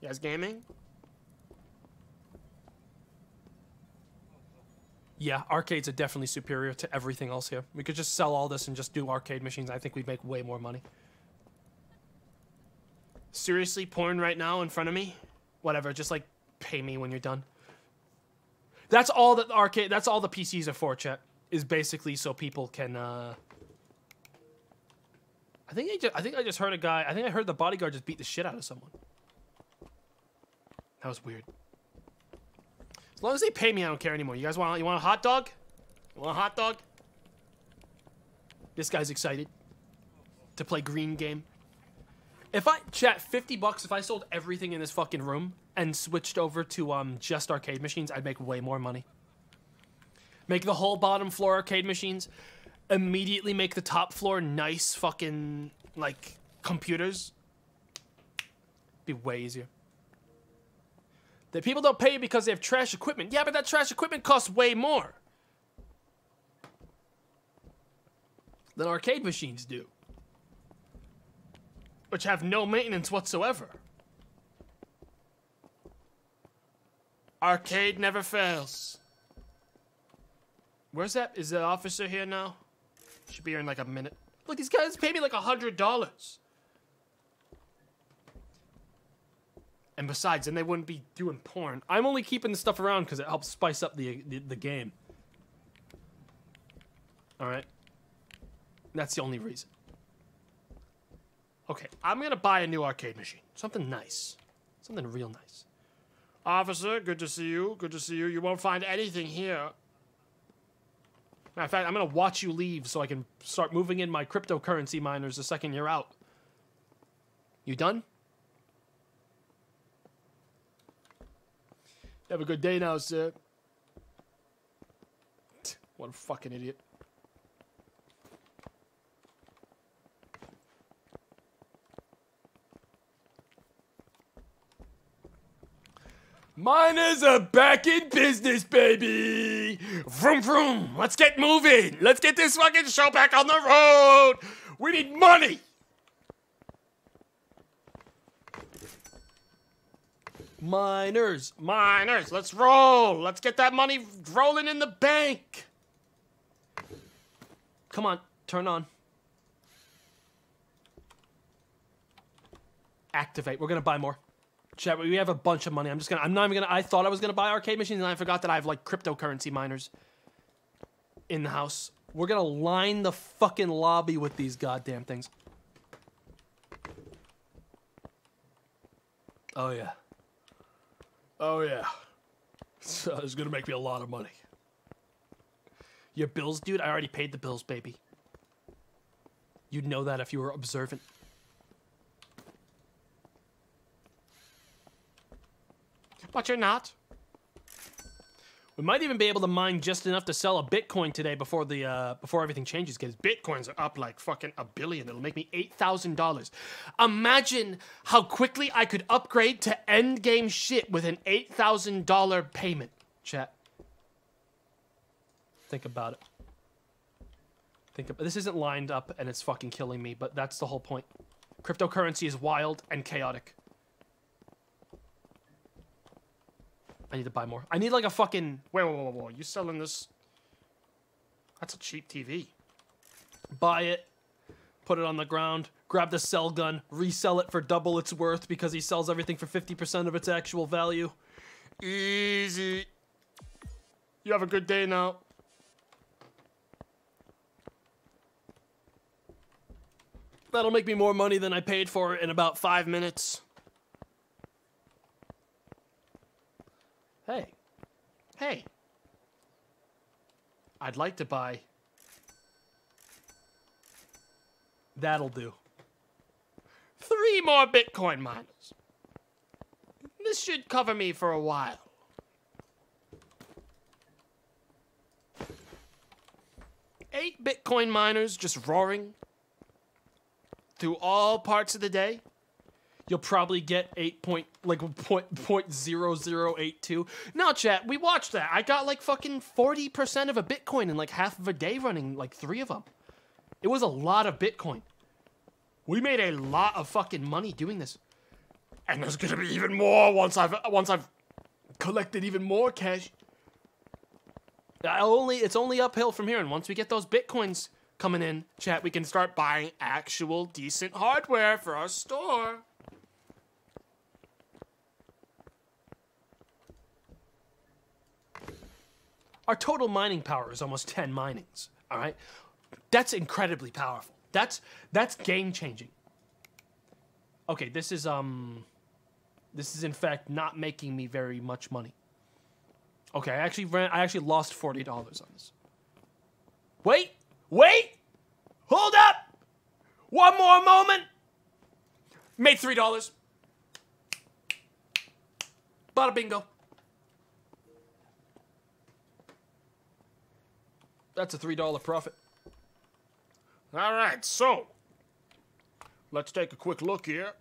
You guys gaming? Yeah, arcades are definitely superior to everything else here. We could just sell all this and just do arcade machines. I think we'd make way more money. Seriously, porn right now in front of me? Whatever, just like pay me when you're done. That's all that the arcade. That's all the PCs are for, chat. Is basically so people can. uh I think I just, I think I just heard a guy. I think I heard the bodyguard just beat the shit out of someone. That was weird. As long as they pay me, I don't care anymore. You guys want you want a hot dog? You want a hot dog? This guy's excited to play green game. If I chat 50 bucks, if I sold everything in this fucking room and switched over to um just arcade machines, I'd make way more money. Make the whole bottom floor arcade machines, immediately make the top floor nice fucking like computers. Be way easier. That people don't pay you because they have trash equipment. Yeah, but that trash equipment costs way more than arcade machines do Which have no maintenance whatsoever. Arcade never fails. Where's that? Is the officer here now? Should be here in like a minute. Look, these guys pay me like a hundred dollars. And besides, then they wouldn't be doing porn. I'm only keeping the stuff around because it helps spice up the, the the game. All right, that's the only reason. Okay, I'm gonna buy a new arcade machine. Something nice, something real nice. Officer, good to see you. Good to see you. You won't find anything here. Matter of fact, I'm gonna watch you leave so I can start moving in my cryptocurrency miners the second you're out. You done? Have a good day now, sir. What a fucking idiot. Miners are back in business, baby! Vroom vroom! Let's get moving! Let's get this fucking show back on the road! We need money! Miners. Miners, let's roll! Let's get that money rolling in the bank! Come on, turn on. Activate. We're gonna buy more. Chat, we have a bunch of money. I'm just gonna. I'm not even gonna. I thought I was gonna buy arcade machines, and I forgot that I have like cryptocurrency miners in the house. We're gonna line the fucking lobby with these goddamn things. Oh yeah. Oh, yeah. So it's gonna make me a lot of money. Your bills, dude. I already paid the bills, baby. You'd know that if you were observant. But you're not. We might even be able to mine just enough to sell a Bitcoin today before the uh, before everything changes. Because Bitcoins are up like fucking a billion. It'll make me eight thousand dollars. Imagine how quickly I could upgrade to end game shit with an eight thousand dollar payment. Chat. Think about it. Think about this isn't lined up and it's fucking killing me, but that's the whole point. Cryptocurrency is wild and chaotic. I need to buy more. I need like a fucking Wait, wait, wait, wait. You selling this? That's a cheap TV. buy it, put it on the ground, grab the sell gun, resell it for double its worth because he sells everything for 50% of its actual value. Easy. You have a good day now. That'll make me more money than I paid for it in about five minutes. Hey, Hey, I'd like to buy. That'll do. three more Bitcoin miners. This should cover me for a while. Eight Bitcoin miners just roaring through all parts of the day. You'll probably get eight point like point point zero zero eight two. No, chat, we watched that. I got like fucking 40% of a Bitcoin in like half of a day running like three of them. It was a lot of Bitcoin. We made a lot of fucking money doing this. And there's gonna be even more once I've once I've collected even more cash. I only it's only uphill from here, and once we get those bitcoins Coming in, chat, we can start buying actual decent hardware for our store. Our total mining power is almost 10 minings all right? That's incredibly powerful. That's that's game changing okay this is um this is in fact not making me very much money. Okay i actually ran i actually lost $40 on this. Wait wait hold up! One more moment! Made $3 bada bingo that's a $3 profit All right, so let's take a quick look here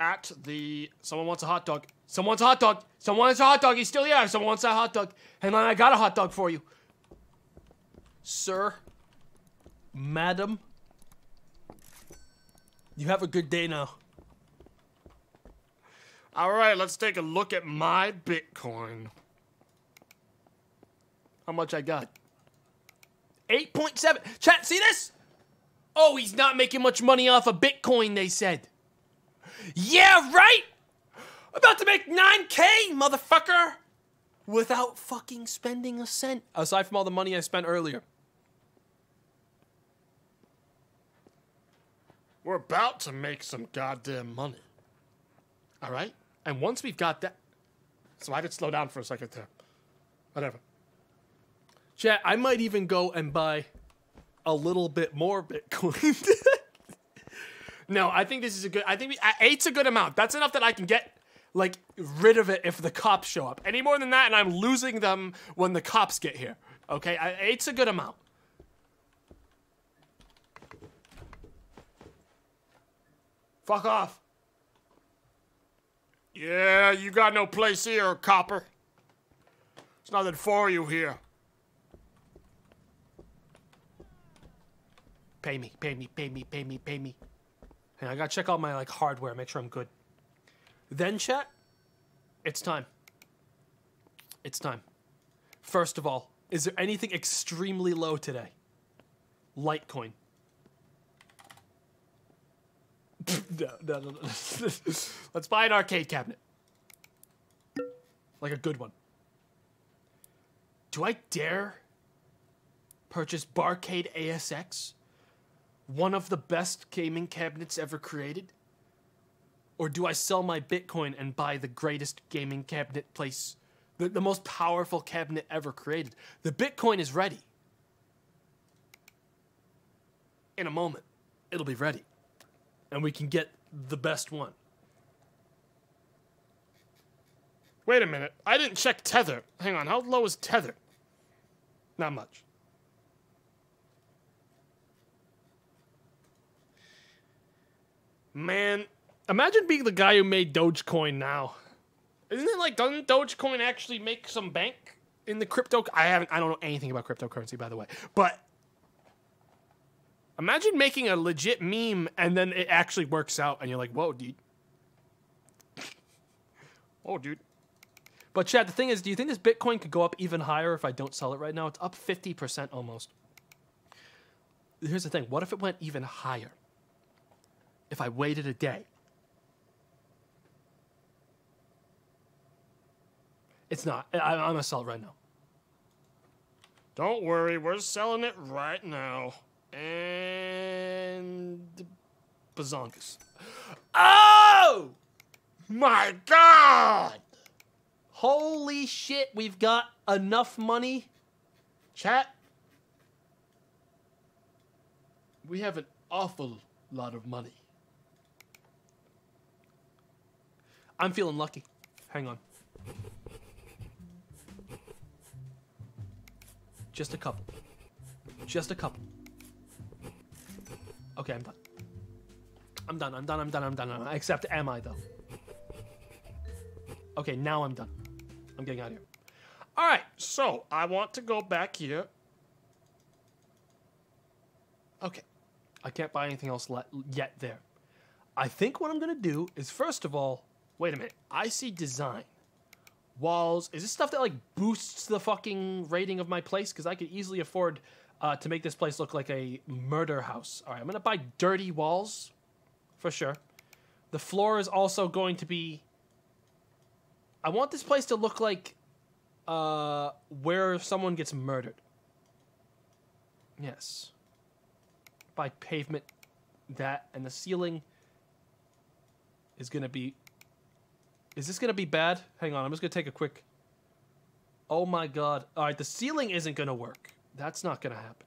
at the. Someone wants a hot dog. Someone wants a hot dog. Someone wants a hot dog. He's still here. Someone wants a hot dog. On, I got a hot dog for you. Sir, madam, you have a good day now. All right, let's take a look at my Bitcoin. How much I got? 8.7. Chat, see this? Oh, he's not making much money off of Bitcoin, they said. Yeah, right? About to make 9K, motherfucker! Without fucking spending a cent. Aside from all the money I spent earlier. We're about to make some goddamn money. All right? And once we've got that. So I did slow down for a second there. Whatever. Chat, I might even go and buy a little bit more Bitcoin. No, I think this is a good. I think we, eight's a good amount. That's enough that I can get like rid of it if the cops show up. Any more than that, and I'm losing them when the cops get here. Okay, I, eight's a good amount. Fuck off. Yeah, you got no place here, copper. There's nothing for you here. Pay me, pay me, pay me, pay me, pay me. And I gotta check out my like hardware, make sure I'm good. Then chat, it's time. It's time. First of all, is there anything extremely low today? Litecoin. no, no, no, no. Let's buy an arcade cabinet. Like a good one. Do I dare purchase Barcade ASX? One of the best gaming cabinets ever created? Or do I sell my Bitcoin and buy the greatest gaming cabinet place, the, the most powerful cabinet ever created? The Bitcoin is ready. In a moment, it'll be ready. And we can get the best one. Wait a minute. I didn't check Tether. Hang on. How low is Tether? Not much. Man, Imagine being the guy who made Dogecoin now. isn't it like doesn't Dogecoin actually make some bank? In the crypto, I haven't, I don't know anything about cryptocurrency, by the way. But imagine making a legit meme and then it actually works out, and you're like, "Whoa, dude!" Oh, dude. But chat, the thing is, do you think this Bitcoin could go up even higher if I don't sell it right now? It's up 50% almost. Here's the thing what if it went even higher? If I waited a day? It's not. I, I'm to sell it right now. Don't worry, we're selling it right now. And Bazongas. Oh my god! Holy shit, we've got enough money. Chat, We have an awful lot of money. I'm feeling lucky. Hang on. Just a couple. Just a couple. Okay, I'm done. I'm done, I'm done, I'm done, I'm done. I'm done. Except, am I, though? Okay, now I'm done. I'm getting out of here. All right, so I want to go back here. Okay. I can't buy anything else yet there. I think what I'm going to do is, first of all, wait a minute. I see design. Walls. Is this stuff that, like, boosts the fucking rating of my place? Because I could easily afford uh, to make this place look like a murder house. All right, I'm to buy dirty walls for sure. The floor is also going to be. I want this place to look like uh, where someone gets murdered. Yes by pavement that and the ceiling is gonna be is this gonna be bad hang on i'm just gonna take a quick oh my god all right the ceiling isn't gonna work that's not gonna happen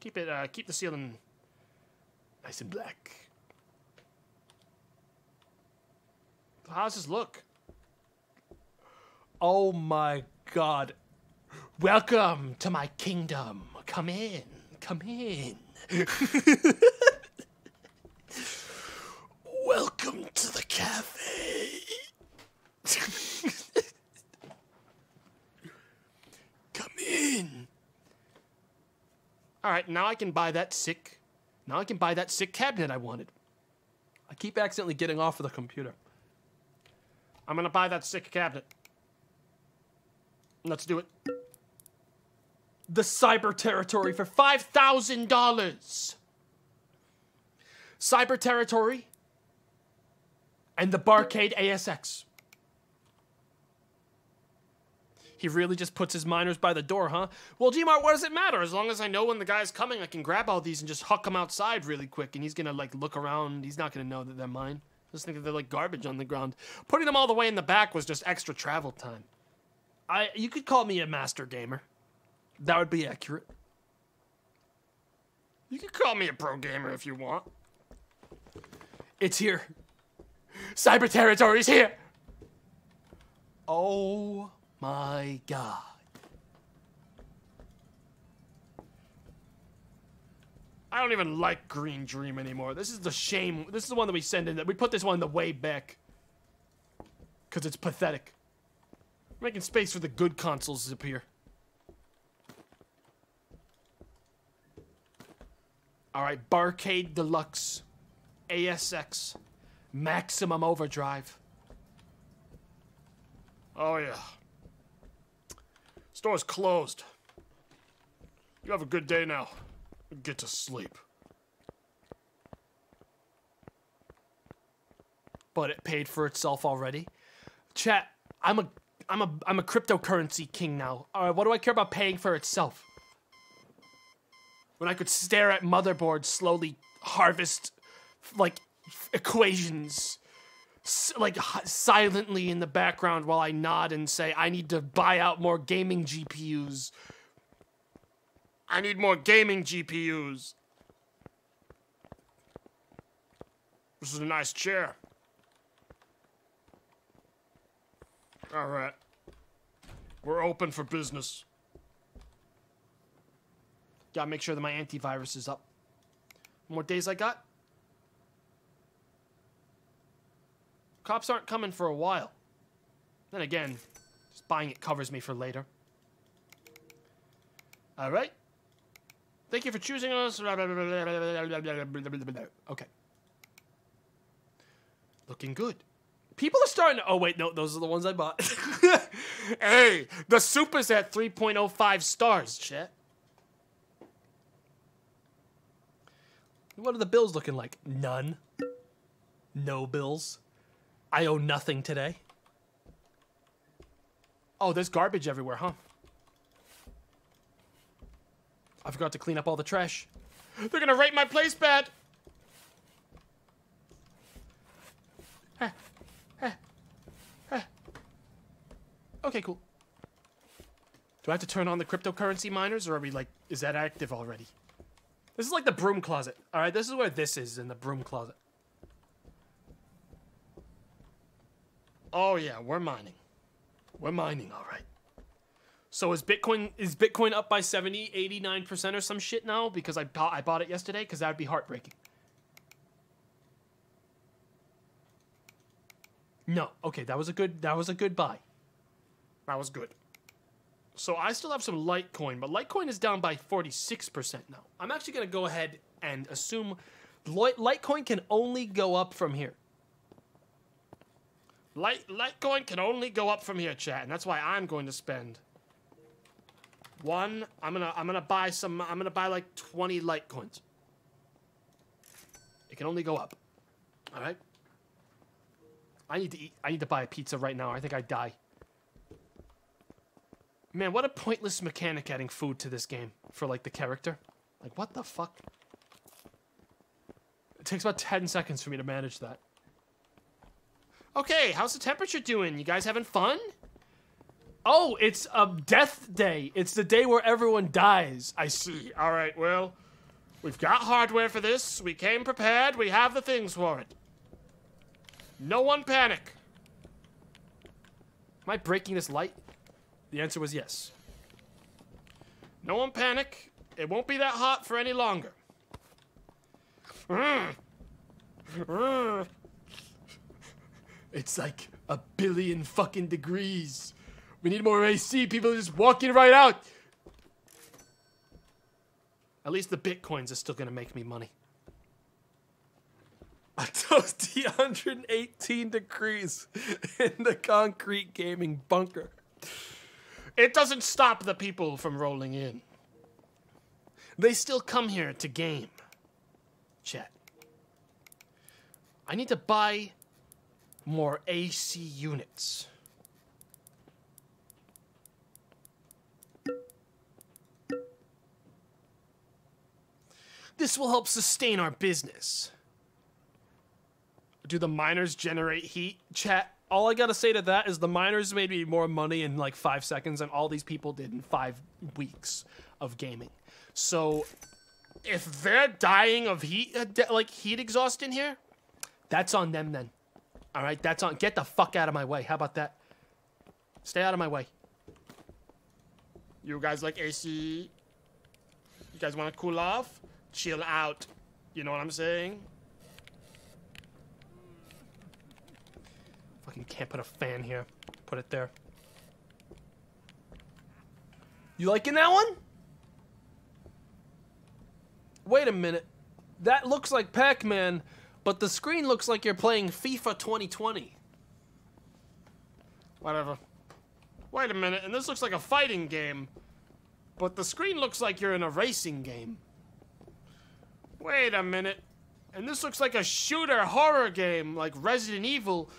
Keep it. Uh, keep the ceiling. nice and black How does this look? oh my god welcome to my kingdom come in come in welcome to the cafe come in All right, now I can buy that sick. Now I can buy that sick cabinet I wanted. I keep accidentally getting off of the computer. I'm gonna buy that sick cabinet. Let's do it. The cyber territory for $5,000. Cyber territory and the Barcade ASX. He really just puts his miners by the door, huh? Well, Gmart, what does it matter? As long as I know when the guy's coming, I can grab all these and just huck them outside really quick, and he's gonna like look around. He's not gonna know that they're mine. Just think that they're like garbage on the ground. Putting them all the way in the back was just extra travel time. I you could call me a master gamer. That would be accurate. You can call me a pro gamer if you want. It's here. Cyber territory is here. Oh My God. I don't even like Green Dream anymore. This is the shame. This is the one that we send in. That we put this one in the way back because it's pathetic. We're making space for the good consoles up here. All right, Barcade Deluxe, ASX, Maximum Overdrive. Oh yeah. Store's closed. You have a good day now. Get to sleep. But it paid for itself already. Chat, I'm a I'm a I'm a cryptocurrency king now. All right, what do I care about paying for itself? When I could stare at motherboards slowly harvest like equations like silently in the background while I nod and say I need to buy out more gaming GPUs. I need more gaming GPUs. This is a nice chair. All right. We're open for business. Gotta make sure that my antivirus is up. More days I got? Cops aren't coming for a while. Then again, just buying it covers me for later. All right. Thank you for choosing us. Okay. Looking good. People are starting to. Oh, wait, no, those are the ones I bought. Hey, the soup is at 3.05 stars, chat. what are the bills looking like? None. No bills. I owe nothing today. Oh, there's garbage everywhere, huh? I forgot to clean up all the trash. They're gonna rate my place bad. Eh, eh, eh. Okay, cool. Do I have to turn on the cryptocurrency miners, or are we like, is that active already? This is like the broom closet. All right, this is where this is in the broom closet. Oh yeah, we're mining. We're mining, all right. So is Bitcoin is Bitcoin up by 70, 89% or some shit now because I bought, I bought it yesterday because that would be heartbreaking. No. Okay, that was a good that was a good buy. That was good. So I still have some Litecoin, but Litecoin is down by 46% now. I'm actually going to go ahead and assume Litecoin can only go up from here. Light Litecoin can only go up from here, chat, and that's why I'm going to spend one. I'm gonna I'm gonna buy some. I'm gonna buy like 20 Litecoins. It can only go up. All right. I need to eat. I need to buy a pizza right now. I think I die. Man, what a pointless mechanic adding food to this game for like the character. Like what the fuck? It takes about 10 seconds for me to manage that. Okay, how's the temperature doing? You guys having fun? Oh, it's a death day. It's the day where everyone dies. I see. All right, well, we've got hardware for this. We came prepared. We have the things for it. No one panic. Am I breaking this light? The answer was yes. No one panic. It won't be that hot for any longer. Mm. Mm. It's like a billion fucking degrees. We need more AC. People are just walking right out. At least the bitcoins are still gonna make me money. I toasty 118 degrees in the concrete gaming bunker. It doesn't stop the people from rolling in. They still come here to game. Chat. I need to buy more AC units. This will help sustain our business. Do the miners generate heat? Chat. All I gotta say to that is the miners made me more money in like five seconds than all these people did in five weeks of gaming. So If they're dying of heat, uh, like heat exhaust in here, That's on them then. All right, that's on. Get the fuck out of my way. How about that? Stay out of my way. You guys like AC? You guys want to cool off? Chill out. You know what I'm saying? Fucking can't put a fan here. Put it there. You liking that one? Wait a minute. That looks like Pac-Man, but the screen looks like you're playing FIFA 2020. Whatever. Wait a minute, and this looks like a fighting game, but the screen looks like you're in a racing game. Wait a minute, and this looks like a shooter horror game like Resident Evil,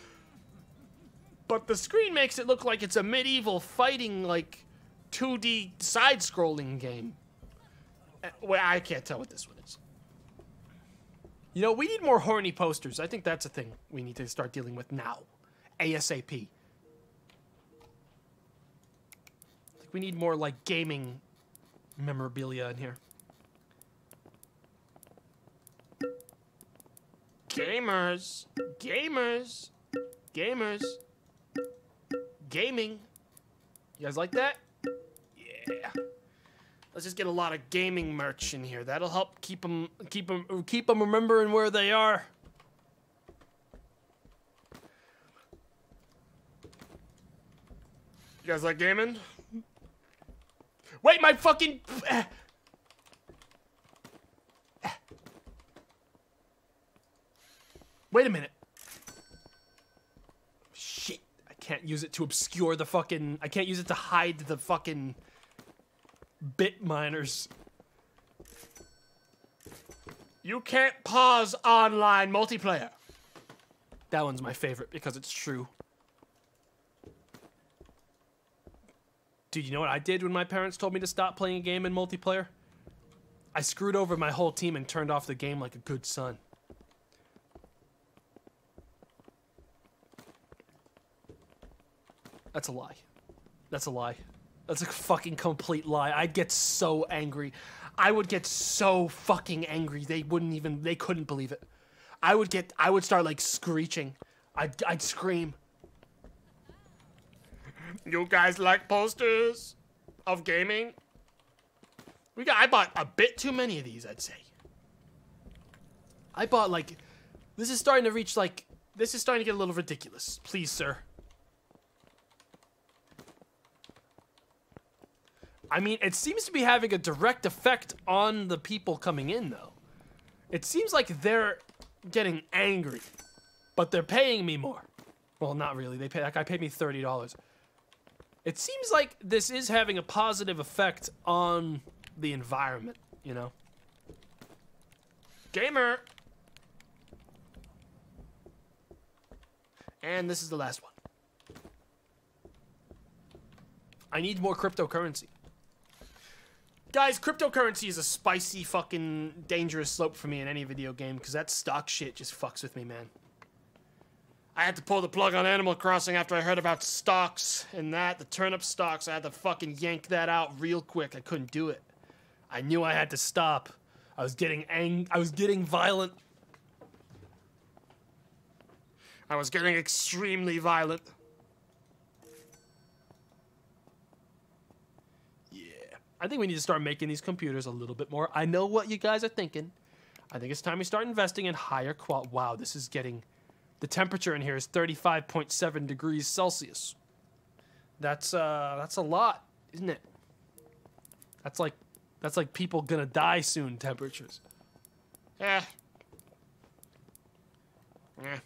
but the screen makes it look like it's a medieval fighting like 2D side-scrolling game. Uh, Well, I can't tell what this one is. You know, we need more horny posters. I think that's a thing we need to start dealing with now. ASAP. Think we need more like gaming memorabilia in here. Gamers, gamers, gamers, gaming. You guys like that? Yeah. Let's just get a lot of gaming merch in here. That'll help keep them Keep them, keep them remembering where they are. You guys like gaming? Wait, my fucking. Wait a minute. Shit. I can't use it to obscure the fucking. I can't use it to hide the fucking bit miners. You can't pause online multiplayer. That one's my favorite because it's true. Dude, you know what I did when my parents told me to stop playing a game in multiplayer? I screwed over my whole team and turned off the game like a good son. That's a lie. That's a lie. That's a fucking complete lie. I'd get so angry. I would get so fucking angry. They wouldn't even, they couldn't believe it. I would get, I would start like screeching. I'd, I'd scream. You guys like posters of gaming? We got. I bought a bit too many of these. I'd say. I bought like, this is starting to reach like, this is starting to get a little ridiculous. Please, sir. I mean, it seems to be having a direct effect on the people coming in, though. It seems like they're getting angry, but they're paying me more. Well, not really. They pay that guy paid me thirty dollars. It seems like this is having a positive effect on the environment. You know. Gamer. And this is the last one. I need more cryptocurrency. Guys, cryptocurrency is a spicy, fucking dangerous slope for me in any video game because that stock shit just fucks with me, man. I had to pull the plug on Animal Crossing after I heard about stocks and that, the turnip stocks. I had to fucking yank that out real quick. I couldn't do it. I knew I had to stop. I was getting ang- I was getting violent. I was getting extremely violent. I think we need to start making these computers a little bit more. I know what you guys are thinking. I think it's time we start investing in higher qual. Wow, this is getting. The temperature in here is 35.7 degrees Celsius. That's uh, that's a lot, isn't it? That's like, that's like people gonna die soon temperatures. Yeah. Yeah.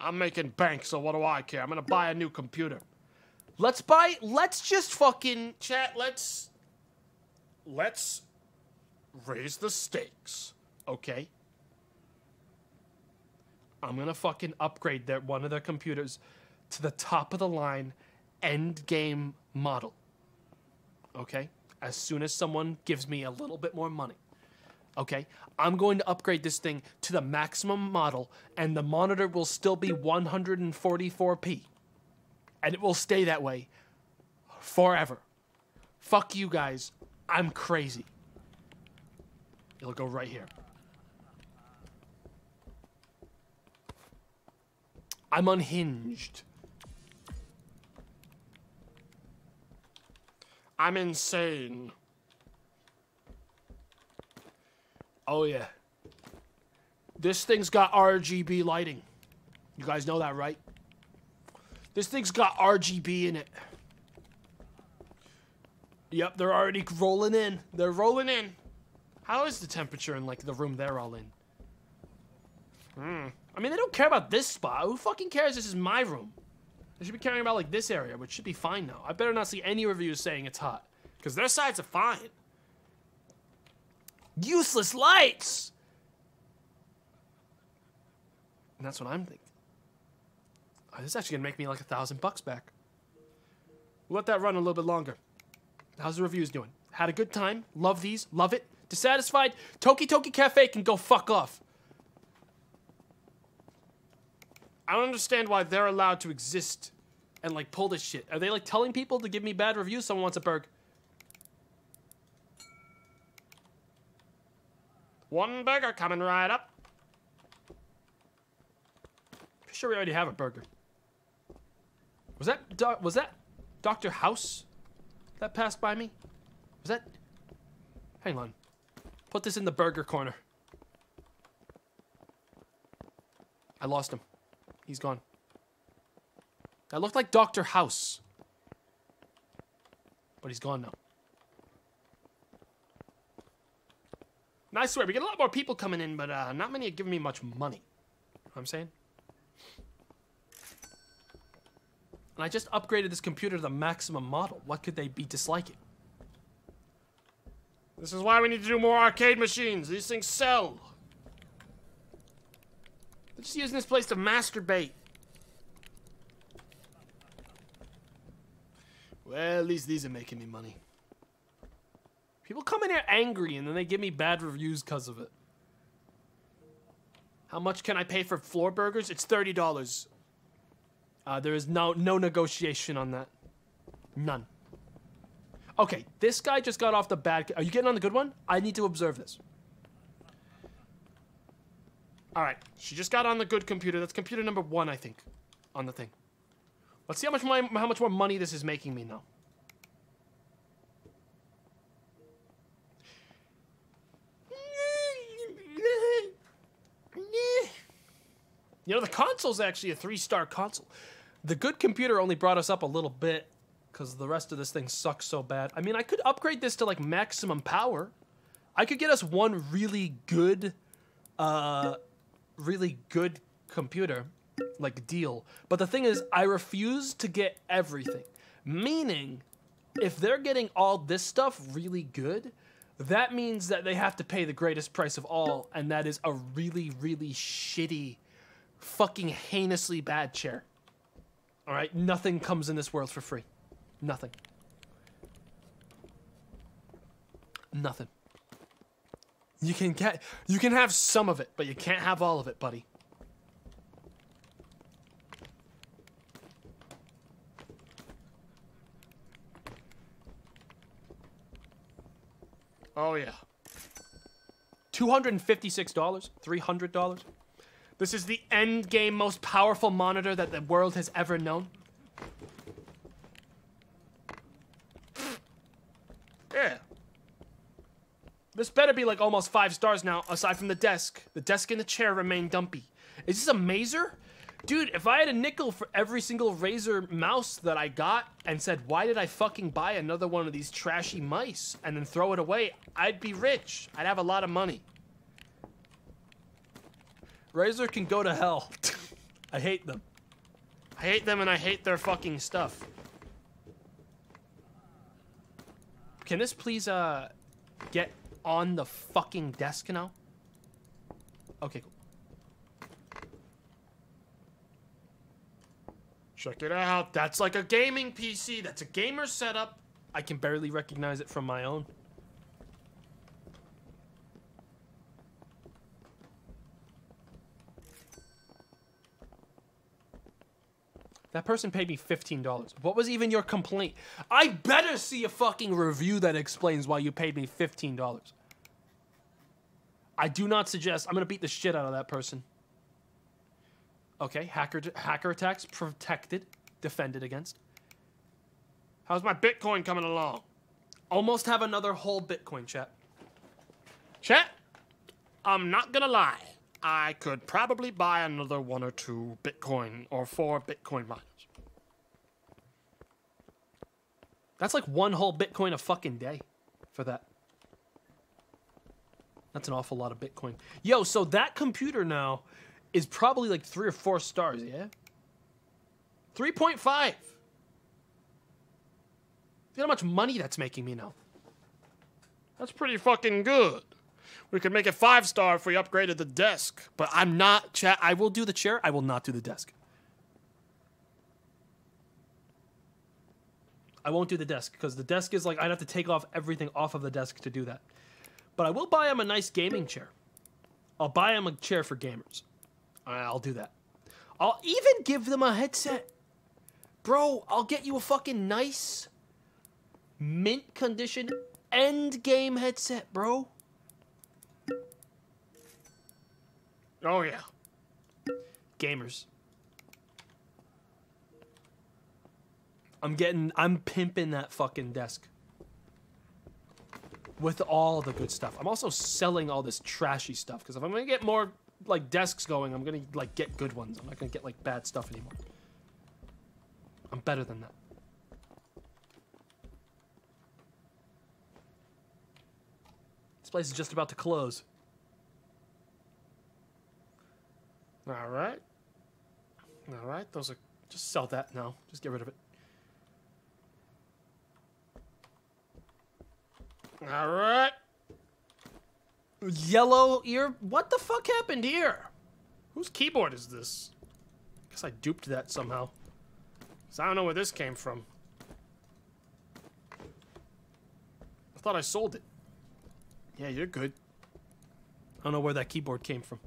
I'm making bank, so what do I care? I'm gonna buy a new computer. Let's buy. Let's just fucking. Chat, let's let's raise the stakes, okay? I'm gonna fucking upgrade their one of their computers to the top of the line end game model. Okay? As soon as someone gives me a little bit more money. Okay? I'm going to upgrade this thing to the maximum model and the monitor will still be 144p. And it will stay that way forever. Fuck you guys. I'm crazy. It'll go right here. I'm unhinged. I'm insane. Oh yeah. This thing's got RGB lighting. You guys know that, right? This thing's got RGB in it. Yep, they're already rolling in. They're rolling in. How is the temperature in like the room they're all in? Hmm. I mean, they don't care about this spot. Who fucking cares? This is my room. They should be caring about like this area, which should be fine now. I better not see any reviews saying it's hot, because their sides are fine. Useless lights. And that's what I'm thinking. Oh, this is actually gonna make me like a thousand bucks back. We'll let that run a little bit longer. How's the reviews doing? Had a good time? Love these? Love it? Dissatisfied? Toki Toki Cafe can go fuck off. I don't understand why they're allowed to exist and like pull this shit. Are they like telling people to give me bad reviews? Someone wants a burger. One burger coming right up. Pretty sure we already have a burger. Was that was that Doctor House that passed by me? Was that? Hang on. Put this in the burger corner. I lost him. He's gone. That looked like Doctor House. But he's gone now. And I swear, we get a lot more people coming in, but uh, not many are giving me much money. You know what I'm saying? And I just upgraded this computer to the maximum model. What could they be disliking? This is why we need to do more arcade machines. These things sell. They're just using this place to masturbate. Well, at least these are making me money. People come in here angry and then they give me bad reviews because of it. How much can I pay for floor burgers? It's thirty dollars. Uh, there is no no negotiation on that. None. Okay, this guy just got off the bad. Are you getting on the good one? I need to observe this. All right, She just got on the good computer. That's computer number one, I think, on the thing. Let's see how much my, how much more money this is making me now. You know, the console's actually a three star console. The good computer only brought us up a little bit because the rest of this thing sucks so bad. I mean, I could upgrade this to like maximum power. I could get us one really good, uh, really good computer, like deal. But the thing is, I refuse to get everything. Meaning, if they're getting all this stuff really good, that means that they have to pay the greatest price of all, and that is a really, really shitty, fucking heinously bad chair. All right, nothing comes in this world for free. Nothing. Nothing. You can get you can have some of it, but you can't have all of it, buddy. Oh yeah. $256, $300. This is the end game most powerful monitor that the world has ever known. Yeah. This better be like almost five stars now, aside from the desk. The desk and the chair remain dumpy. Is this a Razer? Dude, if I had a nickel for every single Razer mouse that I got and said, why did I fucking buy another one of these trashy mice and then throw it away, I'd be rich. I'd have a lot of money. Razer can go to hell. I hate them. I hate them and I hate their fucking stuff. Can this please uh get on the fucking desk now? Okay, cool. Check it out. That's like a gaming PC. That's a gamer setup. I can barely recognize it from my own. That person paid me $15. What was even your complaint? I better see a fucking review that explains why you paid me $15. I do not suggest. I'm going to beat the shit out of that person. Okay, hacker hacker attacks protected, defended against. How's my Bitcoin coming along? Almost have another whole Bitcoin chat. Chat, I'm not gonna lie. I could probably buy another one or two Bitcoin or four Bitcoin miners. That's like one whole Bitcoin a fucking day for that. That's an awful lot of Bitcoin. Yo, so that computer now is probably like three or four stars, yeah? 3.5. See how much money that's making me now. That's pretty fucking good. We could make it five star if we upgraded the desk. But I'm not chat. I will do the chair. I will not do the desk. I won't do the desk because the desk is like I'd have to take off everything off of the desk to do that. But I will buy him a nice gaming chair. I'll buy him a chair for gamers. I'll do that. I'll even give them a headset. Bro, I'll get you a fucking nice mint condition end game headset, bro. Oh, yeah. Gamers. I'm getting, I'm pimping that fucking desk with all the good stuff. I'm also selling all this trashy stuff because if I'm gonna get more like desks going, I'm gonna like get good ones. I'm not gonna get like bad stuff anymore. I'm better than that. This place is just about to close. All right. All right, those are just sell that now. Just get rid of it. All right. Yellow ear. What the fuck happened here? Whose keyboard is this? I guess I duped that somehow. 'Cause I don't know where this came from. I thought I sold it. Yeah, you're good. I don't know where that keyboard came from.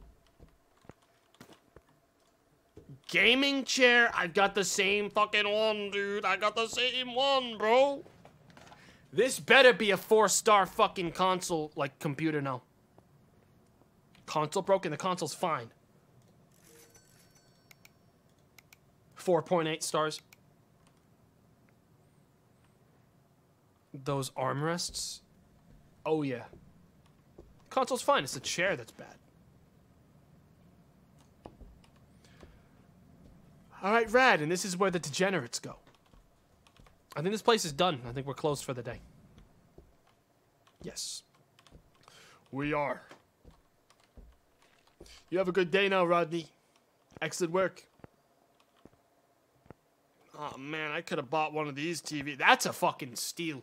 Gaming chair. I've got the same fucking one, dude. I got the same one, bro. This better be a four-star fucking console, like computer now. Console broken. The console's fine. 4.8 stars. Those armrests. Oh yeah. Console's fine. It's the chair that's bad. All right, rad. And this is where the degenerates go. I think this place is done. I think we're closed for the day. Yes. We are. You have a good day now, Rodney. Excellent work. Oh man, I could have bought one of these TV. That's a fucking steal.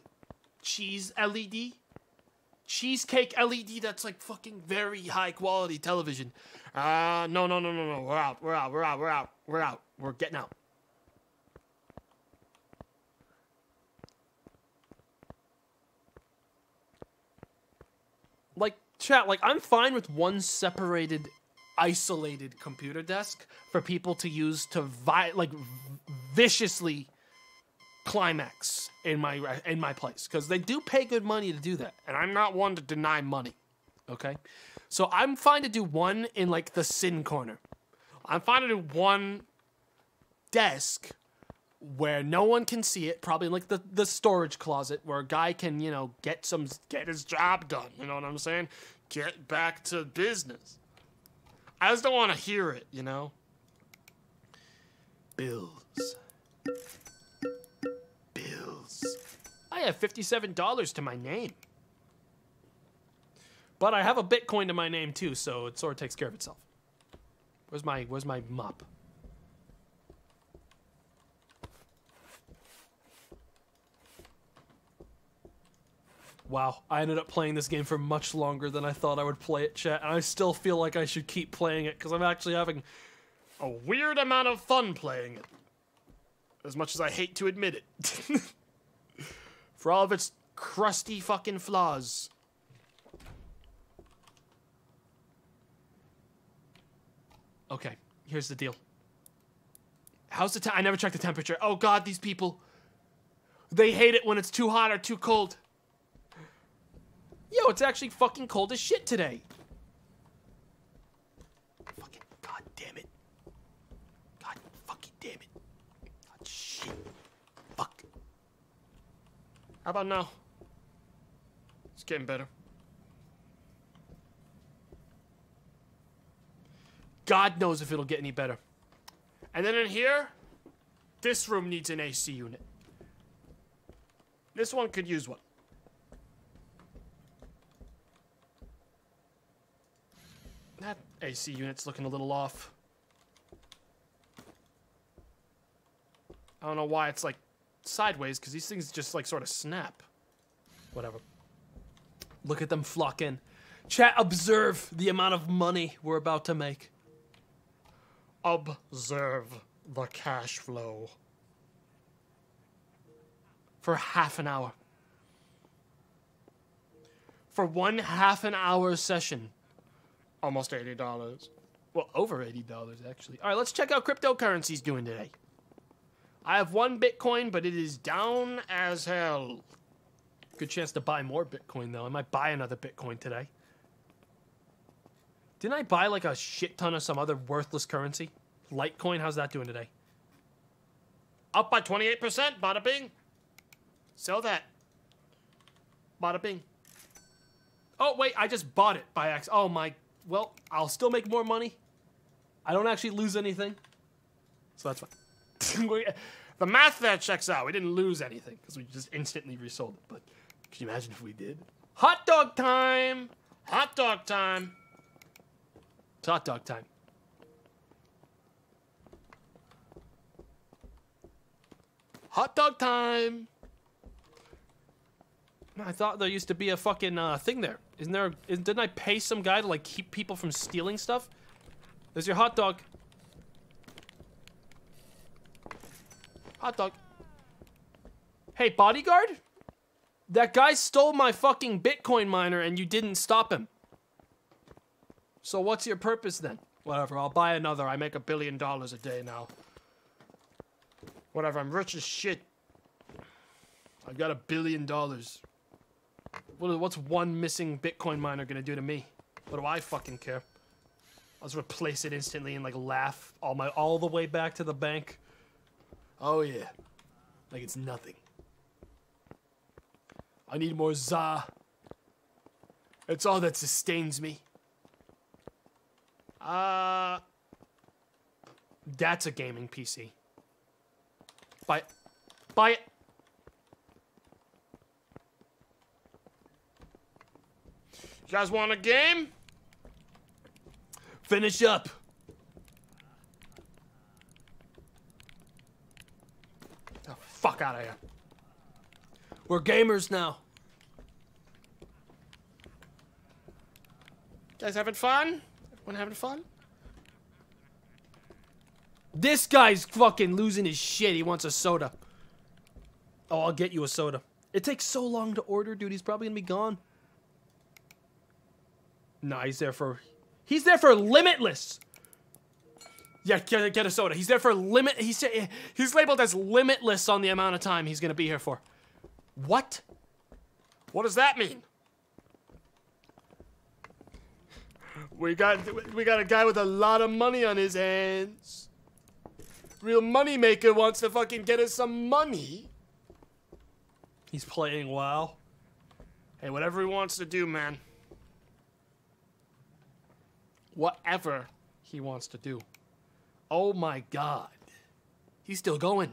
Cheese LED? Cheesecake LED that's like fucking very high quality television. Uh no no no no no. We're out. We're out. We're out. We're out. We're out. We're getting out. Like, chat, like, I'm fine with one separated, isolated computer desk for people to use to, vi- like, viciously climax in my in my place because they do pay good money to do that And I'm not one to deny money. okay so i'm fine to do one in like the sin corner I'm fine to do one desk where no one can see it, probably like the, the storage closet where a guy can, you know, get some get his job done. You know what I'm saying? Get back to business. I just don't want to hear it, you know? bills. Bills. I have $57 to my name. But I have a Bitcoin to my name too, so it sort of takes care of itself. Where's my where's my mop? Wow, I ended up playing this game for much longer than I thought I would play it, chat, and I still feel like I should keep playing it because I'm actually having A weird amount of fun playing it. As much as I hate to admit it. For all of its crusty fucking flaws. Okay, here's the deal. How's the I never checked the temperature. Oh god, these people. They hate it when it's too hot or too cold. Yo, it's actually fucking cold as shit today. Fucking god damn it. God fucking damn it. God shit. Fuck. How about now? It's getting better. God knows if it'll get any better. And then in here, this room needs an AC unit. This one could use one. That AC unit's looking a little off. I don't know why it's like sideways, because these things just like sort of snap. Whatever. Look at them flock in. Chat, observe the amount of money we're about to make. Observe the cash flow. For half an hour. For one half an hour session. Almost $80. Well, over $80 actually. All right, let's check out cryptocurrencies doing today. I have one Bitcoin, but it is down as hell. Good chance to buy more Bitcoin though. I might buy another Bitcoin today. Didn't I buy like a shit ton of some other worthless currency? Litecoin, how's that doing today? Up by 28%, bada bing. Sell that. Bada bing. Oh wait, I just bought it by accident. Oh my, well, I'll still make more money. I don't actually lose anything, so that's fine. The math there checks out. We didn't lose anything because we just instantly resold it. But Can you imagine if we did? hot dog time! Hot dog time! It's hot dog time. Hot dog time. I thought there used to be a fucking uh, thing there. Isn't there? Isn't, didn't I pay some guy to like keep people from stealing stuff? There's your hot dog. Hot dog. Hey, bodyguard? That guy stole my fucking Bitcoin miner and you didn't stop him. So what's your purpose then? Whatever, I'll buy another. I make a billion dollars a day now. Whatever, I'm rich as shit. I've got a billion dollars. What, what's one missing Bitcoin miner gonna do to me? What do I fucking care? I'll just replace it instantly and like laugh all my all the way back to the bank. Oh yeah, like it's nothing. I need more za. It's all that sustains me. Uh, That's a gaming PC. Buy it. Buy it. You guys want a game? Finish up. The fuck out of here. We're gamers now. guys having fun? Everyone having fun? This guy's fucking losing his shit. He wants a soda. Oh, I'll get you a soda. It takes so long to order, dude. He's probably gonna be gone. Nah, he's there for. He's there for limitless. Yeah, get, get a soda. He's there for limit. He's he's labeled as limitless on the amount of time he's gonna be here for. What? What does that mean? We got we got a guy with a lot of money on his hands. Real money maker wants to fucking get us some money. He's playing WoW. Hey, whatever he wants to do, man. Whatever he wants to do. Oh my god. He's still going.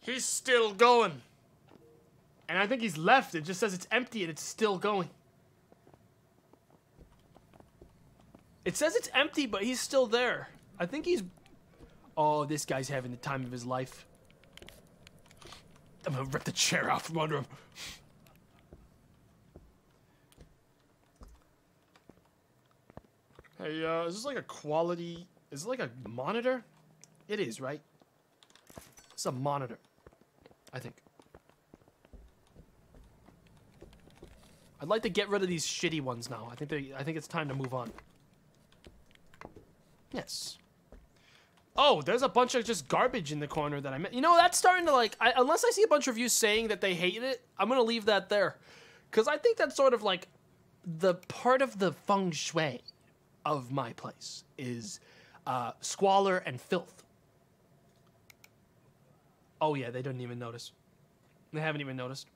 He's still going. And I think he's left. It just says it's empty and it's still going. It says it's empty, but he's still there. I think he's. Oh, this guy's having the time of his life. I'm gonna rip the chair out from under him. Hey, uh, is this like a quality? Is it like a monitor? It is, right? It's a monitor. I think. I'd like to get rid of these shitty ones now. I think they I think it's time to move on. Yes. Oh, there's a bunch of just garbage in the corner that I meant. You know, that's starting to like. I, unless I see a bunch of you saying that they hate it, I'm gonna leave that there, because I think that's sort of like the part of the feng shui of my place is uh, squalor and filth. Oh yeah, they didn't even notice. They haven't even noticed.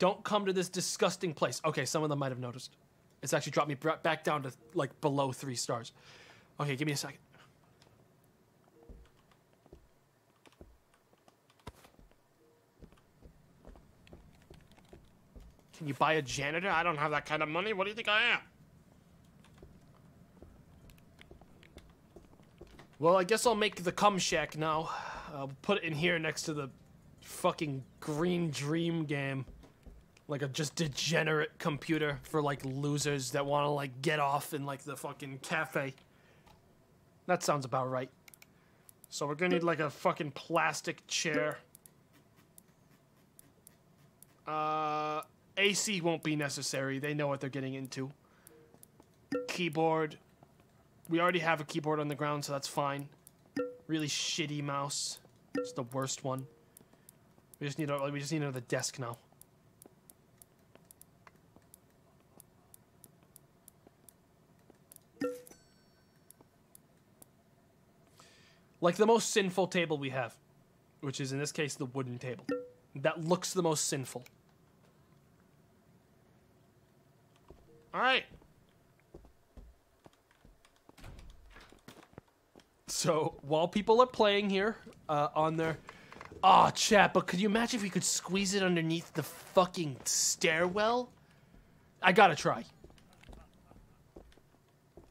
Don't come to this disgusting place. Okay, some of them might have noticed. It's actually dropped me back down to like below three stars. Okay, give me a second. Can you buy a janitor? I don't have that kind of money. What do you think I am? Well, I guess I'll make the cum shack now. I'll put it in here next to the fucking green dream game. Like a just degenerate computer for like losers that want to like get off in like the fucking cafe. That sounds about right. So we're gonna need like a fucking plastic chair. Uh, AC won't be necessary. They know what they're getting into. Keyboard. We already have a keyboard on the ground, so that's fine. Really shitty mouse. It's the worst one. We just need a, we just need another desk now. Like the most sinful table we have, which is in this case the wooden table. That looks the most sinful. All right. So while people are playing here uh, on their, ah, oh, chat. But could you imagine if we could squeeze it underneath the fucking stairwell? I gotta try.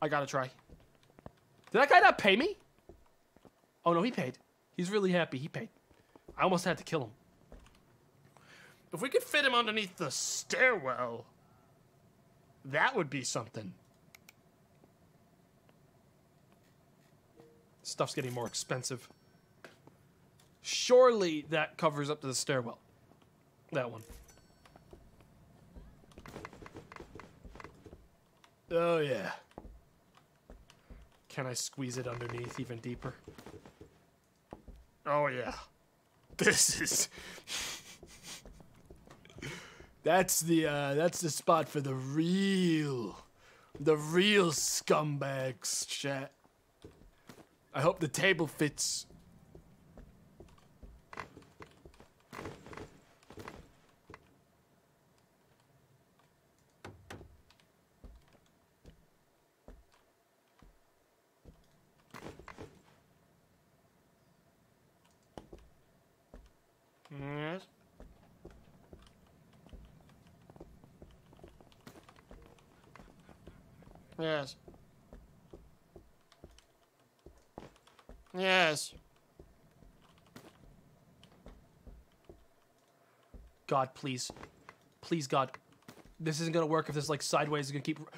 I gotta try. Did that guy not pay me? Oh no, he paid. He's really happy. He paid. I almost had to kill him. If we could fit him underneath the stairwell, that would be something. Stuff's getting more expensive. Surely that covers up to the stairwell. That one. Oh, yeah. Can I squeeze it underneath even deeper? Oh, yeah. This is. That's the uh, that's the spot for the real, the real scumbags, chat. I hope the table fits. Yes. Yes. Yes. God, please, please, God, this isn't gonna work if this like sideways is gonna keep.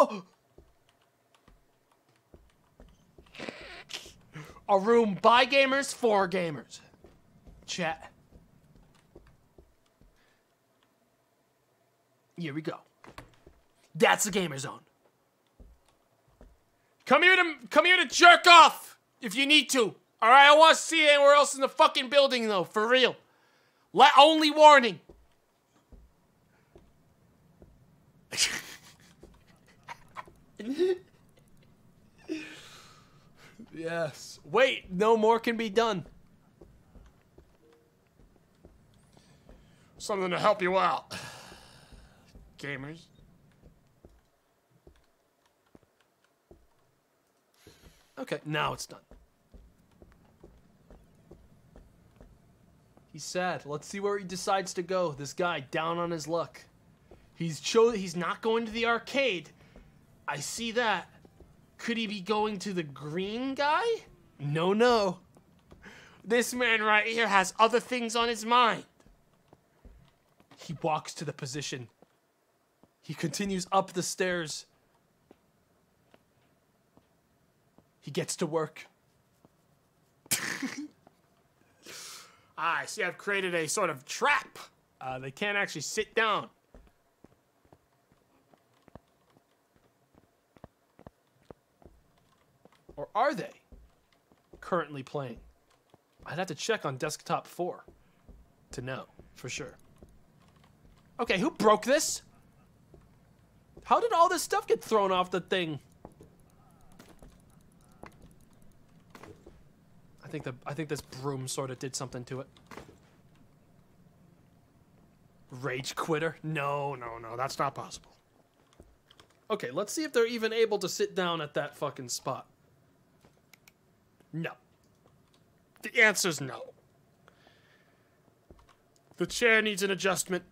Oh. A room by gamers for gamers. Chat. Here we go. That's the gamer zone. Come here to come here to jerk off if you need to. All right, I want to see it anywhere else in the fucking building though, for real. Let only warning. yes. Wait, no more can be done. Something to help you out. Gamers. Okay, now it's done. He's sad. Let's see where he decides to go. This guy down on his luck. He's cho- he's not going to the arcade. I see that. Could he be going to the green guy? No, no. This man right here has other things on his mind. He walks to the position. He continues up the stairs. He gets to work. ah, I see I've created a sort of trap. Uh, they can't actually sit down. Or are they currently playing? I'd have to check on desktop 4 to know for sure. Okay, who broke this? How did all this stuff get thrown off the thing? I think the I think this broom sort of did something to it. Rage quitter? No, no, no, that's not possible. Okay, let's see if they're even able to sit down at that fucking spot. No. The answer's no. The chair needs an adjustment.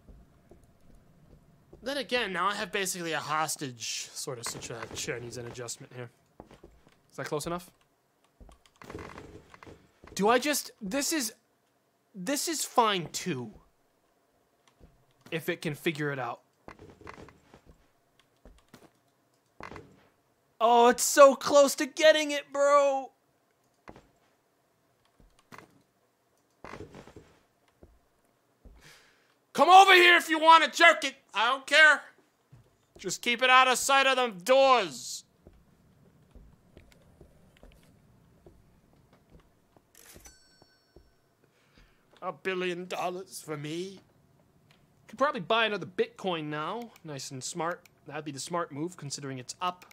Then again, now I have basically a hostage sort of situation. Needs an adjustment here. Is that close enough? Do I just this is this is fine too. If it can figure it out. Oh, it's so close to getting it, bro. Come over here if you want to jerk it. I don't care. Just keep it out of sight of them doors. A billion dollars for me. Could probably buy another Bitcoin now. Nice and smart. That'd be the smart move considering it's up.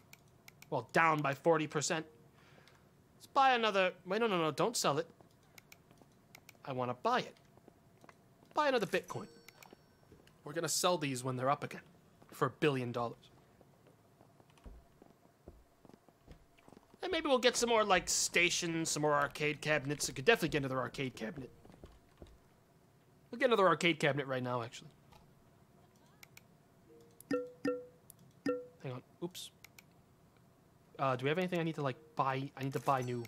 Well, down by 40%. Let's buy another. Wait, no, no, no. Don't sell it. I want to buy it. Buy another Bitcoin. We're going to sell these when they're up again for a billion dollars. And maybe we'll get some more, like, stations, some more arcade cabinets. I could definitely get another arcade cabinet. We'll get another arcade cabinet right now, actually. Hang on. Oops. Uh, do we have anything I need to, like, buy? I need to buy new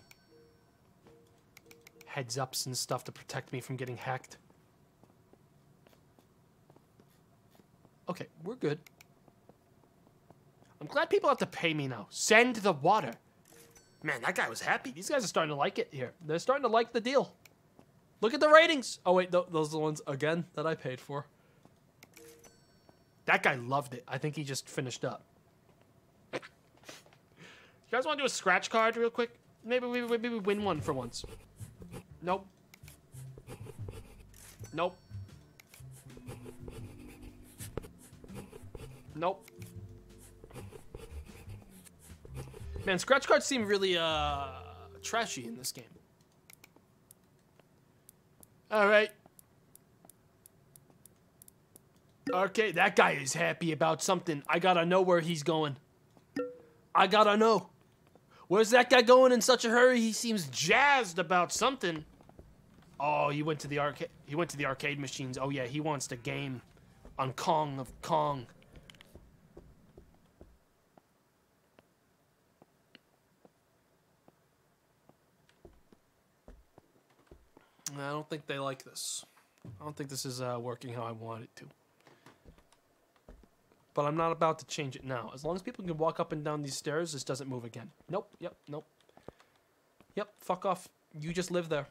heads ups and stuff to protect me from getting hacked. Okay, we're good. I'm glad people have to pay me now. Send the water. Man, that guy was happy. These guys are starting to like it here. They're starting to like the deal. Look at the ratings. Oh, wait, th those are the ones, again, that I paid for. That guy loved it. I think he just finished up. You guys want to do a scratch card real quick? Maybe we, maybe we win one for once. Nope. Nope. Nope. Man, scratch cards seem really uh trashy in this game. All right. Okay, that guy is happy about something. I gotta know where he's going. I gotta know. Where's that guy going in such a hurry? He seems jazzed about something. Oh, he went to the arcade. He went to the arcade machines. Oh yeah, he wants to game on Kong of Kong. I don't think they like this. I don't think this is uh, working how I want it to. But I'm not about to change it now. As long as people can walk up and down these stairs, this doesn't move again. Nope, yep, nope. Yep, fuck off. You just live there.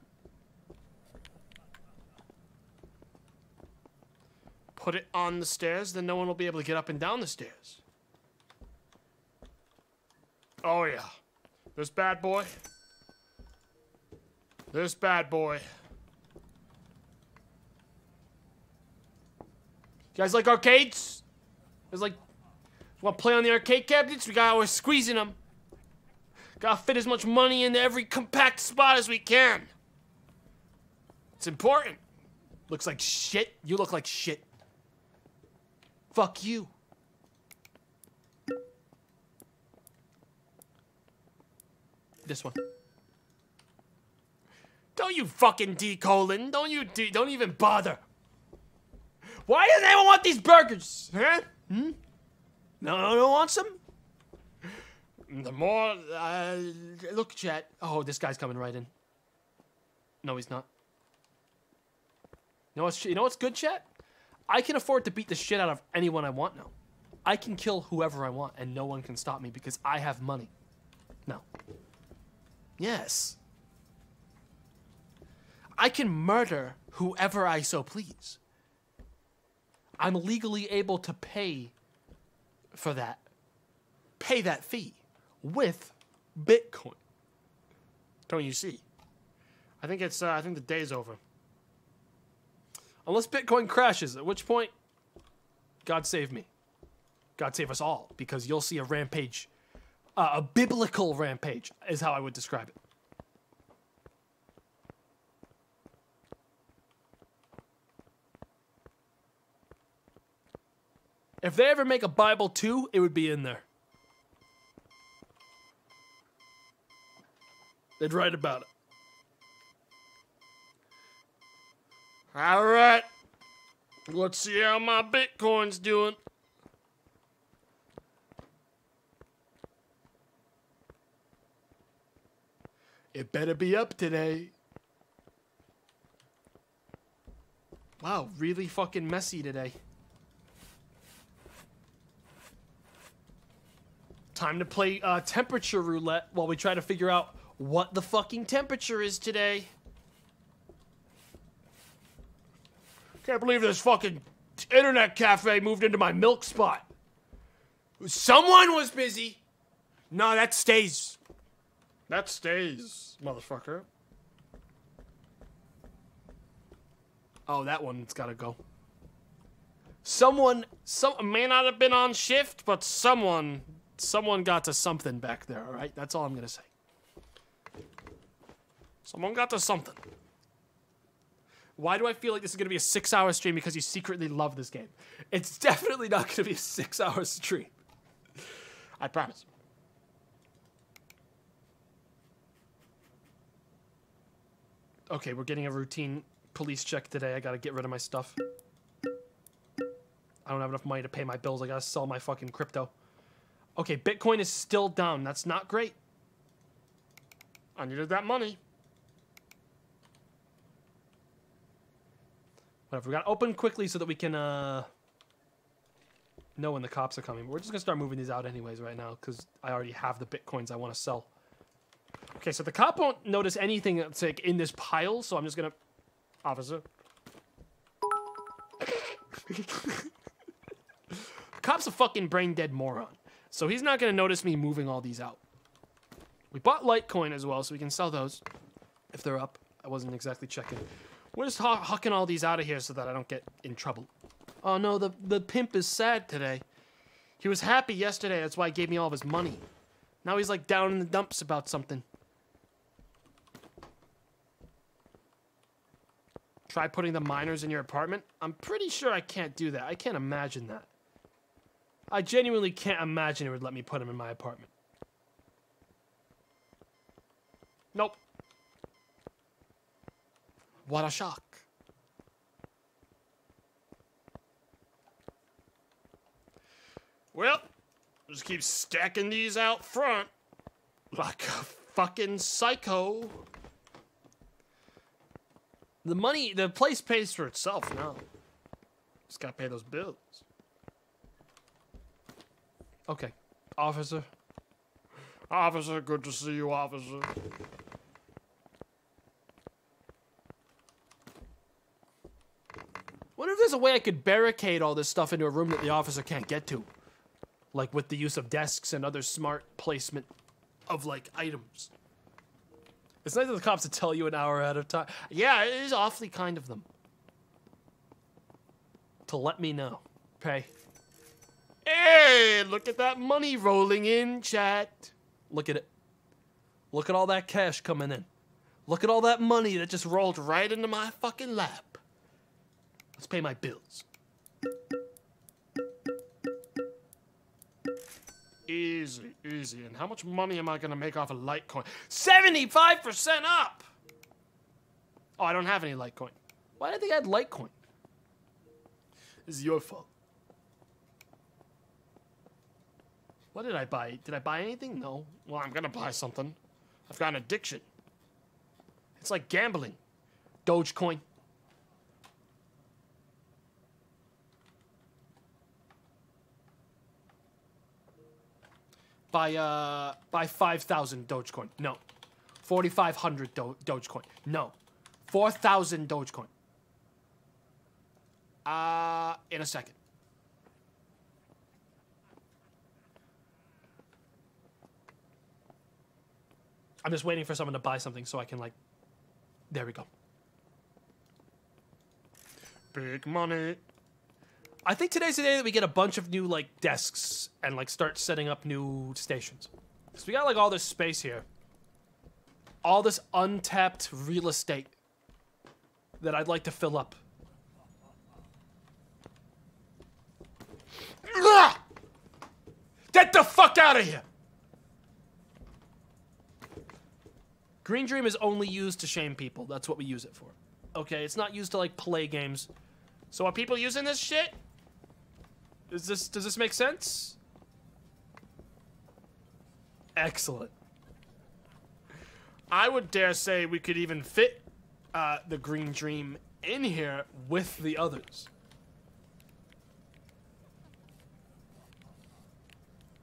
Put it on the stairs, then no one will be able to get up and down the stairs. Oh, yeah. This bad boy. This bad boy. You guys like arcades? It's like, want to play on the arcade cabinets? We got we're squeezing them. Gotta fit as much money into every compact spot as we can. It's important. Looks like shit. You look like shit. Fuck you. This one. Don't you fucking colon. Don't you D, don't even bother. Why doesn't anyone want these burgers? Huh? Hmm? No, one no, want some? The more, uh, Look, chat. Oh, this guy's coming right in. No, he's not. You know what's, you know what's good, chat? I can afford to beat the shit out of anyone I want now. I can kill whoever I want, and no one can stop me because I have money. No. Yes. I can murder whoever I so please. I'm legally able to pay for that. Pay that fee with Bitcoin. don't you see? I think it's, uh, I think the day's over. Unless Bitcoin crashes, at which point, God save me. God save us all, because you'll see a rampage. Uh, a biblical rampage is how I would describe it. If they ever make a Bible 2, it would be in there. They'd write about it. All right. Let's see how my Bitcoin's doing. It better be up today. Wow, really fucking messy today. Time to play uh, temperature roulette while we try to figure out what the fucking temperature is today. Can't believe this fucking internet cafe moved into my milk spot. Someone was busy. No, that stays. That stays, motherfucker. Oh, that one's gotta go. Someone, some May not have been on shift, but someone, someone got to something back there. All right, that's all I'm gonna say. Someone got to something. Why do I feel like this is gonna be a six-hour stream because you secretly love this game? It's definitely not gonna be a six-hour stream. I promise. Okay, we're getting a routine police check today. I gotta get rid of my stuff. I don't have enough money to pay my bills. I gotta sell my fucking crypto. Okay, Bitcoin is still down. That's not great. I needed that money. Whatever. We gotta open quickly so that we can uh know when the cops are coming. We're just gonna start moving these out anyways right now because I already have the bitcoins I want to sell. Okay, so the cop won't notice anything that's like in this pile, so I'm just gonna Officer. Cop's a fucking brain dead moron. So he's not gonna notice me moving all these out. We bought Litecoin as well, so we can sell those if they're up. I wasn't exactly checking. We're just huck- hucking all these out of here so that I don't get in trouble. Oh no, the, the pimp is sad today. He was happy yesterday, that's why he gave me all of his money. Now he's like down in the dumps about something. Try putting the miners in your apartment? I'm pretty sure I can't do that. I can't imagine that. I genuinely can't imagine it would let me put them in my apartment. Nope. What a shock. Well, just keep stacking these out front like a fucking psycho. The money, the place pays for itself now. Just gotta pay those bills. Okay. Officer. Officer, good to see you, officer. Wonder if there's a way I could barricade all this stuff into a room that the officer can't get to. Like with the use of desks and other smart placement of like items. It's nice of the cops to tell you an hour ahead of time. Yeah, it is awfully kind of them. To let me know. Pay. Hey, look at that money rolling in, chat. Look at it. Look at all that cash coming in. Look at all that money that just rolled right into my fucking lap. Let's pay my bills. Easy, easy. And how much money am I gonna make off of Litecoin? 75% up! Oh, I don't have any Litecoin. Why did I think I had Litecoin? This is your fault. What did I buy? Did I buy anything? No. Well, I'm gonna buy something. I've got an addiction. It's like gambling. Dogecoin. Buy uh buy five thousand Dogecoin. No. Forty five hundred Do- Dogecoin. No. Four thousand Dogecoin. Uh in a second. I'm just waiting for someone to buy something so I can like there we go. Big money. I think today's the day that we get a bunch of new like desks and like start setting up new stations. So we got like all this space here. All this untapped real estate that I'd like to fill up. Get the fuck out of here! Green Dream is only used to shame people. That's what we use it for. Okay, it's not used to like play games. So are people using this shit? Is this does this make sense? Excellent. I would dare say we could even fit uh, the Green Dream in here. With the others.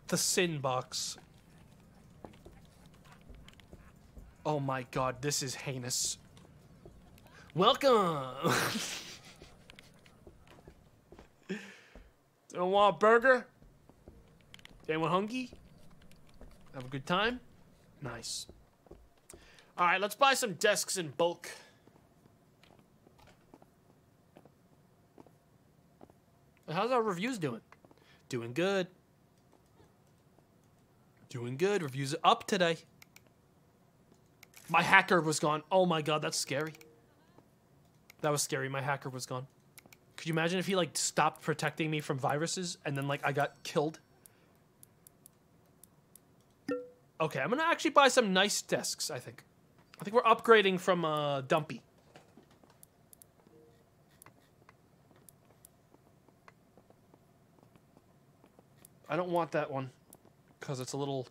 The sin box. Oh my god, this is heinous. Welcome! Don't want a burger? Anyone hungry? Have a good time? Nice. All right, let's buy some desks in bulk. How's our reviews doing? Doing good. Doing good. Reviews up today. My hacker was gone. Oh my god, that's scary. That was scary. My hacker was gone. Could you imagine if he like stopped protecting me from viruses and then like I got killed? Okay, I'm gonna actually buy some nice desks, I think. I think we're upgrading from uh, Dumpy. I don't want that one because it's a little.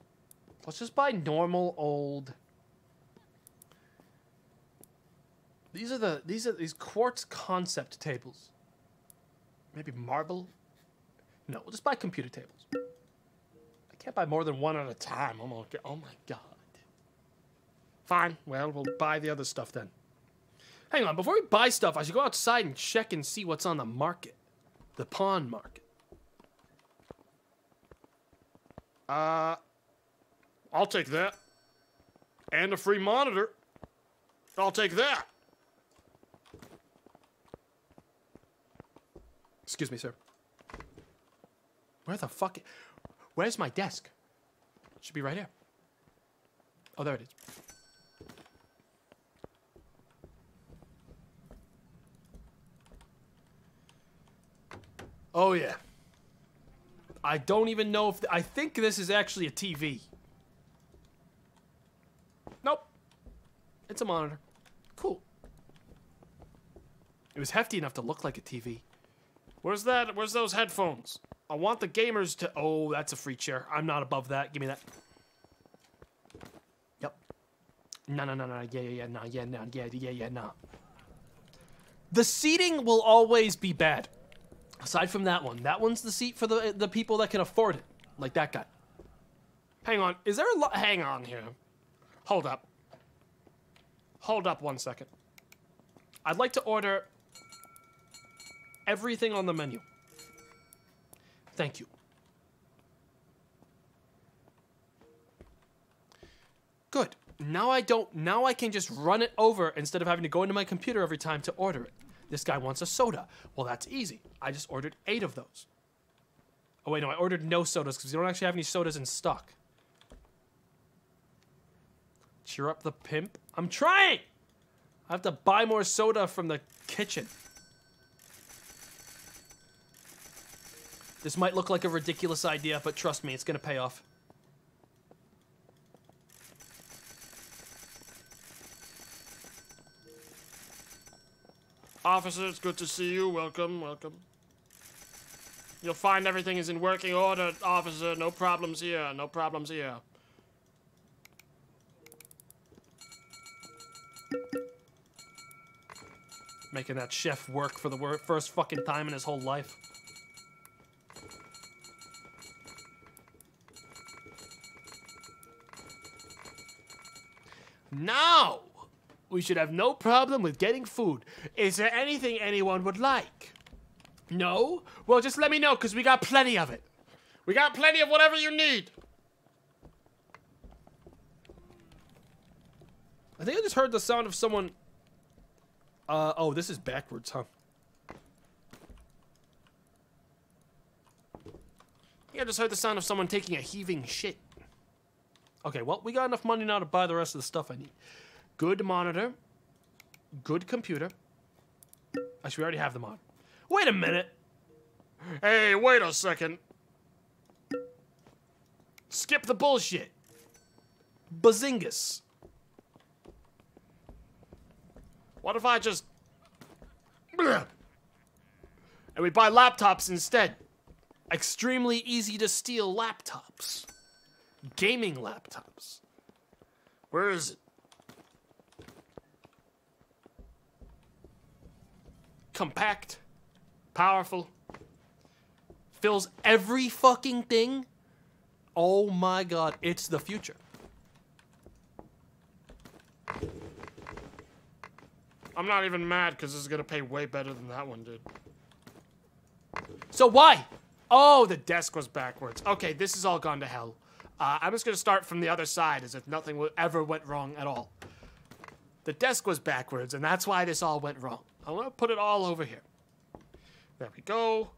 Let's just buy normal old. These are the these are these quartz concept tables. Maybe marble. No, we'll just buy computer tables. I can't buy more than one at a time. Oh my, oh my god. Fine. Well, we'll buy the other stuff then. Hang on, before we buy stuff, I should go outside and check and see what's on the market. The pawn market. Uh, I'll take that. And a free monitor. I'll take that. Excuse me, sir. Where the fuck? Where's my desk? It should be right here. Oh, there it is. Oh yeah. I don't even know if th- I think this is actually a TV. Nope. It's a monitor. Cool. It was hefty enough to look like a TV. Where's that? Where's those headphones? I want the gamers to. Oh, that's a free chair. I'm not above that. Give me that. Yep. No, no, no, no. Yeah, yeah, yeah, no, yeah, no, yeah, yeah, yeah, no. The seating will always be bad. Aside from that one, that one's the seat for the the people that can afford it, like that guy. Hang on. Is there a lot? Hang on here. Hold up. Hold up one second. I'd like to order everything on the menu. Thank you. Good. Now I don't now I can just run it over instead of having to go into my computer every time to order it. This guy wants a soda. Well, that's easy. I just ordered 8 of those. Oh wait, no, I ordered no sodas cuz we don't actually have any sodas in stock. Cheer up the pimp. I'm trying. I have to buy more soda from the kitchen. This might look like a ridiculous idea, but trust me, it's going to pay off. Officer, it's good to see you. Welcome, welcome. You'll find everything is in working order, officer. No problems here. No problems here. Making that chef work for the wor- first fucking time in his whole life. Now, we should have no problem with getting food. Is there anything anyone would like? No? Well, just let me know, because we got plenty of it. We got plenty of whatever you need. I think I just heard the sound of someone. Uh, oh, this is backwards, huh? I think I just heard the sound of someone taking a heaving shit. Okay, well, we got enough money now to buy the rest of the stuff I need. Good monitor. Good computer. Actually, we already have them on. Wait a minute. Hey, wait a second. Skip the bullshit. Bazingus. What if I just. And we buy laptops instead? Extremely easy to steal laptops. Gaming laptops. Where is it? Compact. Powerful. Fills every fucking thing. Oh my god, it's the future. I'm not even mad because this is gonna pay way better than that one did. So why? Oh, the desk was backwards. Okay, this is all gone to hell. Uh, I'm just gonna start from the other side as if nothing ever went wrong at all. The desk was backwards, and that's why this all went wrong. I'm gonna put it all over here. There we go.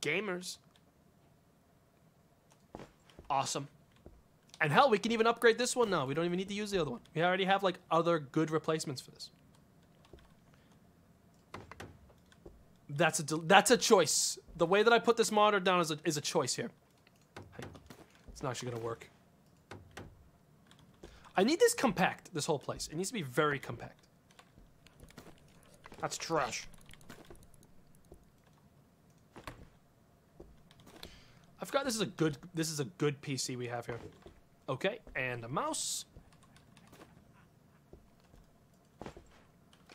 Gamers. Awesome. And hell, we can even upgrade this one now. We don't even need to use the other one. We already have like other good replacements for this. That's a that's a choice. The way that I put this monitor down is a, is a choice here. It's not actually gonna work. I need this compact. This whole place. It needs to be very compact. That's trash. I've got this is a good this is a good PC we have here. Okay, and a mouse.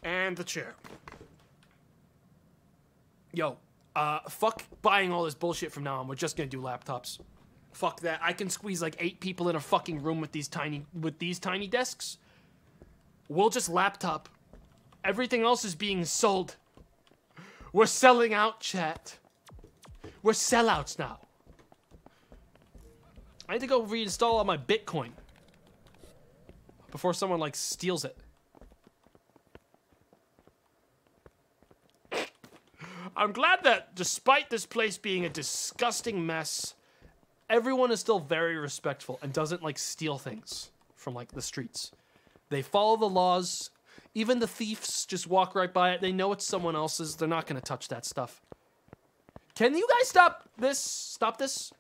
And the chair. Yo, uh, fuck buying all this bullshit from now on. We're just gonna do laptops. Fuck that. I can squeeze like eight people in a fucking room with these tiny with these tiny desks. We'll just laptop. Everything else is being sold. We're selling out, chat. We're sellouts now. I need to go reinstall all my Bitcoin before someone like steals it. I'm glad that despite this place being a disgusting mess, everyone is still very respectful and doesn't like steal things from like the streets. They follow the laws. Even the thieves just walk right by it. They know it's someone else's. They're not going to touch that stuff. Can you guys stop this? Stop this?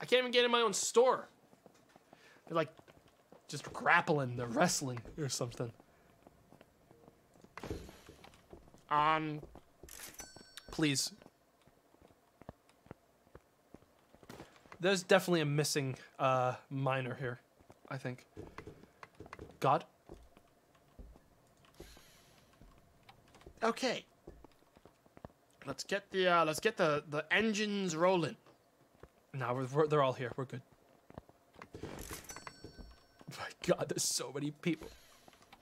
I can't even get in my own store. They're like just grappling, they're wrestling or something. on Please. There's definitely a missing uh, miner here, I think. God? Okay. Let's get the uh, let's get the the engines rolling. No, we're, we're, they're all here. We're good. My God, there's so many people.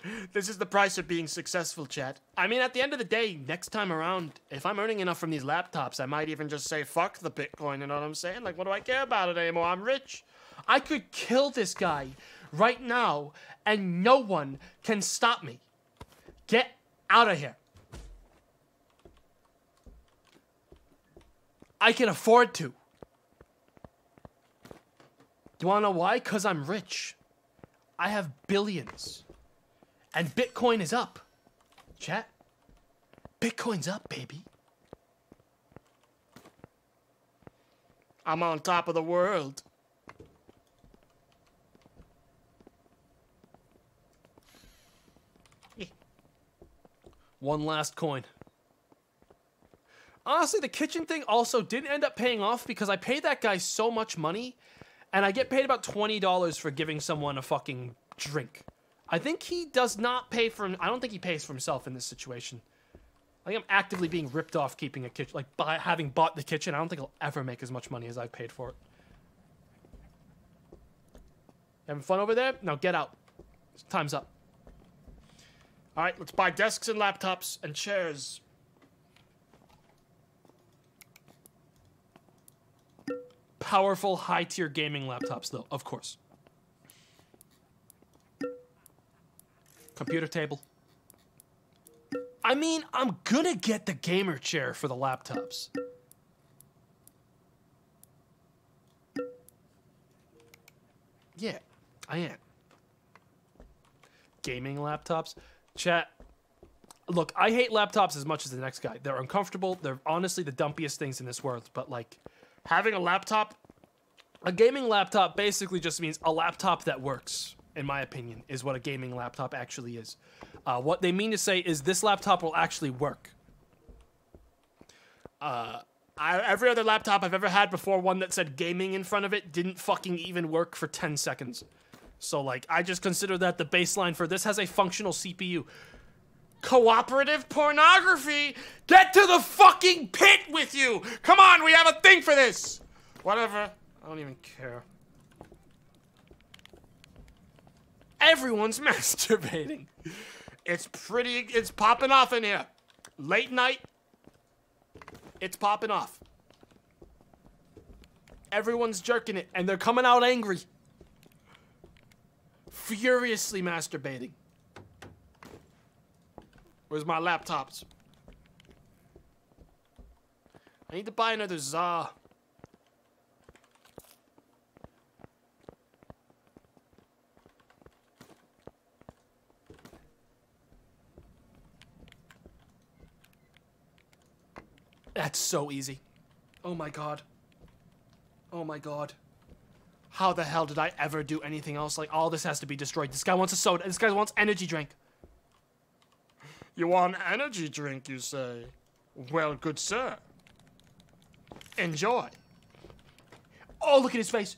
This is the price of being successful, chat. I mean, at the end of the day, next time around, if I'm earning enough from these laptops, I might even just say fuck the Bitcoin. You know what I'm saying? Like, what do I care about it anymore? I'm rich. I could kill this guy right now, and no one can stop me. Get out of here. I can afford to. Do you wanna know why? Because I'm rich. I have billions. And Bitcoin is up. Chat. Bitcoin's up, baby. I'm on top of the world. Eh. One last coin. Honestly, the kitchen thing also didn't end up paying off because I paid that guy so much money and I get paid about $20 for giving someone a fucking drink. I think he does not pay for I don't think he pays for himself in this situation. I think I'm actively being ripped off keeping a kitchen like by having bought the kitchen. I don't think I'll ever make as much money as I've paid for it. Having fun over there? Now get out. Time's up. All right, let's buy desks and laptops and chairs. Powerful high tier gaming laptops, though, of course. Computer table. I mean, I'm gonna get the gamer chair for the laptops. Yeah, I am. Gaming laptops. Chat, look, I hate laptops as much as the next guy. They're uncomfortable. They're honestly the dumpiest things in this world. But like, having a laptop, a gaming laptop basically just means a laptop that works. In my opinion, is what a gaming laptop actually is. Uh, what they mean to say is this laptop will actually work. Uh, I, every other laptop I've ever had before one that said gaming in front of it didn't fucking even work for 10 seconds. So like I just consider that the baseline for this has a functional CPU. Cooperative pornography. Get to the fucking pit with you. Come on, we have a thing for this. Whatever. I don't even care. Everyone's masturbating. It's pretty it's popping off in here. Late night. It's popping off. Everyone's jerking it and they're coming out angry furiously masturbating. Where's my laptops? I need to buy another za. That's so easy. Oh my god. Oh my god. How the hell did I ever do anything else? Like, all this has to be destroyed. This guy wants a soda. This guy wants energy drink. You want energy drink, you say? Well, good sir. Enjoy. Oh, look at his face.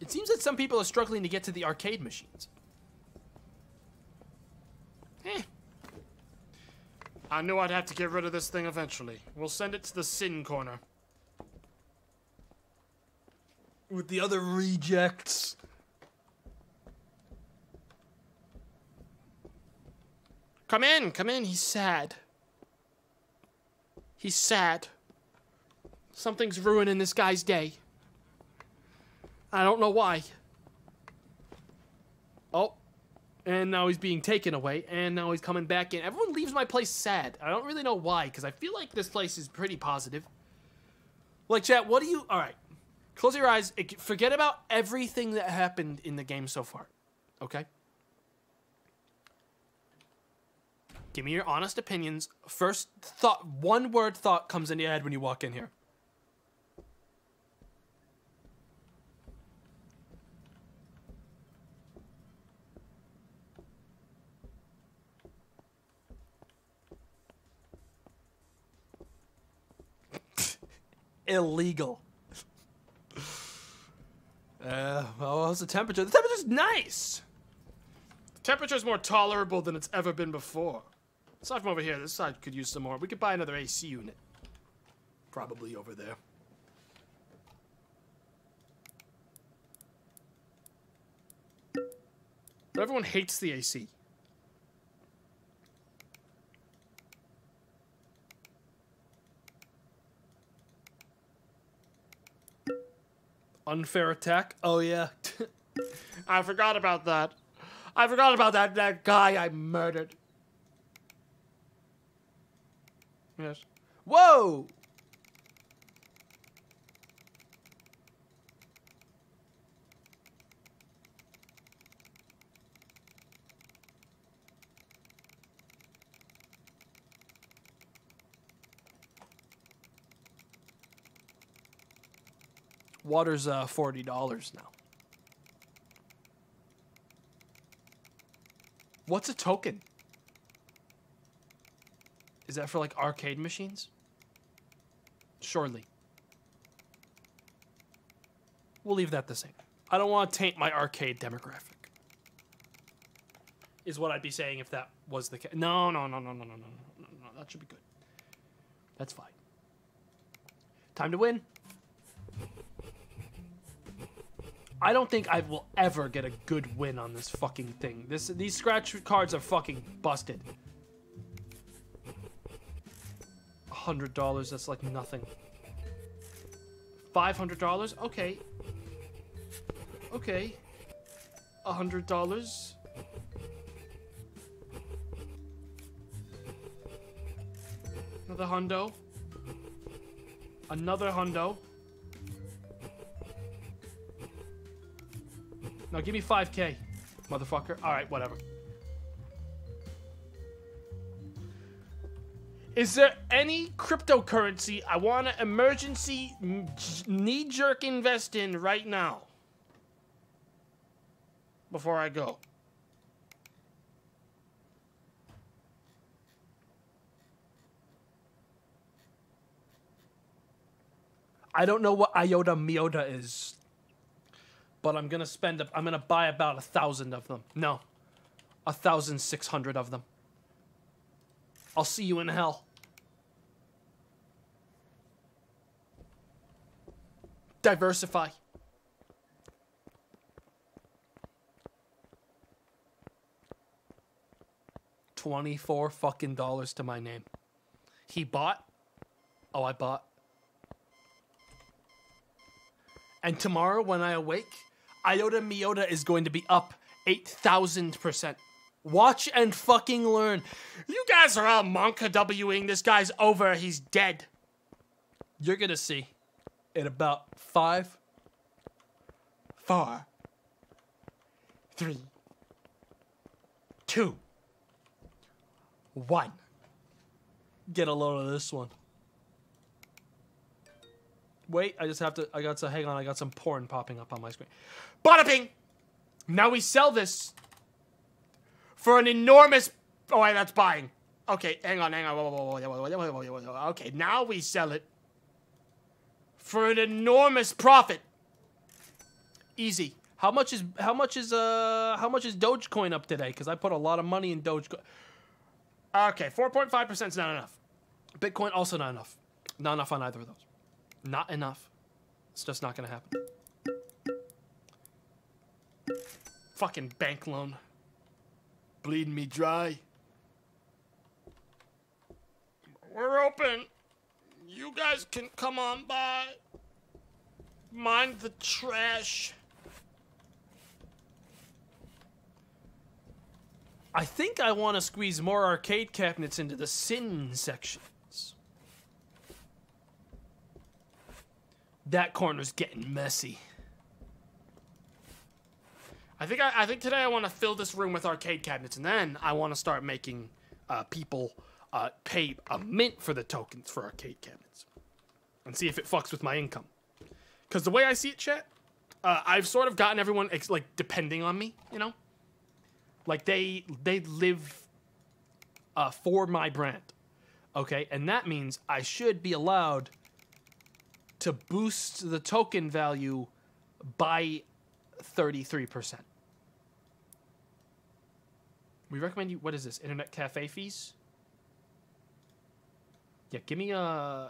It seems that some people are struggling to get to the arcade machines. Eh. I knew I'd have to get rid of this thing eventually. We'll send it to the sin corner. With the other rejects. Come in, come in. He's sad. He's sad. Something's ruining this guy's day. I don't know why. Oh, and now he's being taken away, and now he's coming back in. Everyone leaves my place sad. I don't really know why, because I feel like this place is pretty positive. Like, chat, what do you. Alright. Close your eyes. Forget about everything that happened in the game so far. Okay? Give me your honest opinions. First thought, one word thought comes into your head when you walk in here. Illegal. Uh, well, how's the temperature? The temperature's nice. The temperature's more tolerable than it's ever been before. Aside from over here, this side could use some more. We could buy another AC unit. Probably over there. But everyone hates the AC. Unfair attack? Oh, yeah. I forgot about that. I forgot about that, that guy I murdered. Yes. Whoa! Water's uh, forty dollars now. What's a token? Is that for like arcade machines? Surely. We'll leave that the same. I don't want to taint my arcade demographic. Is what I'd be saying if that was the case. No, no, no, no, no, no, no, no, no. That should be good. That's fine. Time to win. I don't think I will ever get a good win on this fucking thing. This these scratch cards are fucking busted. Hundred dollars, that's like nothing. Five hundred dollars? Okay. Okay. A hundred dollars. Another hundo. Another hundo. Now give me 5k, motherfucker. All right, whatever. Is there any cryptocurrency I want to emergency knee jerk invest in right now? Before I go. I don't know what IOTA Miota is, but I'm gonna spend. I'm gonna buy about a thousand of them. No, a thousand six hundred of them. I'll see you in hell. Diversify. Twenty-four fucking dollars to my name. He bought. Oh, I bought. And tomorrow, when I awake, IOTA Miota is going to be up 8,000%. Watch and fucking learn. You guys are all Monka Wing. This guy's over. He's dead. You're going to see in about five, four, three, two, one. Get a load of this one. Wait, I just have to. I got to hang on. I got some porn popping up on my screen. Bada bing! Now we sell this for an enormous. Oh, wait, that's buying. Okay, hang on, hang on. Okay, now we sell it for an enormous profit. Easy. How much is how much is uh how much is Dogecoin up today? Because I put a lot of money in Dogecoin. Okay, four point five percent is not enough. Bitcoin also not enough. Not enough on either of those. Not enough. It's just not gonna happen. Fucking bank loan. Bleeding me dry. We're open. You guys can come on by. Mind the trash. I think I want to squeeze more arcade cabinets into the sin sections. That corner's getting messy. I think I, I think today I want to fill this room with arcade cabinets, and then I want to start making uh, people uh, pay a mint for the tokens for arcade cabinets, and see if it fucks with my income. Because the way I see it, chat, uh, I've sort of gotten everyone like depending on me, you know, like they they live uh, for my brand, okay, and that means I should be allowed to boost the token value by 33%. We recommend you, what is this, internet cafe fees? Yeah, give me, uh,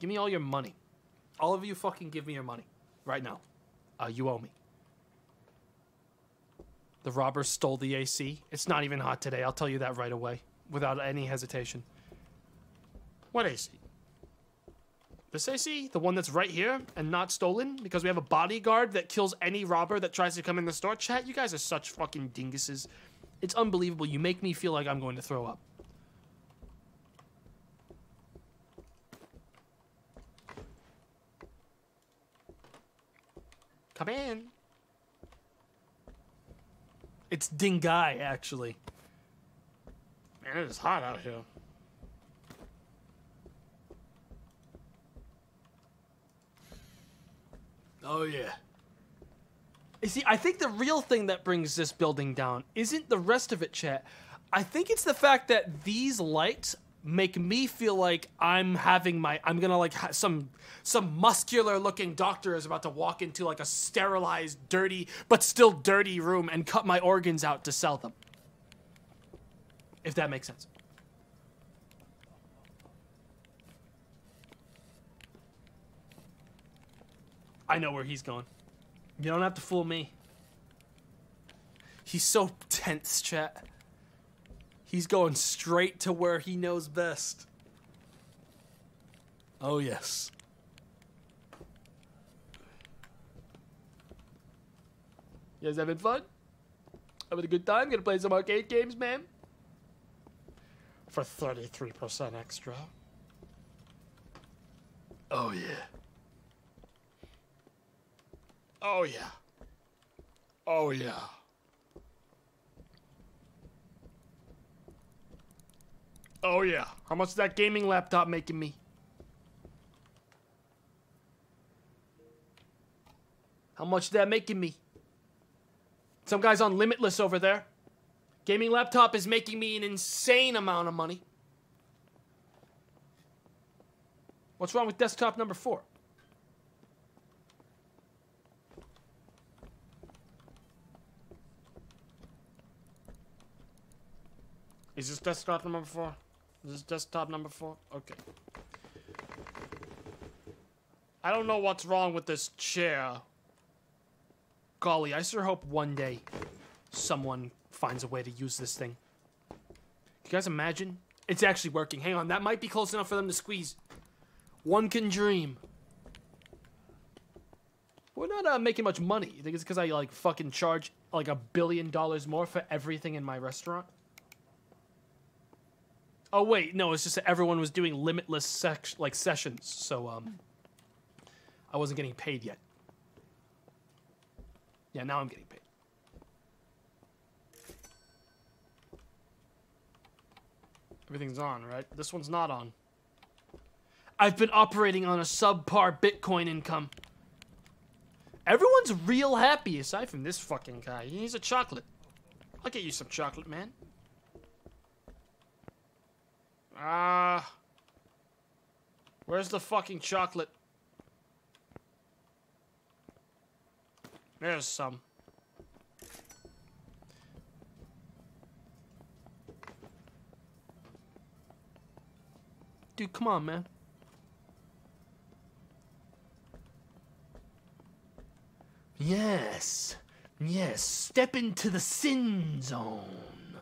give me all your money. All of you fucking give me your money right now. Uh, you owe me. The robbers stole the AC. It's not even hot today. I'll tell you that right away without any hesitation. What AC? AC, the one that's right here and not stolen, because we have a bodyguard that kills any robber that tries to come in the store. Chat, you guys are such fucking dinguses. It's unbelievable. You make me feel like I'm going to throw up. Come in. It's Dingai, actually. Man, it is hot out here. Oh yeah. You see, I think the real thing that brings this building down isn't the rest of it, chat. I think it's the fact that these lights make me feel like I'm having my I'm gonna like some some muscular looking doctor is about to walk into like a sterilized, dirty but still dirty room and cut my organs out to sell them. If that makes sense. I know where he's going. You don't have to fool me. He's so tense, chat. He's going straight to where he knows best. Oh, yes. You guys having fun? Having a good time? Gonna play some arcade games, man? For 33% extra. Oh, yeah. Oh, yeah. Oh, yeah. Oh, yeah. How much is that gaming laptop making me? How much is that making me? Some guy's on Limitless over there. Gaming laptop is making me an insane amount of money. What's wrong with desktop number four? Is this desktop number four? Is this desktop number four? Okay. I don't know what's wrong with this chair. Golly, I sure hope one day someone finds a way to use this thing. You guys imagine? It's actually working. Hang on, that might be close enough for them to squeeze. One can dream. We're not uh, making much money. You think it's because I like fucking charge like a billion dollars more for everything in my restaurant? Oh wait, no, it's just that everyone was doing limitless sec- like sessions, so um, I wasn't getting paid yet. Yeah, now I'm getting paid. Everything's on, right? This one's not on. I've been operating on a subpar Bitcoin income. Everyone's real happy aside from this fucking guy. He needs a chocolate. I'll get you some chocolate, man. Ah. Uh, where's the fucking chocolate? There's some. Dude, come on, man. Yes. Yes. Step into the sin zone.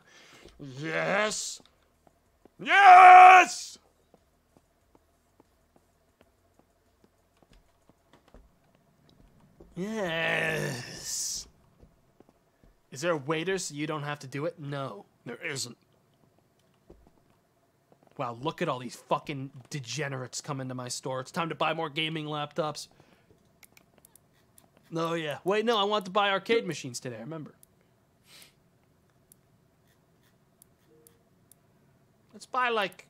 Yes. Yes! Yes. Is there a waiter so you don't have to do it? No, there isn't. Wow, look at all these fucking degenerates come into my store. It's time to buy more gaming laptops. Oh, yeah. Wait, no, I want to buy arcade machines today, remember. Let's buy, like,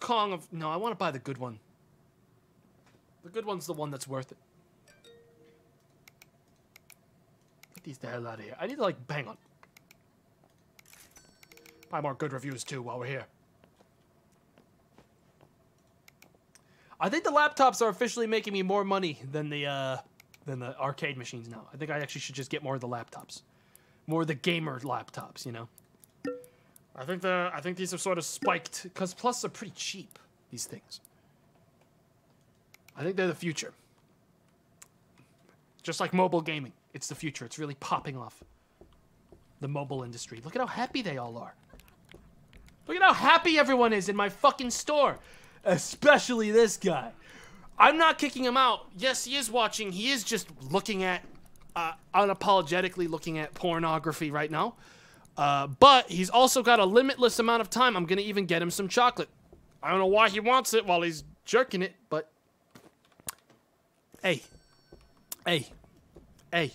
Kong of... No, I want to buy the good one. The good one's the one that's worth it. Get these the hell out of here. I need to, like, bang on. Buy more good reviews, too, while we're here. I think the laptops are officially making me more money than the uh, than the arcade machines now. I think I actually should just get more of the laptops, more of the gamer laptops. You know. I think the I think these have sort of spiked because plus they're pretty cheap. These things. I think they're the future. Just like mobile gaming, it's the future. It's really popping off. The mobile industry. Look at how happy they all are. Look at how happy everyone is in my fucking store especially this guy. I'm not kicking him out. Yes, he is watching. He is just looking at, uh, unapologetically looking at pornography right now. Uh, but he's also got a limitless amount of time. I'm gonna even get him some chocolate. I don't know why he wants it while he's jerking it, but hey, hey, hey,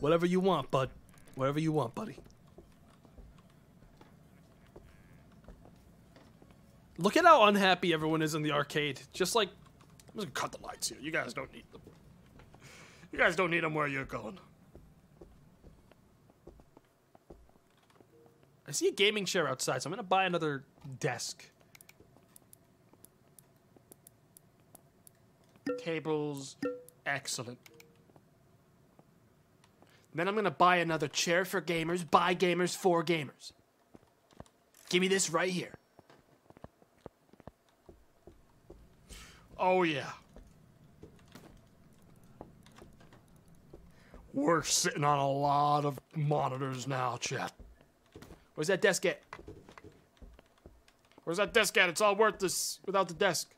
whatever you want, bud. Whatever you want, buddy. Look at how unhappy everyone is in the arcade. Just like, I'm just gonna cut the lights here. You guys don't need them. You guys don't need them where you're going. I see a gaming chair outside, so I'm gonna buy another desk. Tables, excellent. Then I'm gonna buy another chair for gamers, buy gamers for gamers. Give me this right here. Oh, yeah. We're sitting on a lot of monitors now, chat. Where's that desk at? Where's that desk at? It's all worthless without the desk.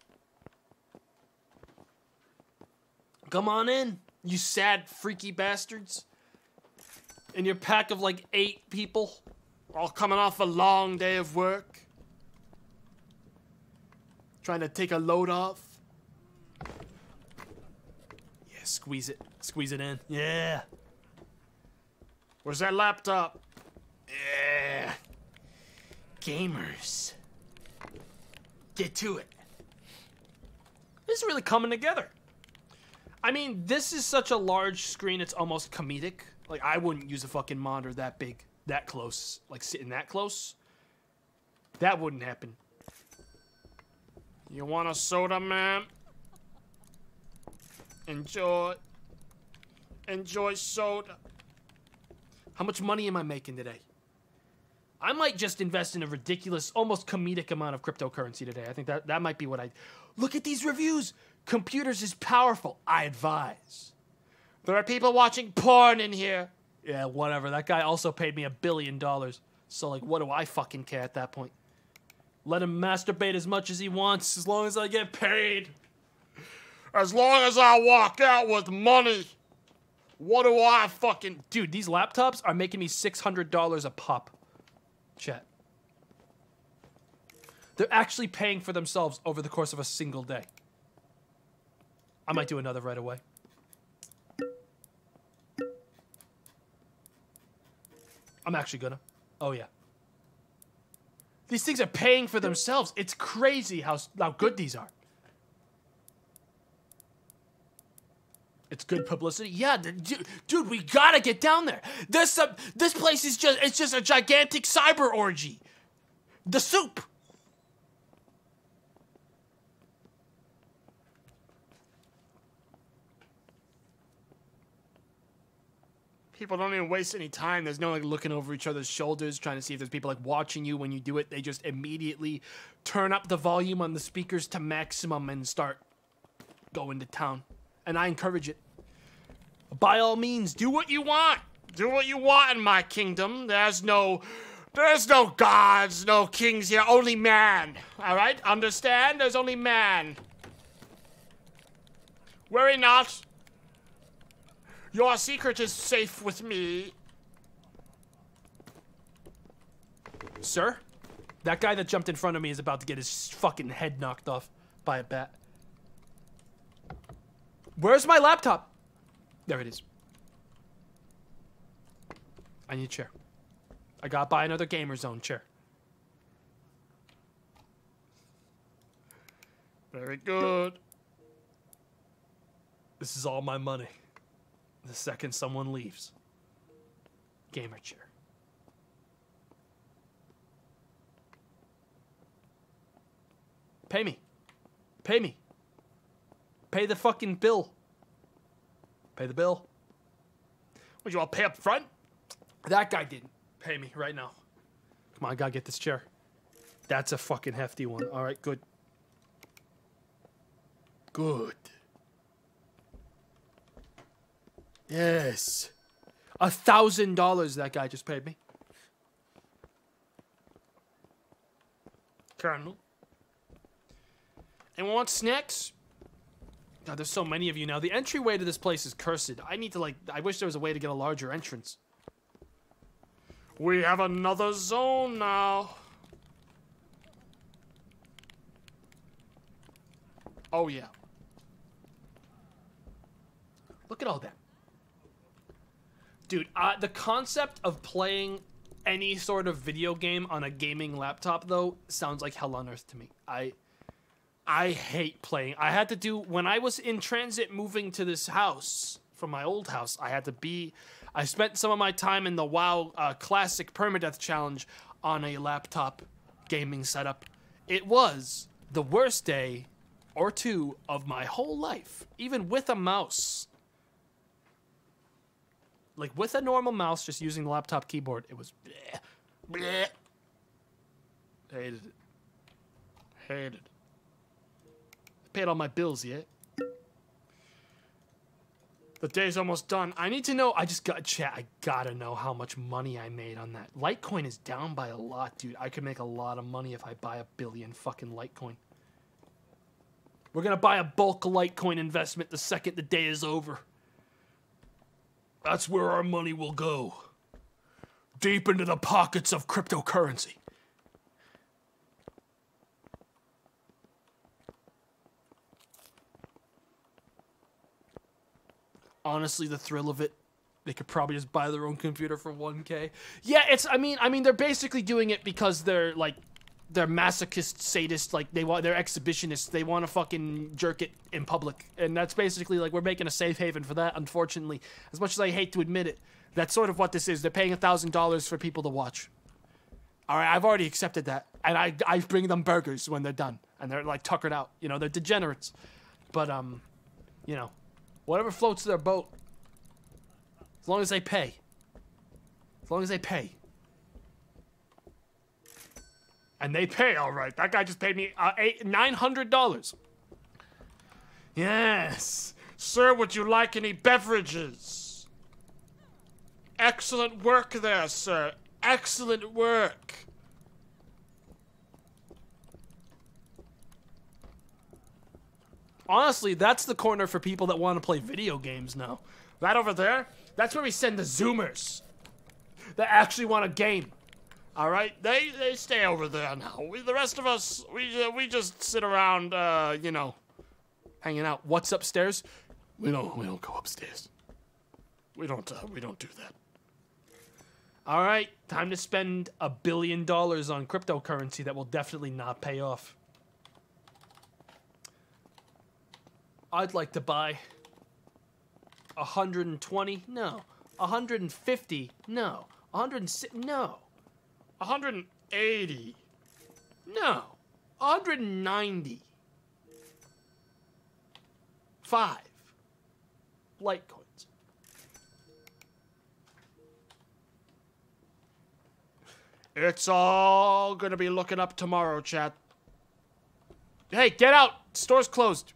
Come on in, you sad, freaky bastards. In your pack of like eight people, all coming off a long day of work. Trying to take a load off. Yeah, squeeze it. Squeeze it in. Yeah. Where's that laptop? Yeah. Gamers. Get to it. This is really coming together. I mean, this is such a large screen, it's almost comedic. Like, I wouldn't use a fucking monitor that big, that close, like sitting that close. That wouldn't happen. You want a soda, man? Enjoy. Enjoy soda. How much money am I making today? I might just invest in a ridiculous, almost comedic amount of cryptocurrency today. I think that that might be what I. Look at these reviews. Computers is powerful. I advise. There are people watching porn in here. Yeah, whatever. That guy also paid me a billion dollars. So like, what do I fucking care at that point? Let him masturbate as much as he wants, as long as I get paid. As long as I walk out with money. What do I fucking. Dude, these laptops are making me six hundred dollars a pop. Chat. They're actually paying for themselves over the course of a single day. I might do another right away. I'm actually gonna. Oh yeah. These things are paying for themselves. It's crazy how how good these are. It's good publicity. Yeah, dude, dude, we gotta get down there. This some this place is just it's just a gigantic cyber orgy. The soup. People don't even waste any time. There's no like looking over each other's shoulders trying to see if there's people like watching you when you do it. They just immediately turn up the volume on the speakers to maximum and start going to town. And I encourage it. By all means, do what you want. Do what you want in my kingdom. There's no there's no gods, no kings here, only man. All right? Understand? There's only man. Worry not. Your secret is safe with me. Sir, that guy that jumped in front of me is about to get his fucking head knocked off by a bat. Where's my laptop? There it is. I need a chair. I gotta buy another Gamer Zone chair. Very good. This is all my money. The second someone leaves. Gamer chair. Pay me. Pay me. Pay the fucking bill. Pay the bill. Would you all pay up front? That guy didn't pay me right now. Come on, I gotta get this chair. That's a fucking hefty one. All right, good. Good. Yes. A thousand dollars that guy just paid me. Colonel. And want snacks? God, there's so many of you now. The entryway to this place is cursed. I need to like. I wish there was a way to get a larger entrance. We have another zone now. Oh yeah. Look at all that. Dude, uh, the concept of playing any sort of video game on a gaming laptop though sounds like hell on earth to me. I I hate playing. I had to do when I was in transit moving to this house from my old house. I had to be I spent some of my time in the WoW uh, Classic Permadeath Challenge on a laptop gaming setup. It was the worst day or two of my whole life, even with a mouse. Like with a normal mouse, just using the laptop keyboard, it was bleh, bleh. Hated it. Hated it. Paid all my bills yet. The day's almost done. I need to know. I just got chat. I gotta know how much money I made on that. Litecoin is down by a lot, dude. I could make a lot of money if I buy a billion fucking Litecoin. We're gonna buy a bulk Litecoin investment the second the day is over. That's where our money will go. Deep into the pockets of cryptocurrency. Honestly, the thrill of it, they could probably just buy their own computer for 1K. Yeah, it's. I mean, I mean, they're basically doing it because they're like, they're masochist, sadist. Like they want, they're exhibitionists. They want to fucking jerk it in public, and that's basically like we're making a safe haven for that. Unfortunately, as much as I hate to admit it, that's sort of what this is. They're paying a thousand dollars for people to watch. All right, I've already accepted that, and I I bring them burgers when they're done, and they're like tuckered out. You know, they're degenerates, but um, you know, whatever floats their boat. As long as they pay. As long as they pay. And they pay all right. That guy just paid me uh, eight nine hundred dollars. Yes, Sir, would you like any beverages? Excellent work there, sir. Excellent work. Honestly, that's the corner for people that want to play video games now. That over there, that's where we send the Zoomers that actually want a game. All right, they they stay over there now. We, the rest of us, we uh, we just sit around, uh, you know, Hanging out. What's upstairs? we don't we don't go upstairs. We don't uh, we don't do that. All right, time to spend a billion dollars on cryptocurrency that will definitely not pay off. I'd like to buy 120. No. 150. No. 160. No. 180. No. 190. Five. Litecoins. It's all gonna be looking up tomorrow, chat. Hey, get out! Store's closed.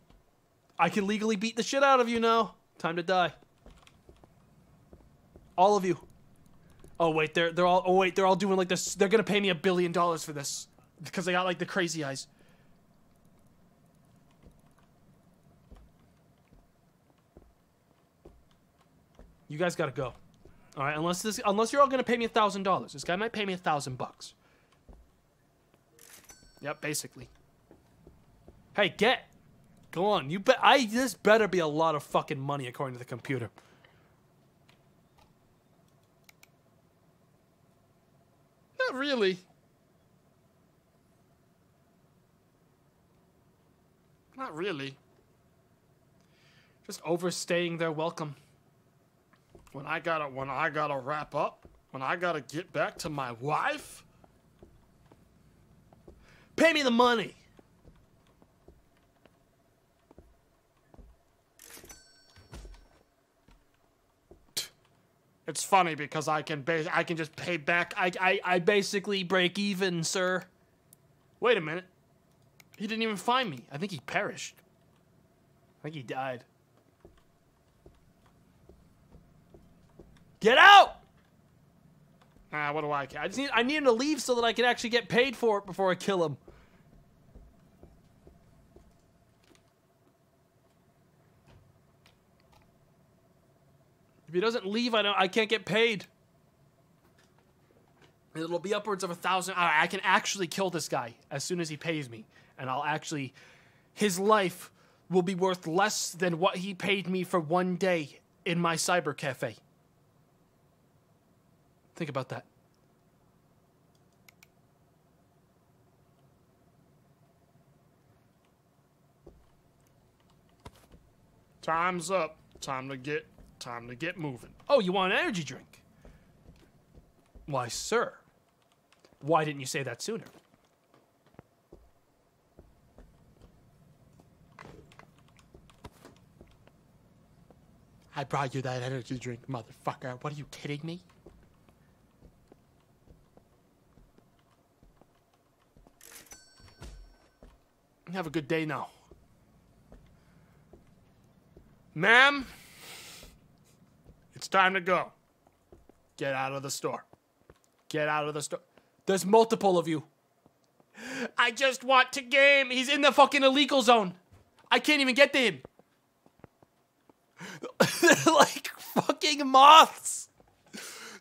I can legally beat the shit out of you now. Time to die. All of you. Oh wait, they're they're all oh wait, they're all doing like this. They're gonna pay me a billion dollars for this. Because they got like the crazy eyes. You guys gotta go. Alright, unless this unless you're all gonna pay me a thousand dollars. This guy might pay me a thousand bucks. Yep, basically. Hey, get. Go on. You bet. I. This better be a lot of fucking money according to the computer. Not really. Not really. Just overstaying their welcome. When I gotta when I gotta wrap up, when I gotta get back to my wife, Pay me the money. It's funny because I can ba- I can just pay back. I, I, I basically break even, sir. Wait a minute. He didn't even find me. I think he perished. I think he died. Get out! Ah, what do I care? I just need I need him to leave so that I can actually get paid for it before I kill him. If he doesn't leave, I don't I can't get paid. It'll be upwards of a thousand. I I can actually kill this guy as soon as he pays me, and I'll actually, his life will be worth less than what he paid me for one day in my cyber cafe. Think about that. Time's up. Time to get time to get moving. Oh, you want an energy drink? Why, sir. Why didn't you say that sooner? I brought you that energy drink, motherfucker. What are you kidding me? Have a good day now. Ma'am, it's time to go. Get out of the store. Get out of the store. There's multiple of you. I just want to game. He's in the fucking illegal zone. I can't even get to him. Like fucking moths.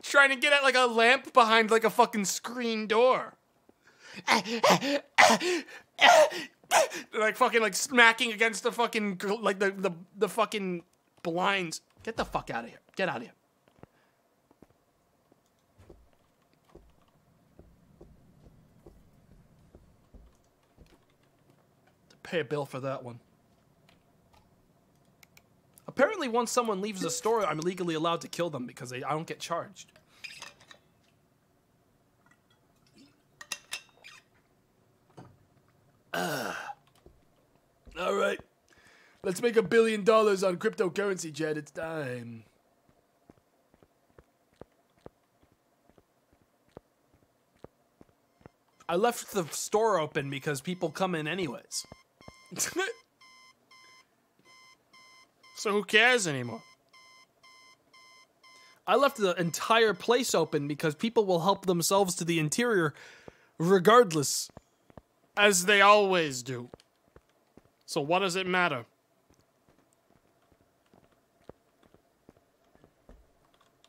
Trying to get at like a lamp behind like a fucking screen door. Like fucking like smacking against the fucking like the the, the fucking blinds. Get the fuck out of here. Get out of here. To pay a bill for that one. Apparently, once someone leaves the store, I'm legally allowed to kill them because I don't get charged. Ah. All right. Let's make a billion dollars on cryptocurrency, Jed. It's time. I left the store open because people come in anyways. So who cares anymore? I left the entire place open because people will help themselves to the interior regardless. As they always do. So what does it matter?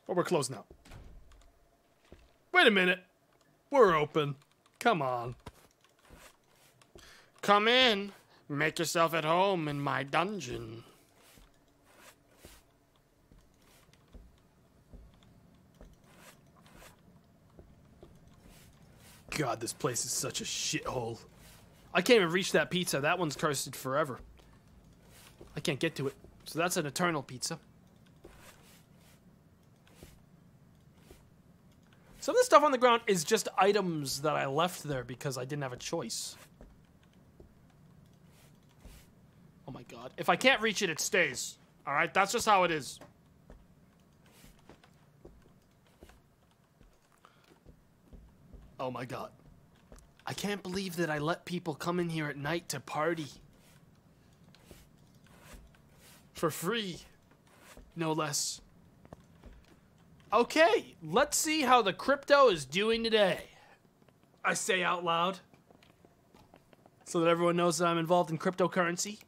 Or we're closed now. Wait a minute. We're open. Come on. Come in. Make yourself at home in my dungeon. God, this place is such a shithole. I can't even reach that pizza. That one's cursed forever. I can't get to it. So that's an eternal pizza. Some of the stuff on the ground is just items that I left there because I didn't have a choice. Oh my god. If I can't reach it, it stays. Alright, that's just how it is. Oh my god. I can't believe that I let people come in here at night to party. For free. No less. Okay, let's see how the crypto is doing today. I say out loud. So that everyone knows that I'm involved in cryptocurrency.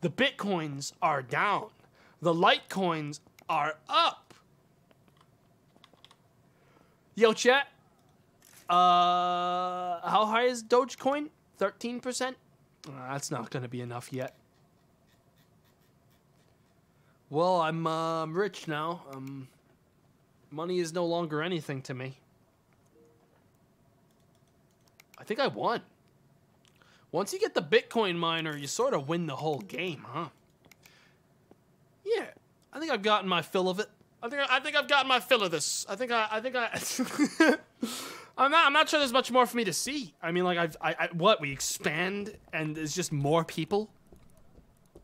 The bitcoins are down. The litecoins are up. Yo, chat. Uh, how high is Dogecoin? 13%? Uh, that's not going to be enough yet. Well, I'm uh, I'm rich now. Um, money is no longer anything to me. I think I won. Once you get the Bitcoin miner, you sort of win the whole game, huh? Yeah, I think I've gotten my fill of it. I think I think I've gotten my fill of this. I think I I think I I'm not I'm not sure there's much more for me to see. I mean, like I've I, I what we expand and there's just more people,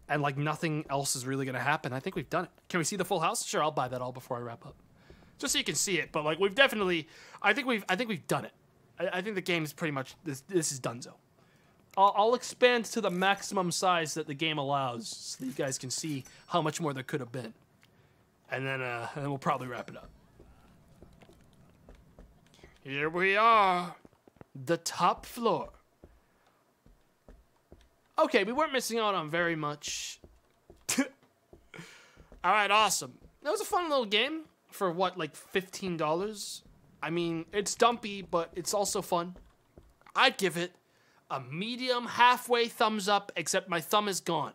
and like nothing else is really gonna happen. I think we've done it. Can we see the full house? Sure, I'll buy that all before I wrap up, just so you can see it. But like we've definitely, I think we've I think we've done it. I, I think the game is pretty much this this is donezo. I'll, I'll expand to the maximum size that the game allows, so you guys can see how much more there could have been, and then uh, and then we'll probably wrap it up. Here we are. the top floor. Okay, we weren't missing out on very much. All right, awesome. That was a fun little game for what, like fifteen dollars. I mean, it's dumpy, but it's also fun. I'd give it a medium, halfway thumbs up, except my thumb is gone,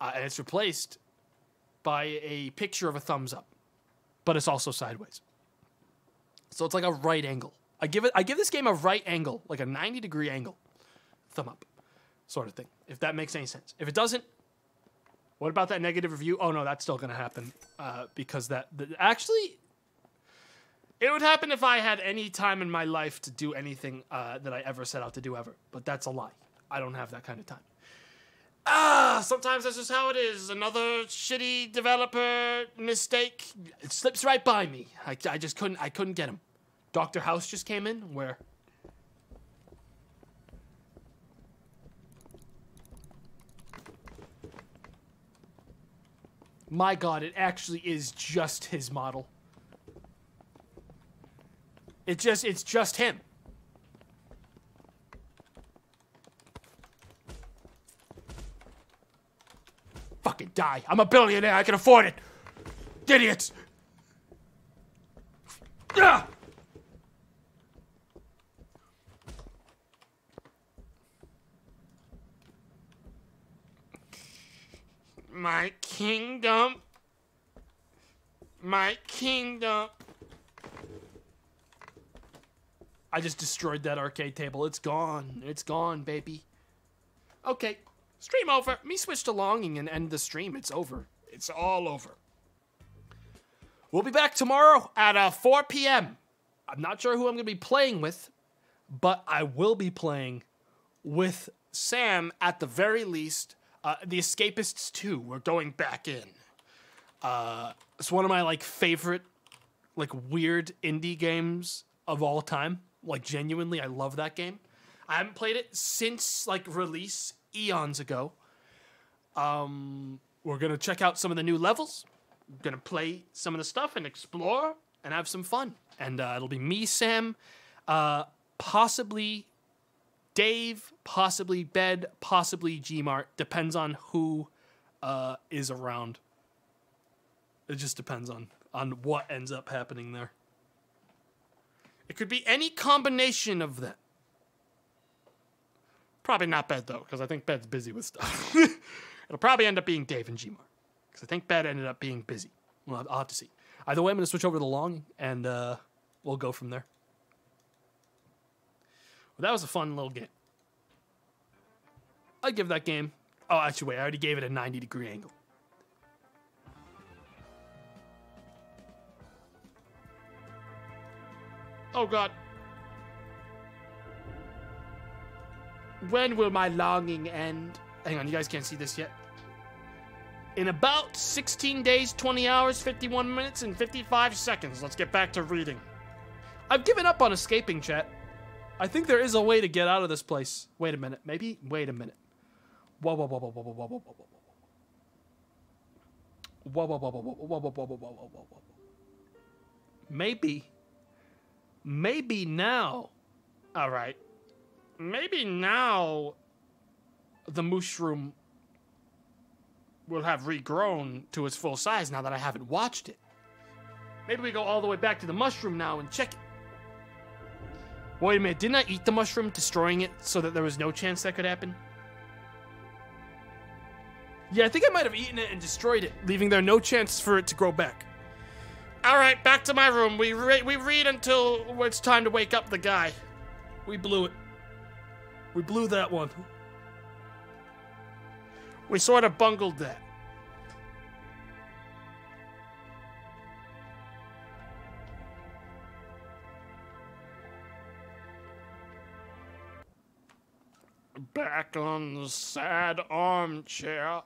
uh, and it's replaced by a picture of a thumbs up, but it's also sideways. So it's like a right angle. I give it. I give this game a right angle, like a ninety degree angle, thumb up, sort of thing. If that makes any sense. If it doesn't, what about that negative review? Oh no, that's still gonna happen uh, because that actually It would happen if I had any time in my life to do anything. uh, that I ever set out to do ever. But that's a lie. I don't have that kind of time. Ah, sometimes that's just how it is. Another shitty developer mistake. It slips right by me. I, I just couldn't. I couldn't get him. Doctor House just came in. Where? My God! It actually is just his model. It just. It's just him. Fucking die! I'm a billionaire. I can afford it. Idiots! Ah! My kingdom I just destroyed that arcade table. It's gone. It's gone, baby. Okay, stream over. Me switch to longing and end the stream. It's over. It's all over. We'll be back tomorrow at uh, 4 p.m. I'm not sure who I'm going to be playing with, but I will be playing with Sam at the very least. Uh, the Escapists 2. We're going back in. Uh, it's one of my like favorite, like weird indie games of all time. Like genuinely, I love that game. I haven't played it since like release eons ago. Um, we're gonna check out some of the new levels. We're gonna play some of the stuff and explore and have some fun. And uh, it'll be me, Sam, uh, possibly Dave, possibly Bed, possibly Gmart. Depends on who uh, is around. It just depends on on what ends up happening there. It could be any combination of them. Probably not Bed though, because I think Bed's busy with stuff. It'll probably end up being Dave and Gmart, because I think Bed ended up being busy. Well, I'll have to see. Either way, I'm going to switch over to the long, and uh, we'll go from there. Well, that was a fun little game. I'd give that game. Oh, actually, wait. I already gave it a 90 degree angle. Oh, God. When will my longing end? Hang on, you guys can't see this yet. In about 16 days, 20 hours, 51 minutes, and 55 seconds. Let's get back to reading. I've given up on escaping, chat. I think there is a way to get out of this place. Wait a minute. Maybe. Wait a minute. Whoa, whoa, whoa, whoa, whoa, whoa, whoa, whoa, whoa, whoa. Whoa, whoa, whoa, whoa, whoa, whoa, whoa, whoa, whoa, whoa, whoa, whoa. Maybe. Maybe now. All right. Maybe now the mushroom will have regrown to its full size now that I haven't watched it. Maybe we go all the way back to the mushroom now and check it. Wait a minute, didn't I eat the mushroom, destroying it so that there was no chance that could happen? Yeah, I think I might have eaten it and destroyed it, leaving there no chance for it to grow back. All right, back to my room. We re- we read until it's time to wake up the guy. We blew it. We blew that one. We sort of bungled that. Back on the sad armchair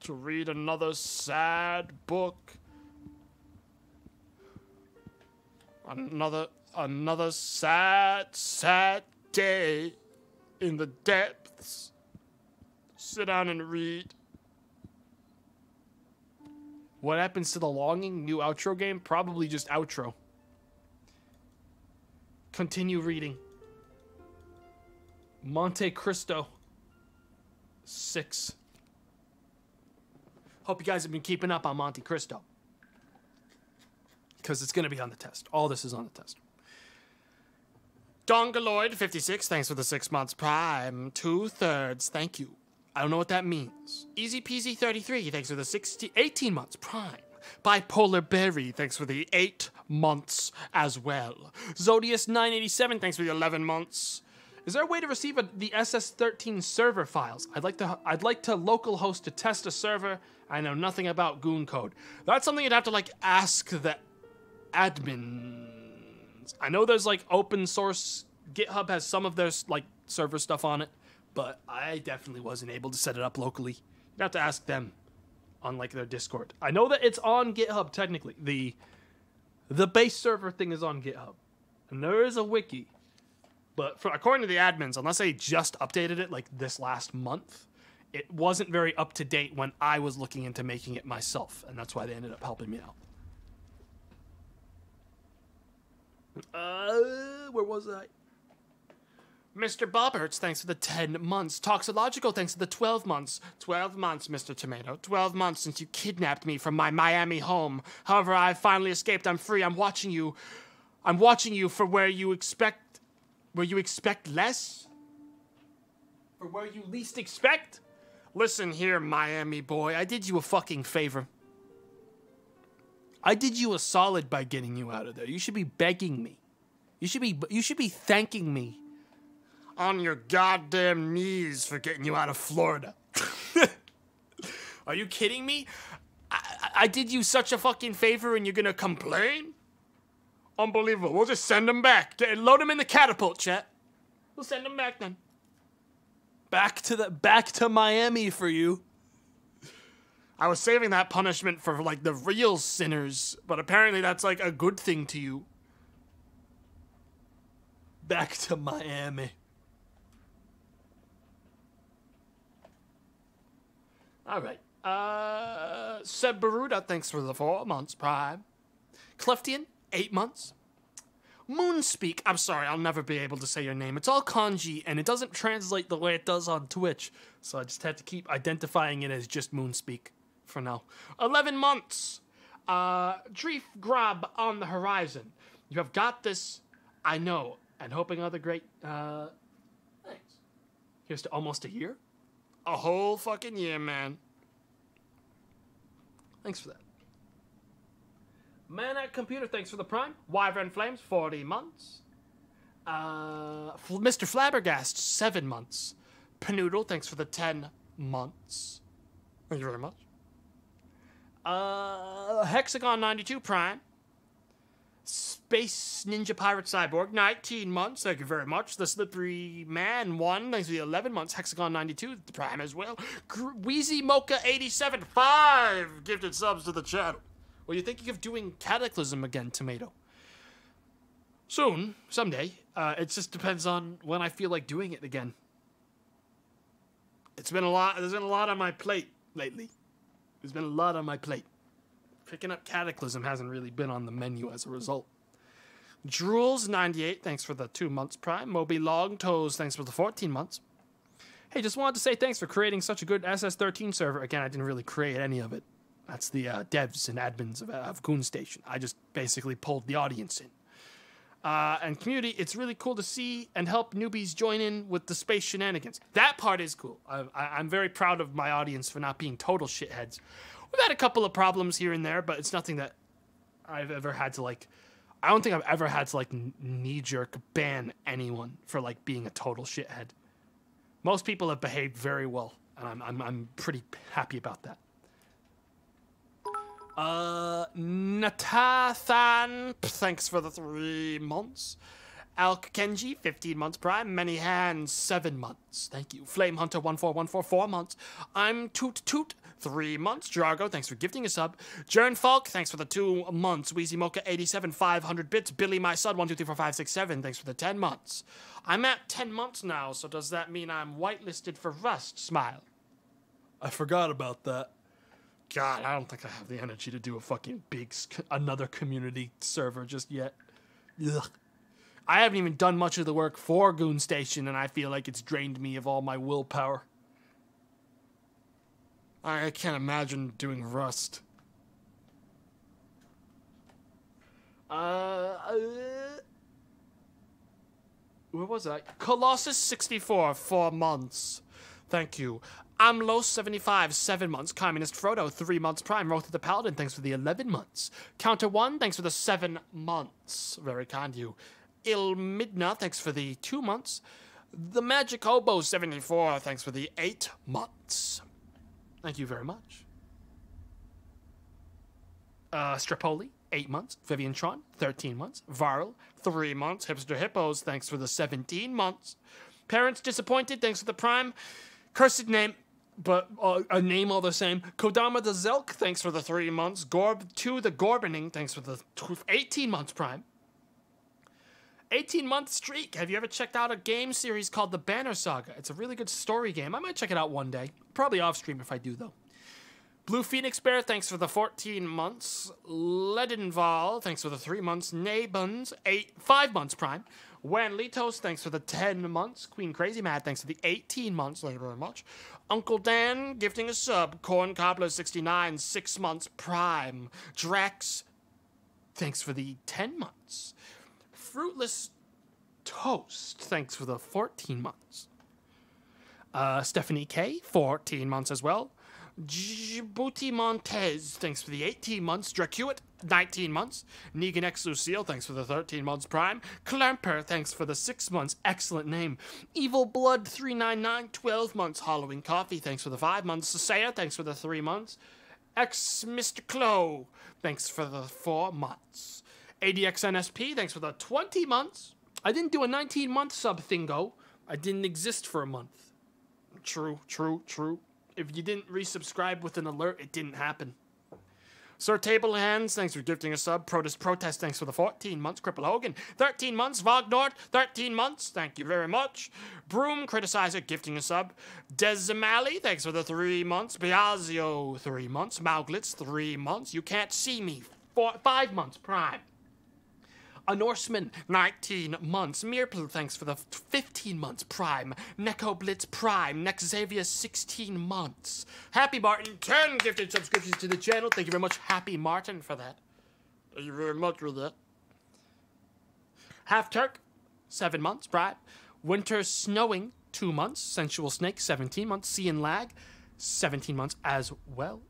to read another sad book. Another another sad, sad day in the depths. Sit down and read. What happens to the longing new outro game? Probably just outro. Continue reading. Monte Cristo 6. Hope you guys have been keeping up on Monte Cristo. Because it's going to be on the test. All this is on the test. Dongaloid 56, thanks for the six months prime. Two thirds, thank you. I don't know what that means. Easy peasy 33, thanks for the 60, 18 months prime. Bipolar Berry, thanks for the eight months as well. Zodius 987, thanks for the 11 months. Is there a way to receive a, the SS13 server files? I'd like to I'd like to local host to test a server. I know nothing about Goon code. That's something you'd have to like ask the admins. I know there's like open source GitHub has some of their like server stuff on it, but I definitely wasn't able to set it up locally. You'd have to ask them on like their Discord. I know that it's on GitHub technically. The the base server thing is on GitHub. And there is a wiki. But for, according to the admins, unless they just updated it like this last month, it wasn't very up to date when I was looking into making it myself, and that's why they ended up helping me out. Uh, where was I? Mr. Bobberts, thanks for the 10 months. Toxological, thanks for the 12 months. 12 months, Mr. Tomato. 12 months since you kidnapped me from my Miami home. However, I finally escaped. I'm free. I'm watching you. I'm watching you for where you expect. Where you expect less? For where you least expect? Listen here, Miami boy. I did you a fucking favor. I did you a solid by getting you out of there. You should be begging me. You should be you should be thanking me. On your goddamn knees for getting you out of Florida. Are you kidding me? I, I, did you such a fucking favor and you're gonna complain? Unbelievable. We'll just send them back. Load them in the catapult, chat. We'll send them back then. Back to the back to Miami for you. I was saving that punishment for like the real sinners, but apparently that's like a good thing to you. Back to Miami. All right. Uh, Seb Baruda, thanks for the four months prime. Cleftian, eight months. Moonspeak, I'm sorry, I'll never be able to say your name. It's all kanji and it doesn't translate the way it does on Twitch, so I just had to keep identifying it as just Moonspeak for now. 11 months. Uh, Dreef Grab on the horizon. You have got this, I know, and hoping other great, uh, thanks. Here's to almost a year. A whole fucking year, man. Thanks for that. Man at Computer, thanks for the prime. Wyvern Flames, 40 months. Uh, Mr. Flabbergast, 7 months. Panoodle, thanks for the 10 months. Thank you very much. Uh, Hexagon 92 Prime. Space Ninja Pirate Cyborg, 19 months. Thank you very much. The Slippery Man, 1. Thanks for the 11 months. Hexagon 92, Prime as well. Wheezy Mocha 87, 5 gifted subs to the channel. Well, you're thinking of doing Cataclysm again, Tomato? Soon, someday. Uh, it just depends on when I feel like doing it again. It's been a lot. There's been a lot on my plate lately. There's been a lot on my plate. Picking up Cataclysm hasn't really been on the menu as a result. Drools98, thanks for the two months prime. Moby Longtoes, thanks for the 14 months. Hey, just wanted to say thanks for creating such a good SS13 server. Again, I didn't really create any of it. That's the uh, devs and admins of, uh, of Goon Station. I just basically pulled the audience in. Uh, and community, it's really cool to see and help newbies join in with the space shenanigans. That part is cool. I, I'm very proud of my audience for not being total shitheads. We've had a couple of problems here and there, but it's nothing that I've ever had to like. I don't think I've ever had to like knee jerk ban anyone for like being a total shithead. Most people have behaved very well, and I'm I'm, I'm pretty happy about that. Uh, Natathan, thanks for the three months. Alk Kenji, 15 months prime. Many Hands, 7 months. Thank you. Flame Hunter, 14144, 4 months. I'm Toot Toot, 3 months. Drago, thanks for gifting a sub. Jern Falk, thanks for the 2 months. Wheezy Mocha, 87, 500 bits. Billy, my son, 1234567, thanks for the 10 months. I'm at 10 months now, so does that mean I'm whitelisted for Rust? Smile. I forgot about that. God, I don't think I have the energy to do a fucking big another community server just yet. Ugh. I haven't even done much of the work for Goon Station, and I feel like it's drained me of all my willpower. I can't imagine doing Rust. Uh, uh where was I? Colossus 64, four months. Thank you. Amlo 75, 7 months. Communist Frodo, 3 months. Prime Wroth of the Paladin, thanks for the 11 months. Counter 1, thanks for the 7 months. Very kind you. Il Midna, thanks for the 2 months. The Magic Hobo 74, thanks for the 8 months. Thank you very much. Uh, Strapoli, 8 months. Vivian Tron, 13 months. Varl, 3 months. Hipster Hippos, thanks for the 17 months. Parents Disappointed, thanks for the Prime. Cursed Name, but uh, a name all the same. Kodama the Zelk, thanks for the three months. Gorb 2 the Gorbaning, thanks for the 18 months prime. 18 month streak. Have you ever checked out a game series called The Banner Saga? It's a really good story game. I might check it out one day. Probably off stream if I do, though. Blue Phoenix Bear, thanks for the 14 months. Ledenval, thanks for the three months. Nabuns, eight, five months prime. Wan Litos, thanks for the 10 months. Queen Crazy Mad, thanks for the 18 months. Thank you very much. Uncle Dan, gifting a sub. Corn Cobbler, 69, six months prime. Drax, thanks for the 10 months. Fruitless Toast, thanks for the 14 months. Uh, Stephanie K, 14 months as well. Djibouti Montez, thanks for the 18 months. Dracuit, 19 months. Negan X Lucille, thanks for the 13 months prime. Clamper, thanks for the 6 months. Excellent name. Evil Blood 399, 12 months. Halloween Coffee, thanks for the 5 months. Sasaya, thanks for the 3 months. X Mr. Clo, thanks for the 4 months. ADXNSP, thanks for the 20 months. I didn't do a 19 month sub thingo. I didn't exist for a month. True, true, true. If you didn't resubscribe with an alert, it didn't happen. Sir Table Hands, thanks for gifting a sub. Protest Protest, thanks for the 14 months. Cripple Hogan, 13 months. Vognord, 13 months. Thank you very much. Broom Criticizer, gifting a sub. Desimali, thanks for the 3 months. Biazio, 3 months. Mauglitz, 3 months. You Can't See Me, four, 5 months. Prime. A Norseman, 19 months. Mirpl, thanks for the 15 months. Prime. Neko Blitz Prime. Next Xavier, 16 months. Happy Martin, 10 gifted subscriptions to the channel. Thank you very much, Happy Martin, for that. Thank you very much for that. Half Turk, 7 months. Prime. Winter Snowing, 2 months. Sensual Snake, 17 months. Sea and Lag, 17 months as well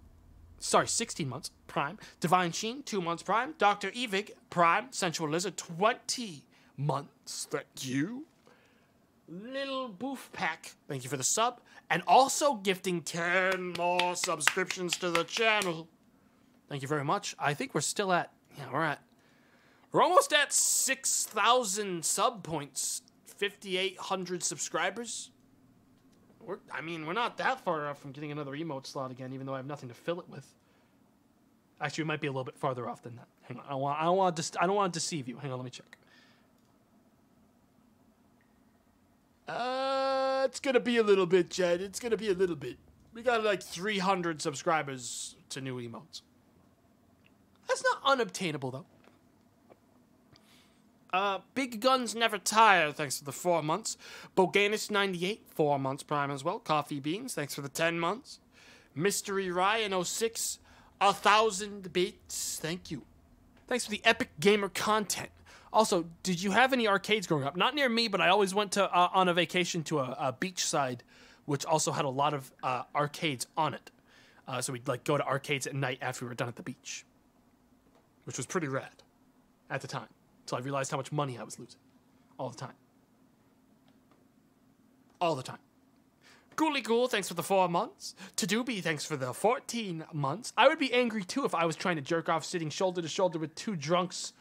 sorry, 16 months prime. Divine Sheen, two months prime. Dr. Evig, prime. Sensual Lizard, 20 months. Thank you. Little Boof Pack, thank you for the sub. And also gifting 10 more subscriptions to the channel. Thank you very much. I think we're still at, yeah, we're at, we're almost at 6,000 sub points, 5,800 subscribers we're, I mean, we're not that far off from getting another emote slot again, even though I have nothing to fill it with. Actually, we might be a little bit farther off than that. Hang on, I want, I don't want to, I don't want to deceive you. Hang on, let me check. Uh, it's gonna be a little bit, Jed. It's gonna be a little bit. We got like 300 subscribers to new emotes. That's not unobtainable, though. Uh, Big Guns Never Tire, thanks for the four months. Boganus98, four months prime as well. Coffee Beans, thanks for the 10 months. Mystery Ryan 06, a thousand bits, thank you. Thanks for the epic gamer content. Also, did you have any arcades growing up? Not near me, but I always went to uh, on a vacation to a, a beach side, which also had a lot of uh, arcades on it. Uh, so we'd like go to arcades at night after we were done at the beach, which was pretty rad at the time until I realized how much money I was losing. All the time. All the time. Ghoulie Ghoul, thanks for the four months. Tadubi, thanks for the 14 months. I would be angry too if I was trying to jerk off sitting shoulder to shoulder with two drunks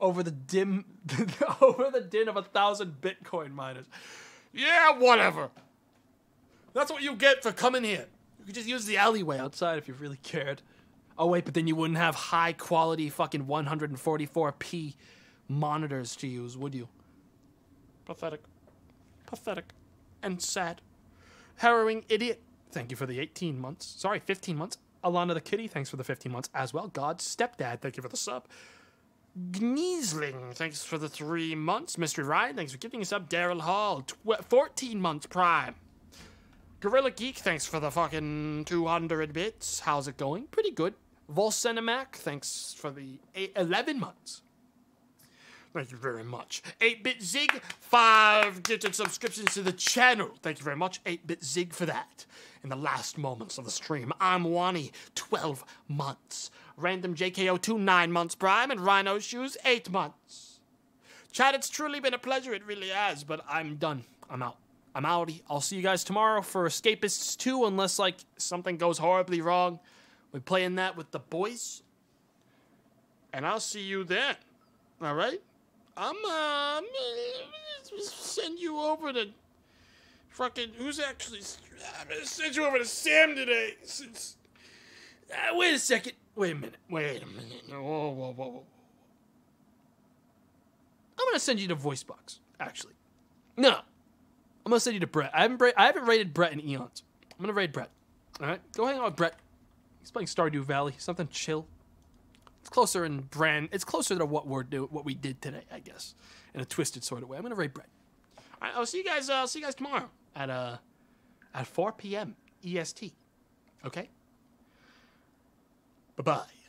over the dim over the din of a thousand Bitcoin miners. Yeah, whatever. That's what you get for coming here. You could just use the alleyway outside if you really cared. Oh wait, but then you wouldn't have high quality fucking 144p monitors to use, would you? Pathetic. Pathetic. And sad. Harrowing idiot. Thank you for the 18 months. Sorry, 15 months. Alana the Kitty, thanks for the 15 months as well. God's stepdad, thank you for the sub. Gneesling, thanks for the three months. Mystery Ryan, thanks for giving us up. Daryl Hall, tw- 14 months prime. Gorilla Geek, thanks for the fucking 200 bits. How's it going? Pretty good. Volcenimac, thanks for the eight, 11 months. Thank you very much. 8-Bit Zig, five digit subscriptions to the channel. Thank you very much, 8-Bit Zig, for that. In the last moments of the stream, I'm Wani, 12 months. Random JKO2, 9 months prime, and Rhino Shoes, 8 months. chat, it's truly been a pleasure, it really has, but I'm done. I'm out. I'm outie. I'll see you guys tomorrow for Escapists 2, unless, like, something goes horribly wrong. We're playing that with the boys. And I'll see you then. All right? I'm gonna send you over to fucking who's actually. I'm gonna send you over to Sam today. Since uh, wait a second. Wait a minute. Wait a minute. Whoa, whoa, whoa, whoa. I'm gonna send you to Voice Box. Actually, no. I'm gonna send you to Brett. I haven't I haven't rated Brett in eons. I'm gonna raid Brett. All right, go hang out with Brett. He's playing Stardew Valley. Something chill. Closer in brand. It's closer to what we're do, what we did today, I guess, in a twisted sort of way. I'm gonna rate Brett. All right, I'll see you guys. Uh, I'll see you guys tomorrow at uh at 4 p.m. EST. Okay. Bye bye.